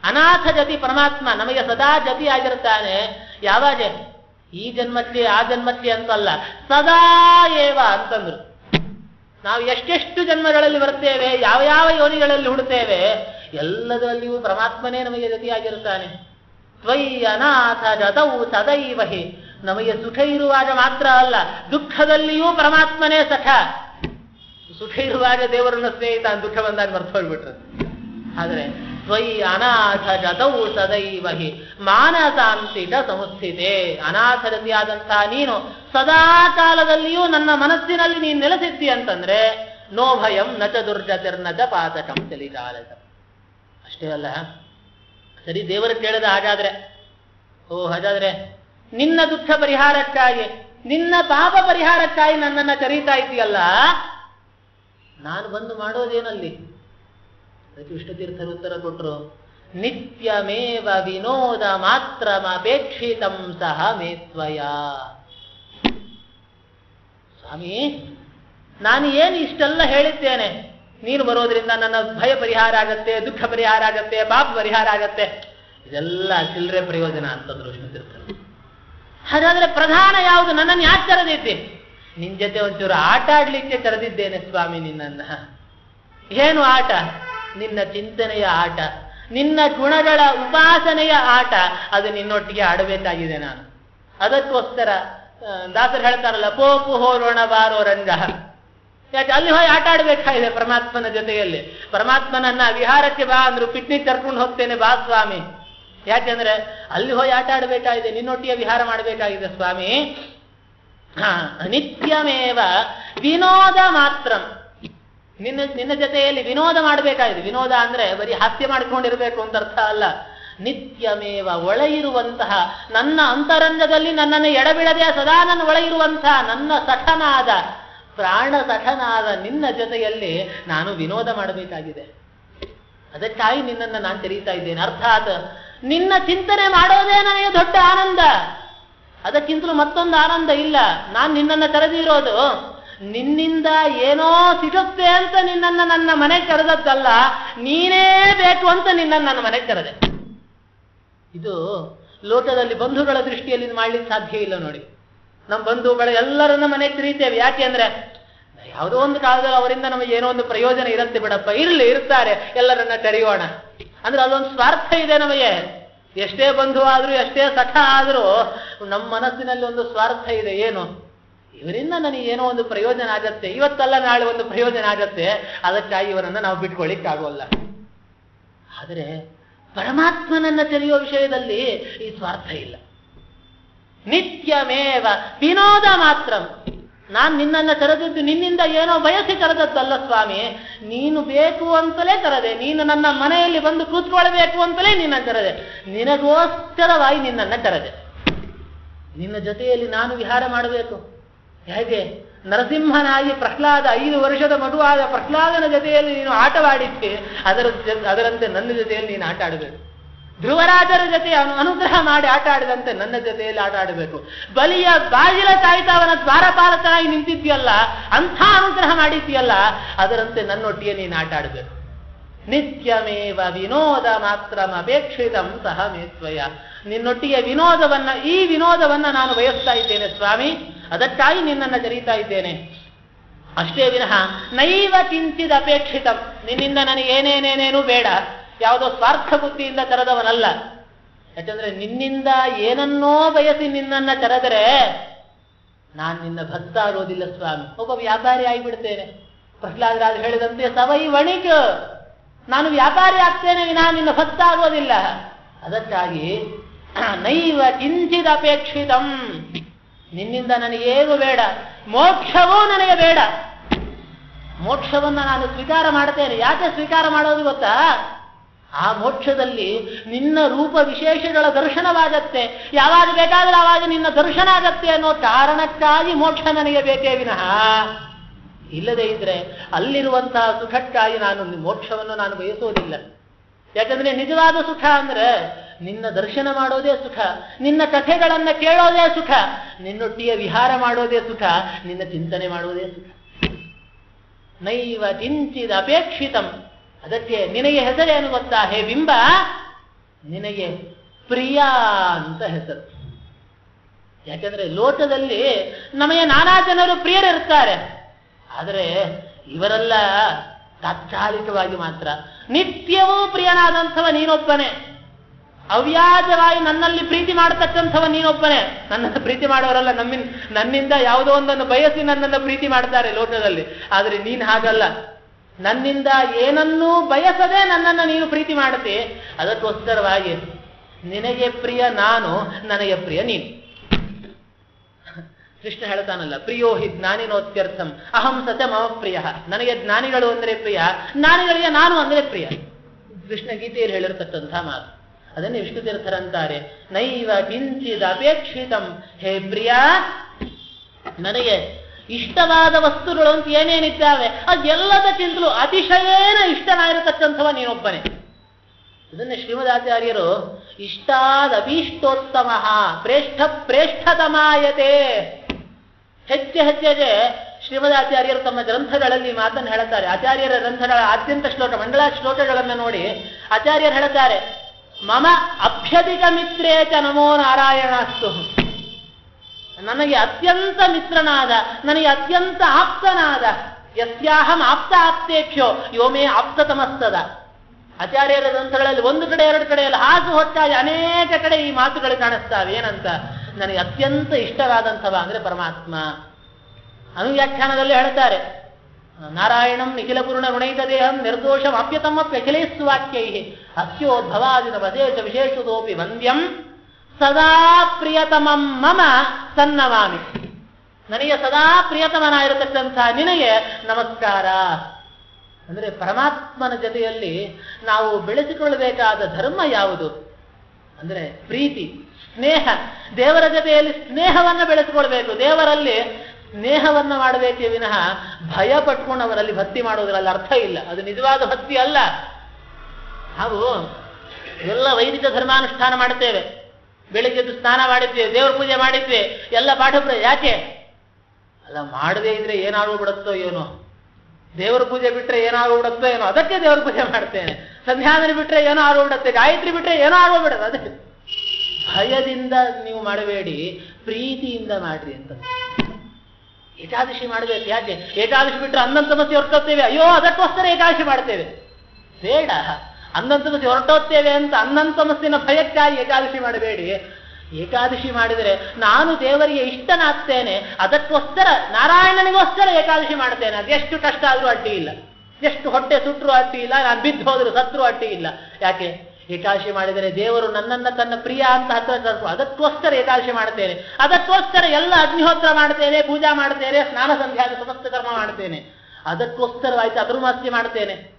ಅನಾಥ ಜತಿ ಪರಮಾತ್ಮ ನಮಗೆ ಸದಾ ಜತಿ ಆಗಿರ್ತಾನೆ ಯಾವಾಗ? ಈ ಜನ್ಮಕ್ಕೆ, ಆ ಜನ್ಮಕ್ಕೆ ಅಂತಲ್ಲ. ಸದಾ ಏವ ಅಂತಂದ್ರು. ನಾವು ಎಷ್ಟೆಷ್ಟು ಜನ್ಮಗಳಲ್ಲಿ ಬರ್ತೇವೆ ಯಾವ ಯಾವ ಯೋನಿಗಳಲ್ಲಿ ಹುಡುತ್ತೇವೆ ಎಲ್ಲದರಲ್ಲಿಯೂ ಪರಮಾತ್ಮನೇ ನಮಗೆ ಜೊತೆಯಾಗಿರುತ್ತಾನೆ. ತ್ವಯಿ ಅನಾಥ ಜತವು ಸದೈವ ಹಿ ನಮಗೆ ಸುಖ ಇರುವಾಗ ಮಾತ್ರ ಅಲ್ಲ, ದುಃಖದಲ್ಲಿಯೂ ಪರಮಾತ್ಮನೇ ಸಖ. ಸುಖ ಇರುವಾಗ ದೇವರನ್ನ ಸ್ನೇಹಿತ ದುಃಖ ಬಂದಾಗ ಮರ್ತು ಹೋಗ್ಬಿಟ್ರೆ. ಆದ್ರೆ ತ್ವಯಿ ಅನಾಥ ಜತವು ಸದೈವ ಮಾನಸಾಂತಿಕ ಸಂಸ್ಥಿತೆ ಅನಾಥ ಜತಿಯಾದಂತಹ ನೀನು ಸದಾ ಕಾಲದಲ್ಲಿಯೂ ನನ್ನ ಮನಸ್ಸಿನಲ್ಲಿ ನೀನು ನೆಲೆಸಿದ್ದಿ ಅಂತಂದ್ರೆ ನೋ ಭಯಂ ನಚ ದುರ್ಜತಿರ್ನಚ ಪಾತಕಂ ಚಲಿಕಾಲಕ ಅಷ್ಟೇ ಅಲ್ಲ ಸರಿ, ದೇವರು ಕೇಳಿದ ಹಾಗಾದ್ರೆ? ಓ, ಹಾಗಾದ್ರೆ ನಿನ್ನ ದುಃಖ ಪರಿಹಾರಕ್ಕಾಗಿ, ನಿನ್ನ ಪಾಪ ಪರಿಹಾರಕ್ಕಾಗಿ ನನ್ನನ್ನ ಕರೀತಾ ಇದೆಯಲ್ಲ ನಾನು ಬಂದು ಮಾಡೋದೇನಲ್ಲಿ? ಅದಕ್ಕೆ ವಿಷ್ಣುತೀರ್ಥರು ಉತ್ತರ ಕೊಟ್ಟರು ನಿತ್ಯಮೇವ ವಿನೋದ ಮಾತ್ರ ಅಪೇಕ್ಷಿತಂ ಸಹ ಮೇತ್ವಯ ಸ್ವಾಮಿ, ನಾನು ಏನು ಇಷ್ಟೆಲ್ಲ ಹೇಳಿದ್ದೇನೆ? ನೀನು ಬರೋದ್ರಿಂದ ನನ್ನ ಭಯ ಪರಿಹಾರ ಆಗತ್ತೆ, ದುಃಖ ಪರಿಹಾರ ಆಗತ್ತೆ, ಪಾಪ ಪರಿಹಾರ ಆಗತ್ತೆ. ಇದೆಲ್ಲ ಚಿಲ್ಲರೆ ಪ್ರಯೋಜನ ಅಂತಂದ್ರು ವಿಷ್ಣುತೀರ್ಥರು ಹಾಗಾದ್ರೆ ಪ್ರಧಾನ ಯಾವುದು? ನನ್ನನ್ನು ಯಾಕೆ ಕರೆದಿದ್ದೆ ನಿನ್ ಜೊತೆ ಒಂಚೂರು ಆಟ ಆಡ್ಲಿಕ್ಕೆ ಕರೆದಿದ್ದೇನೆ ಸ್ವಾಮಿ ನಿನ್ನನ್ನ. ಏನು ಆಟ? ನಿನ್ನ ಚಿಂತನೆಯ ಆಟ. ನಿನ್ನ ಗುಣಗಳ ಉಪಾಸನೆಯ ಆಟ. ಅದು ನಿನ್ನೊಟ್ಟಿಗೆ ಆಡಬೇಕಾಗಿದೆ ನಾನು. ಅದಕ್ಕೋಸ್ಕರ ದಾಸರು ಹೇಳ್ತಾರಲ್ಲ, ಪೋಪು ಹೋರೋಣ ಬಾರೋ ರಂಗ. ಯಾಕೆ ಅಲ್ಲಿ ಹೋಗಿ ಆಟ ಆಡ್ಬೇಕಾಗಿದೆ ಪರಮಾತ್ಮನ ಜೊತೆಯಲ್ಲಿ. ಪರಮಾತ್ಮನನ್ನ ವಿಹಾರಕ್ಕೆ ಬಾ ಅಂದ್ರು ಪಿಕ್ನಿಕ್ ಕರ್ಕೊಂಡು ಹೋಗ್ತೇನೆ ಬಾ ಸ್ವಾಮಿ. ಯಾಕೆಂದ್ರೆ ಅಲ್ಲಿ ಹೋಗಿ ಆಟ ಆಡ್ಬೇಕಾಗಿದೆ, ನಿನ್ನೊಟ್ಟಿಗೆ ವಿಹಾರ ಮಾಡಬೇಕಾಗಿದೆ ಸ್ವಾಮಿ. ನಿತ್ಯಮೇವ ವಿನೋದ ಮಾತ್ರ. ನಿನ್ನ ನಿನ್ನ ಜೊತೆಯಲ್ಲಿ ವಿನೋದ ಮಾಡಬೇಕಾಗಿದೆ. ವಿನೋದ ಅಂದ್ರೆ ಬರೀ ಹಾಸ್ಯ ಮಾಡ್ಕೊಂಡಿರ್ಬೇಕು ಅಂತ ಅರ್ಥ ಅಲ್ಲ. ನಿತ್ಯಮೇವ ಒಳ ಇರುವಂತಹ ನನ್ನ ಅಂತರಂಗದಲ್ಲಿ ನನ್ನನ್ನು ಎಡಬಿಡದೆ ಸದಾ ನನ್ನ ಒಳ ಇರುವಂತಹ ನನ್ನ ಸಖನಾದ ಪ್ರಾಣ ಸಖನಾದ ನಿನ್ನ ಜೊತೆಯಲ್ಲಿ ನಾನು ವಿನೋದ ಮಾಡಬೇಕಾಗಿದೆ. ಅದಕ್ಕಾಗಿ ನಿನ್ನನ್ನು ನಾನು ತೆರೀತಾ ಇದ್ದೇನೆ. ಅರ್ಥಾತ್ ನಿನ್ನ ಚಿಂತನೆ ಮಾಡೋದೇ ನನಗೆ ದೊಡ್ಡ ಆನಂದ. ಅದಕ್ಕಿಂತಲೂ ಮತ್ತೊಂದು ಆನಂದ ಇಲ್ಲ. ನಾನು ನಿನ್ನನ್ನು ಕರೆದಿರೋದು, ನಿನ್ನಿಂದ ಏನೋ ಸಿಗುತ್ತೆ ಅಂತ ನಿನ್ನನ್ನು ನನ್ನ ಮನೆ ಕರೆದದ್ದಲ್ಲ, ನೀನೇ ಬೇಕು ಅಂತ ನಿನ್ನನ್ನು ನನ್ನ ಮನೆಗೆ ಕರೆದೆ. ಇದು ಲೋಕದಲ್ಲಿ ಬಂಧುಗಳ ದೃಷ್ಟಿಯಲ್ಲಿ ಮಾಡ್ಲಿಕ್ಕೆ ಸಾಧ್ಯ ಇಲ್ಲ ನೋಡಿ. ನಮ್ಮ ಬಂಧುಗಳು ಎಲ್ಲರನ್ನ ಮನೆಗೆ ಕರೀತೇವೆ ಯಾಕೆ ಅಂದ್ರೆ, ಯಾವುದೋ ಒಂದು ಕಾಲದಲ್ಲಿ ಅವರಿಂದ ನಮಗೆ ಏನೋ ಒಂದು ಪ್ರಯೋಜನ ಇರುತ್ತೆ ಬಿಡಪ್ಪ. ಇಲ್ಲಿ ಇರ್ತಾರೆ. ಎಲ್ಲರನ್ನ ತೆರೆಯೋಣ ಅಂದ್ರೆ ಅದೊಂದು ಸ್ವಾರ್ಥ ಇದೆ ನಮಗೆ. ಎಷ್ಟೇ ಬಂಧು ಆದ್ರೂ, ಎಷ್ಟೇ ಸಖ ಆದ್ರೂ, ನಮ್ಮ ಮನಸ್ಸಿನಲ್ಲಿ ಒಂದು ಸ್ವಾರ್ಥ ಇದೆ. ಏನು? ಇವರಿಂದ ನನಗೆ ಏನೋ ಒಂದು ಪ್ರಯೋಜನ ಆಗತ್ತೆ. ಇವತ್ತಲ್ಲ ನಾಳೆ ಒಂದು ಪ್ರಯೋಜನ ಆಗತ್ತೆ. ಅದಕ್ಕಾಗಿ ಇವರನ್ನ ನಾವು ಬಿಟ್ಕೊಳ್ಳಿಕ್ಕಾಗೋಲ್ಲ ಆದರೆ, ಪರಮಾತ್ಮನನ್ನ ತೆರೆಯುವ ವಿಷಯದಲ್ಲಿ ಈ ಸ್ವಾರ್ಥ ಇಲ್ಲ. ನಿತ್ಯಮೇವ ವಿನೋದ ಮಾತ್ರ. ನಾನು ನಿನ್ನನ್ನು ಕರೆದದ್ದು ನಿನ್ನಿಂದ ಏನೋ ಬಯಸಿ ಕರೆದದ್ದಲ್ಲ ಸ್ವಾಮಿ. ನೀನು ಬೇಕು ಅಂತಲೇ ಕರೆದೆ. ನೀನು ನನ್ನ ಮನೆಯಲ್ಲಿ ಬಂದು ಕೂತ್ಕೊಳ್ಬೇಕು ಅಂತಲೇ ನಿನ್ನ ಕರೆದೆ. ನಿನಗೋಸ್ಕರವಾಗಿ ನಿನ್ನನ್ನು ಕರೆದೆ. ನಿನ್ನ ಜೊತೆಯಲ್ಲಿ ನಾನು ವಿಹಾರ ಮಾಡಬೇಕು. ಹೇಗೆ? ನರಸಿಂಹನಾಗಿ ಪ್ರಹ್ಲಾದ ಐದು ವರ್ಷದ ಮಗುವಾದ ಪ್ರಹ್ಲಾದನ ಜೊತೆಯಲ್ಲಿ ನೀನು ಆಟವಾಡಿದ್ದೆ. ಅದರ ಅದರಂತೆ ನನ್ನ ಜೊತೆಯಲ್ಲಿ ನೀನು ಆಟ ಆಡಬೇಕು ಧ್ರುವರಾಜರ ಜೊತೆ ಅವನು ಅನುಗ್ರಹ ಮಾಡಿ ಆಟ ಆಡಿದಂತೆ ನನ್ನ ಜೊತೆಯಲ್ಲಿ ಆಟ ಆಡಬೇಕು. ಬಲಿಯ ಬಾಗಿಲ ತಾಯಿತ ಅವನ ದ್ವಾರಪಾಲಕನಾಗಿ ನಿಂತಿದ್ಯಲ್ಲ ಅಂಥ ಅನುಗ್ರಹ ಮಾಡಿದ್ಯಲ್ಲ ಅದರಂತೆ ನನ್ನೊಟ್ಟಿಗೆ ನೀನು ಆಟ ಆಡಬೇಕು. ನಿತ್ಯಮೇವ ವಿನೋದ ಮಾತ್ರ ಅಪೇಕ್ಷಿತಂ ಸಹ ಮೇತ್ವಯ ನಿನ್ನೊಟ್ಟಿಗೆ ವಿನೋದವನ್ನ, ಈ ವಿನೋದವನ್ನ ನಾನು ಬಯಸ್ತಾ ಇದ್ದೇನೆ ಸ್ವಾಮಿ, ಅದಕ್ಕಾಗಿ ನಿನ್ನನ್ನು ಕರೀತಾ ಇದ್ದೇನೆ. ಅಷ್ಟೇ ವಿನಃ ನೈವ ಕಿಂಚಿದ ಅಪೇಕ್ಷಿತಂ ನಿನ್ನಿಂದ ನನಗೆ ಏನೇನೇನೇನೂ ಬೇಡ. ಯಾವುದೋ ಸ್ವಾರ್ಥ ಬುದ್ಧಿಯಿಂದ ಕರೆದವನಲ್ಲ. ಯಾಕಂದ್ರೆ ನಿನ್ನಿಂದ ಏನನ್ನೋ ಬಯಸಿ ನಿನ್ನನ್ನ ಕರೆದರೆ ನಾನು ನಿನ್ನ ಭಕ್ತ ಆಗೋದಿಲ್ಲ ಸ್ವಾಮಿ. ಒಬ್ಬ ವ್ಯಾಪಾರಿ ಆಗಿಬಿಡ್ತೇನೆ. ಪ್ರಹ್ಲಾದರಾಜ್ ಹೇಳಿದಂತೆ, ಸವೈ ವಣಿಕ, ನಾನು ವ್ಯಾಪಾರಿ ಆಗ್ತೇನೆ ನಾನು ನಿನ್ನ ಭಕ್ತ ಆಗೋದಿಲ್ಲ. ಅದಕ್ಕಾಗಿ ನೈವ ಕಿಂಚಿದ ಅಪೇಕ್ಷಿತಂ. ನಿನ್ನಿಂದ ನನಗೇನು ಬೇಡ, ಮೋಕ್ಷವೂ ನನಗೆ ಬೇಡ. ಮೋಕ್ಷವನ್ನ ನಾನು ಸ್ವೀಕಾರ ಮಾಡ್ತೇನೆ. ಯಾಕೆ ಸ್ವೀಕಾರ ಮಾಡೋದು ಗೊತ್ತಾ? ಆ ಮೋಕ್ಷದಲ್ಲಿ ನಿನ್ನ ರೂಪ ವಿಶೇಷಗಳ ದರ್ಶನವಾಗತ್ತೆ. ಯಾವಾಗ ಬೇಕಾದ್ರೆ ಆವಾಗ ನಿನ್ನ ದರ್ಶನ ಆಗತ್ತೆ ಅನ್ನೋ ಕಾರಣಕ್ಕಾಗಿ ಮೋಕ್ಷ ನನಗೆ ಬೇಕೇ ವಿನಃ. ಇಲ್ಲದೆ ಇದ್ರೆ ಅಲ್ಲಿರುವಂತಹ ಸುಖಕ್ಕಾಗಿ ನಾನು ಮೋಕ್ಷವನ್ನು ನಾನು ಬಯಸೋದಿಲ್ಲ. ಯಾಕಂದ್ರೆ ನಿಜವಾದ ಸುಖ ಅಂದ್ರೆ ನಿನ್ನ ದರ್ಶನ ಮಾಡೋದೇ ಸುಖ, ನಿನ್ನ ಕಥೆಗಳನ್ನ ಕೇಳೋದೇ ಸುಖ, ನಿನ್ನೊಟ್ಟಿಗೆ ವಿಹಾರ ಮಾಡೋದೇ ಸುಖ, ನಿನ್ನ ಚಿಂತನೆ ಮಾಡೋದೇ ಸುಖ. ನೈವ ಕಿಂಚಿದ ಅಪೇಕ್ಷಿತಂ ಅದಕ್ಕೆ ನಿನಗೆ ಹೆಸರೇನು ಗೊತ್ತಾ? ಹೇ ಬಿಂಬ, ನಿನಗೆ ಪ್ರಿಯ ಅಂತ ಹೆಸರು. ಯಾಕೆಂದ್ರೆ ಲೋಕದಲ್ಲಿ ನಮಗೆ ನಾನಾ ಜನರು ಪ್ರಿಯರಿರ್ತಾರೆ. ಆದರೆ ಇವರೆಲ್ಲ ತಾತ್ಕಾಲಿಕವಾಗಿ ಮಾತ್ರ. ನಿತ್ಯವೂ ಪ್ರಿಯನಾದಂಥವ ನೀನೊಬ್ಬನೇ. ಅವ್ಯಾಜವಾಗಿ ನನ್ನಲ್ಲಿ ಪ್ರೀತಿ ಮಾಡತಕ್ಕಂಥವ ನೀನೊಬ್ಬನೇ. ನನ್ನನ್ನು ಪ್ರೀತಿ ಮಾಡೋರಲ್ಲ ನಮ್ಮಿಂದ ನನ್ನಿಂದ ಯಾವುದೋ ಒಂದನ್ನು ಬಯಸಿ ನನ್ನನ್ನು ಪ್ರೀತಿ ಮಾಡ್ತಾರೆ ಲೋಕದಲ್ಲಿ. ಆದರೆ ನೀನು ಹಾಗಲ್ಲ. ನನ್ನಿಂದ ಏನನ್ನೂ ಬಯಸದೆ ನನ್ನನ್ನು ನೀನು ಪ್ರೀತಿ ಮಾಡುತ್ತೆ, ಅದಕ್ಕೋಸ್ಕರವಾಗಿ ನಿನಗೆ ಪ್ರಿಯ ನಾನು, ನನಗೆ ಪ್ರಿಯ ನೀನು. ಕೃಷ್ಣ ಹೇಳ್ತಾನಲ್ಲ, ಪ್ರಿಯೋ ಹಿ ಜ್ಞಾನಿನೋತ್ಯರ್ಥಂ, ಅಹಂ ಸತ್ಯ ಮಮ ಪ್ರಿಯ. ನನಗೆ ಜ್ಞಾನಿಗಳು ಅಂದ್ರೆ ಪ್ರಿಯ, ಜ್ಞಾನಿಗಳಿಗೆ ನಾನು ಅಂದ್ರೆ ಪ್ರಿಯ. ಕೃಷ್ಣ ಗೀತೆಯಲ್ಲಿ ಹೇಳಿರ್ತಕ್ಕಂಥ ಮಾತು. ಅದನ್ನೇ ವಿಷ್ಣು ತೀರ್ಥರಂತಾರೆ ನೈವ ಕಿಂಚಿದ ಅಪೇಕ್ಷಿತಂ ಹೇ ಪ್ರಿಯ, ನನಗೆ ಇಷ್ಟವಾದ ವಸ್ತುಗಳು ಅಂತ ಏನೇನಿದ್ದಾವೆ, ಅದೆಲ್ಲದಕ್ಕಿಂತಲೂ ಅತಿಶಯೇನ ಇಷ್ಟನಾಗಿರತಕ್ಕಂಥವ ನೀನೊಬ್ಬನೇ. ಇದನ್ನೇ ಶ್ರೀಮದಾಚಾರ್ಯರು ಇಷ್ಟಾದ ಅಭೀಷ್ಟೋತ್ತಮ ಪ್ರೇಷ್ಠ ಪ್ರೇಷ್ಠತಮಾಯತೆ. ಹೆಚ್ಚೆ ಹೆಚ್ಚೆಗೆ ಶ್ರೀಮದಾಚಾರ್ಯರು ತಮ್ಮ ಗ್ರಂಥಗಳಲ್ಲಿ ಮಾತನ್ನು ಹೇಳುತ್ತಾರೆ. ಆಚಾರ್ಯರ ಗ್ರಂಥಗಳ ಅತ್ಯಂತ ಶ್ಲೋಕ ಮಂಡಳ ಶ್ಲೋಕಗಳನ್ನು ನೋಡಿ. ಆಚಾರ್ಯರು ಹೇಳುತ್ತಾರೆ, ಮಮ ಅಭ್ಯಧಿಕ ಮಿತ್ರೇ ಚ ನಮೋ ನಾರಾಯಣಾಸ್ತು. ನನಗೆ ಅತ್ಯಂತ ಮಿತ್ರನಾದ, ನನಗೆ ಅತ್ಯಂತ ಆಪ್ತನಾದ, ಯಸ್ಯಾಹಂ ಆಪ್ತ ಆಪ್ತೇಭ್ಯೋ, ಯೋಮೇ ಆಪ್ತತಮಸ್ತದ. ಆಚಾರ್ಯರ ಗ್ರಂಥಗಳಲ್ಲಿ ಒಂದು ಕಡೆ, ಎರಡು ಕಡೆಯಲ್ಲಿ ಹಾಸು ಹೊತ್ತಾಗಿ ಅನೇಕ ಕಡೆ ಈ ಮಾತುಗಳು ಕಾಣಿಸ್ತಾವೆ. ಏನಂತ? ನನಗೆ ಅತ್ಯಂತ ಇಷ್ಟವಾದಂಥವ ಅಂದ್ರೆ ಪರಮಾತ್ಮ. ಅನುವ್ಯಾಖ್ಯಾನದಲ್ಲಿ ಹೇಳ್ತಾರೆ, ನಾರಾಯಣಂ ನಿಖಿಲ ಪೂರ್ಣ ಋಣೈತ ದೇಹಂ ನಿರ್ದೋಷಂ ಅಪ್ಯತಮಪ್ಯಖಿಲೇಸ್ಸು ವಾಕ್ಯೈ ಅತ್ಯೋದ್ಭವಾದಿನ ವದೇಶ ವಿಶೇಷದೋಪಿ ವಂದ್ಯಂ ಸದಾ ಪ್ರಿಯತಮಂ ಮಮ ಸನ್ನವಾಮಿ. ನನಗೆ ಸದಾ ಪ್ರಿಯತಮನಾಗಿರತಕ್ಕಂಥ ನಿನಗೆ ನಮಸ್ಕಾರ. ಅಂದ್ರೆ ಪರಮಾತ್ಮನ ಜೊತೆಯಲ್ಲಿ ನಾವು ಬೆಳೆಸಿಕೊಳ್ಳಬೇಕಾದ ಧರ್ಮ ಯಾವುದು? ಅಂದ್ರೆ ಪ್ರೀತಿ, ಸ್ನೇಹ. ದೇವರ ಜೊತೆಯಲ್ಲಿ ಸ್ನೇಹವನ್ನು ಬೆಳೆಸಿಕೊಳ್ಬೇಕು. ದೇವರಲ್ಲಿ ಸ್ನೇಹವನ್ನು ಮಾಡಬೇಕೇ ವಿನಃ ಭಯ ಪಟ್ಕೊಂಡು ಅವರಲ್ಲಿ ಭಕ್ತಿ ಮಾಡುವುದರಲ್ಲಿ ಅರ್ಥ ಇಲ್ಲ. ಅದು ನಿಜವಾದ ಭಕ್ತಿ ಅಲ್ಲ. ನಾವು ಎಲ್ಲ ವೈದಿಕ ಧರ್ಮಾನುಷ್ಠಾನ ಮಾಡುತ್ತೇವೆ. ಬೆಳಿಗ್ಗೆದ್ದು ಸ್ನಾನ ಮಾಡಿದ್ವಿ, ದೇವ್ರ ಪೂಜೆ ಮಾಡಿದ್ವಿ, ಎಲ್ಲ ಪಾಠ ಯಾಕೆ? ಅಲ್ಲ, ಮಾಡದೇ ಇದ್ರೆ ಏನಾಗೋಗ್ಬಿಡುತ್ತೋ ಏನೋ? ದೇವರ ಪೂಜೆ ಬಿಟ್ರೆ ಬಿಡುತ್ತೋ ಏನೋ? ಅದಕ್ಕೆ ದೇವರ ಪೂಜೆ ಮಾಡ್ತೇನೆ. ಸಂಧ್ಯಾವನೆ ಬಿಟ್ರೆ ಏನೋ ಬಿಡುತ್ತೆ, ಗಾಯತ್ರಿ ಬಿಟ್ರೆ ಏನೋ ಬಿಡುತ್ತೆ, ಅದಕ್ಕೆ. ಭಯದಿಂದ ನೀವು ಮಾಡಬೇಡಿ, ಪ್ರೀತಿಯಿಂದ ಮಾಡ್ರಿ ಅಂತ. ಏಕಾದಶಿ ಮಾಡಬೇಕು, ಯಾಕೆ? ಏಕಾದಶಿ ಬಿಟ್ರೆ ಅನ್ನಂತ ಮತ್ತೆ ಹೊರ್ಕೋತೇವೆ ಅಯ್ಯೋ, ಅದಕ್ಕೋಸ್ಕರ ಏಕಾದಶಿ ಮಾಡ್ತೇವೆ. ಬೇಡ. ಅನ್ನದ ಹೊರಟೋತ್ತೇವೆ ಅಂತ ಅನ್ನಂತ ಸಮಸ್ಯೆನ ಭಯಕ್ಕಾಗಿ ಏಕಾದಶಿ ಮಾಡಬೇಡಿ. ಏಕಾದಶಿ ಮಾಡಿದರೆ ನಾನು ದೇವರಿಗೆ ಇಷ್ಟನಾಗ್ತೇನೆ, ಅದಕ್ಕೋಸ್ಕರ ನಾರಾಯಣನಿಗೋಸ್ಕರ ಏಕಾದಶಿ ಮಾಡ್ತೇನೆ. ಅದೆಷ್ಟು ಕಷ್ಟ ಆದರೂ ಅಡ್ಡಿ ಇಲ್ಲ. ಎಷ್ಟು ಹೊಟ್ಟೆ ಸುಟ್ಟರು ಅಡ್ಡಿ ಇಲ್ಲ, ನಾನು ಬಿದ್ದು ಹೋದ್ರು ಸತ್ರು ಅಡ್ಡಿ ಇಲ್ಲ. ಯಾಕೆ? ಏಕಾದಶಿ ಮಾಡಿದರೆ ದೇವರು ನನ್ನನ್ನ ತನ್ನ ಪ್ರಿಯ ಅಂತ ಹತ್ರ ತರ್ಪ ಅದಕ್ಕೋಸ್ಕರ ಏಕಾದಶಿ ಮಾಡ್ತೇನೆ. ಅದಕ್ಕೋಸ್ಕರ ಎಲ್ಲ ಅಗ್ನಿಹೋತ್ರ ಮಾಡ್ತೇನೆ, ಪೂಜಾ ಮಾಡ್ತೇನೆ, ಸ್ನಾನ ಸಂಧ್ಯಾದ ಸಮಸ್ತ ಕರ್ಮ ಮಾಡ್ತೇನೆ. ಅದಕ್ಕೋಸ್ಕರವಾಯ್ತು ಮಾಸ್ತಿ ಮಾಡ್ತೇನೆ.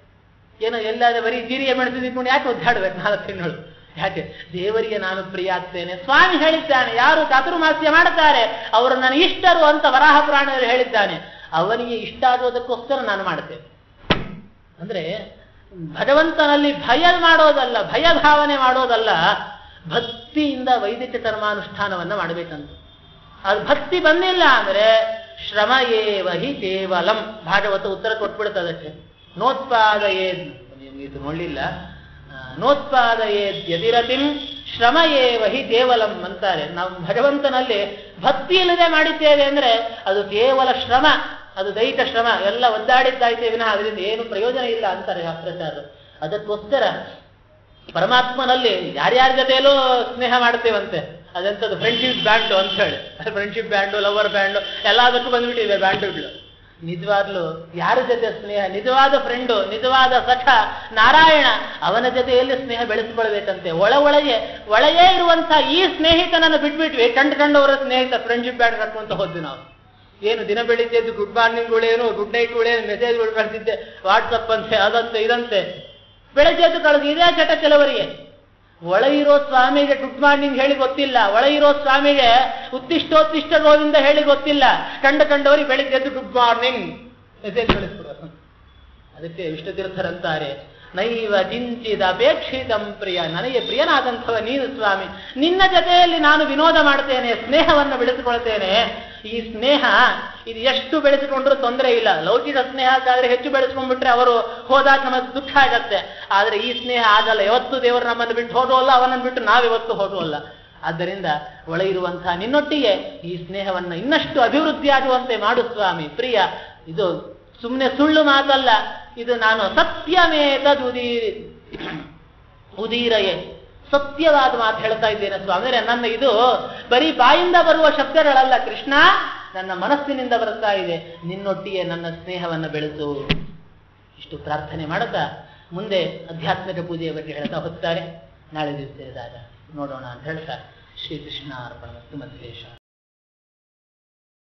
ಏನೋ ಎಲ್ಲಾದ್ರೆ ಬರೀ ಜೀರಿಗೆ ಮೆಣಸಿದ್ಕೊಂಡು ಯಾಕೆ ಒದ್ದಾಡ್ಬೇಕು ನಾಲ್ಕು ತಿಂಗಳು? ಯಾಕೆ? ದೇವರಿಗೆ ನಾನು ಪ್ರಿಯ ಆಗ್ತೇನೆ ಸ್ವಾಮಿ ಹೇಳಿದ್ದಾನೆ, ಯಾರು ಚಾತುರ್ಮಾಸ್ಯ ಮಾಡ್ತಾರೆ ಅವರು ನನ್ನ ಇಷ್ಟರು ಅಂತ ವರಾಹ ಪುರಾಣದಲ್ಲಿ ಹೇಳಿದ್ದಾನೆ. ಅವನಿಗೆ ಇಷ್ಟ ಆಗೋದಕ್ಕೋಸ್ಕರ ನಾನು ಮಾಡ್ತೇನೆ. ಅಂದ್ರೆ, ಭಗವಂತನಲ್ಲಿ ಭಯ ಮಾಡೋದಲ್ಲ ಭಯ ಭಾವನೆ ಮಾಡೋದಲ್ಲ, ಭಕ್ತಿಯಿಂದ ವೈದಿಕ ಕರ್ಮಾನುಷ್ಠಾನವನ್ನ ಮಾಡಬೇಕಂತ. ಅದು ಭಕ್ತಿ ಬಂದಿಲ್ಲ ಅಂದ್ರೆ ಶ್ರಮ ಏವ ಕೇವಲಂ. ಭಾಗವತ ಉತ್ತರ ಕೊಟ್ಬಿಡ್ತದಕ್ಕೆ ನೋತ್ಪಾದಯೇದ್ ಇದು ನೋಡ್ಲಿಲ್ಲ ನೋತ್ಪಾದ ನೋತ್ಪಾದಯೇದ್ ಯದಿರತಿಂ ಶ್ರಮ ಏವ ಅಂತಾರೆ. ನಾವು ಭಗವಂತನಲ್ಲಿ ಭಕ್ತಿ ಇಲ್ಲದೆ ಮಾಡಿದ್ದೇವೆ ಅಂದ್ರೆ ಅದು ಕೇವಲ ಶ್ರಮ, ಅದು ದೈಹಿಕ ಶ್ರಮ, ಎಲ್ಲ ಒದ್ದಾಡಿದ್ದಾಯ್ತೇ ವಿನಃ ಅದರಿಂದ ಏನು ಪ್ರಯೋಜನ ಇಲ್ಲ ಅಂತಾರೆ ಶಾಸ್ತ್ರಚಾರರು ಅದಕ್ಕೋಸ್ಕರ ಪರಮಾತ್ಮನಲ್ಲಿ ಯಾರ್ಯಾರ ಜೊತೆಯಲ್ಲೂ ಸ್ನೇಹ ಮಾಡ್ತೇವಂತೆ. ಅದೆಂಥದ್ದು ಫ್ರೆಂಡ್ಶಿಪ್ ಬ್ಯಾಂಡು ಅಂತ ಹೇಳಿ. ಫ್ರೆಂಡ್ಶಿಪ್ ಬ್ಯಾಂಡು ಲವರ್ ಬ್ಯಾಂಡು ಎಲ್ಲದಕ್ಕೂ ಬಂದ್ಬಿಟ್ಟಿದೆ ಬ್ಯಾಂಡುಗಳು. ನಿಜವಾಗ್ಲು ಯಾರ ಜೊತೆ ಸ್ನೇಹ? ನಿಜವಾದ ಫ್ರೆಂಡು ನಿಜವಾದ ಸಖ ನಾರಾಯಣ, ಅವನ ಜೊತೆಯಲ್ಲಿ ಸ್ನೇಹ ಬೆಳೆಸ್ಕೊಳ್ಬೇಕಂತೆ? ಒಳ ಒಳಗೆ, ಒಳಗೇ ಇರುವಂತಹ ಈ ಸ್ನೇಹಿತನನ್ನು ಬಿಟ್ಬಿಟ್ವಿ. ಕಂಡು ಕಂಡವರ ಸ್ನೇಹಿತ ಫ್ರೆಂಡ್ಶಿಪ್ ಬ್ಯಾಡ್ ಕಟ್ಕೊಂತ ಹೋದ್ವಿ ನಾವು. ಏನು ದಿನ ಬೆಳಿಗ್ಗೆ ಗುಡ್ ಮಾರ್ನಿಂಗ್ಗಳೇನು ಗುಡ್ ನೈಟ್ಗಳೇನು ಮೆಸೇಜ್ಗಳು ಕಳಿಸಿದ್ದೆ ವಾಟ್ಸಪ್ ಅಂತೆ, ಅದಂತೆ, ಇದಂತೆ. ಬೆಳಗ್ಗೆ ಎದ್ದು ಕಳೆದು ಇದೇ ಚಟ ಕೆಲವರಿಗೆ. ಒಳ ಇರೋ ಸ್ವಾಮಿಗೆ ಗುಡ್ ಮಾರ್ನಿಂಗ್ ಹೇಳಿ ಗೊತ್ತಿಲ್ಲ. ಒಳ ಇರೋ ಸ್ವಾಮಿಗೆ ಉತ್ತಿಷ್ಟೋತ್ತಿಷ್ಟ ಗೋವಿಂದ ಹೇಳಿ ಗೊತ್ತಿಲ್ಲ. ಕಂಡ ಕಂಡವರಿಗೆ ಬೆಳಿಗ್ಗೆ ಎದ್ದು ಗುಡ್ ಮಾರ್ನಿಂಗ್ ಮೆಸೇಜ್ ಕಳಿಸ್ಬಿಡೋದು ಅದಕ್ಕೆ ವಿಷ್ಣುತೀರ್ಥರಂತಾರೆ ನೈವ ಚಿಂತಿದ ಅಪೇಕ್ಷಿತಂ ಪ್ರಿಯ. ನನಗೆ ಪ್ರಿಯನಾದಂಥವ ನೀನು ಸ್ವಾಮಿ. ನಿನ್ನ ಜೊತೆಯಲ್ಲಿ ನಾನು ವಿನೋದ ಮಾಡ್ತೇನೆ, ಸ್ನೇಹವನ್ನು ಬೆಳೆಸಿಕೊಳ್ತೇನೆ. ಈ ಸ್ನೇಹ, ಇದು ಎಷ್ಟು ಬೆಳೆಸಿಕೊಂಡ್ರೂ ತೊಂದರೆ ಇಲ್ಲ. ಲೌಕಿಕ ಸ್ನೇಹ ಆದ್ರೆ ಹೆಚ್ಚು ಬೆಳೆಸ್ಕೊಂಡ್ಬಿಟ್ರೆ ಅವರು ಹೋದಾಗ ನಮಗೆ ದುಃಖ ಆಗತ್ತೆ. ಆದರೆ ಈ ಸ್ನೇಹ ಆಗಲ್ಲ. ಯಾವತ್ತು ದೇವರು ನಮ್ಮನ್ನು ಬಿಟ್ಟು ಹೋಗೋಲ್ಲ ಅವನನ್ನು ಬಿಟ್ಟು ನಾವಿವತ್ತು ಹೋಗೋಲ್ಲ ಆದ್ದರಿಂದ ಒಳಗಿರುವಂತಹ ನಿನ್ನೊಟ್ಟಿಗೆ ಈ ಸ್ನೇಹವನ್ನು ಇನ್ನಷ್ಟು ಅಭಿವೃದ್ಧಿ ಆಗುವಂತೆ ಮಾಡು ಸ್ವಾಮಿ. ಪ್ರಿಯ, ಇದು ಸುಮ್ಮನೆ ಸುಳ್ಳು ಮಾತಲ್ಲ. ಇದು ನಾನು ಸತ್ಯಮೇತದುದೀ ಉದೀರಯೇ. ಸತ್ಯವಾದ ಮಾತು ಹೇಳ್ತಾ ಇದ್ದೇನೆ ಸ್ವಾಮಿ. ಅಂದ್ರೆ ನನ್ನ ಇದು ಬರೀ ಬಾಯಿಂದ ಬರುವ ಶಬ್ದಗಳಲ್ಲ ಕೃಷ್ಣ, ನನ್ನ ಮನಸ್ಸಿನಿಂದ ಬರ್ತಾ ಇದೆ. ನಿನ್ನೊಟ್ಟಿಗೆ ನನ್ನ ಸ್ನೇಹವನ್ನು ಬೆಳೆಸು. ಇಷ್ಟು ಪ್ರಾರ್ಥನೆ ಮಾಡುತ್ತಾ ಮುಂದೆ ಆಧ್ಯಾತ್ಮಿಕ ಪೂಜೆಯ ಬಗ್ಗೆ ಹೇಳ್ತಾ ಹೋಗ್ತಾರೆ. ನಾಳೆ ದಿವಸ ನೋಡೋಣ ಅಂತ ಹೇಳ್ತಾ ಶ್ರೀಕೃಷ್ಣ ಅರ್ಪಣ ಮತ್ತು ಮಧ್ವೇಶ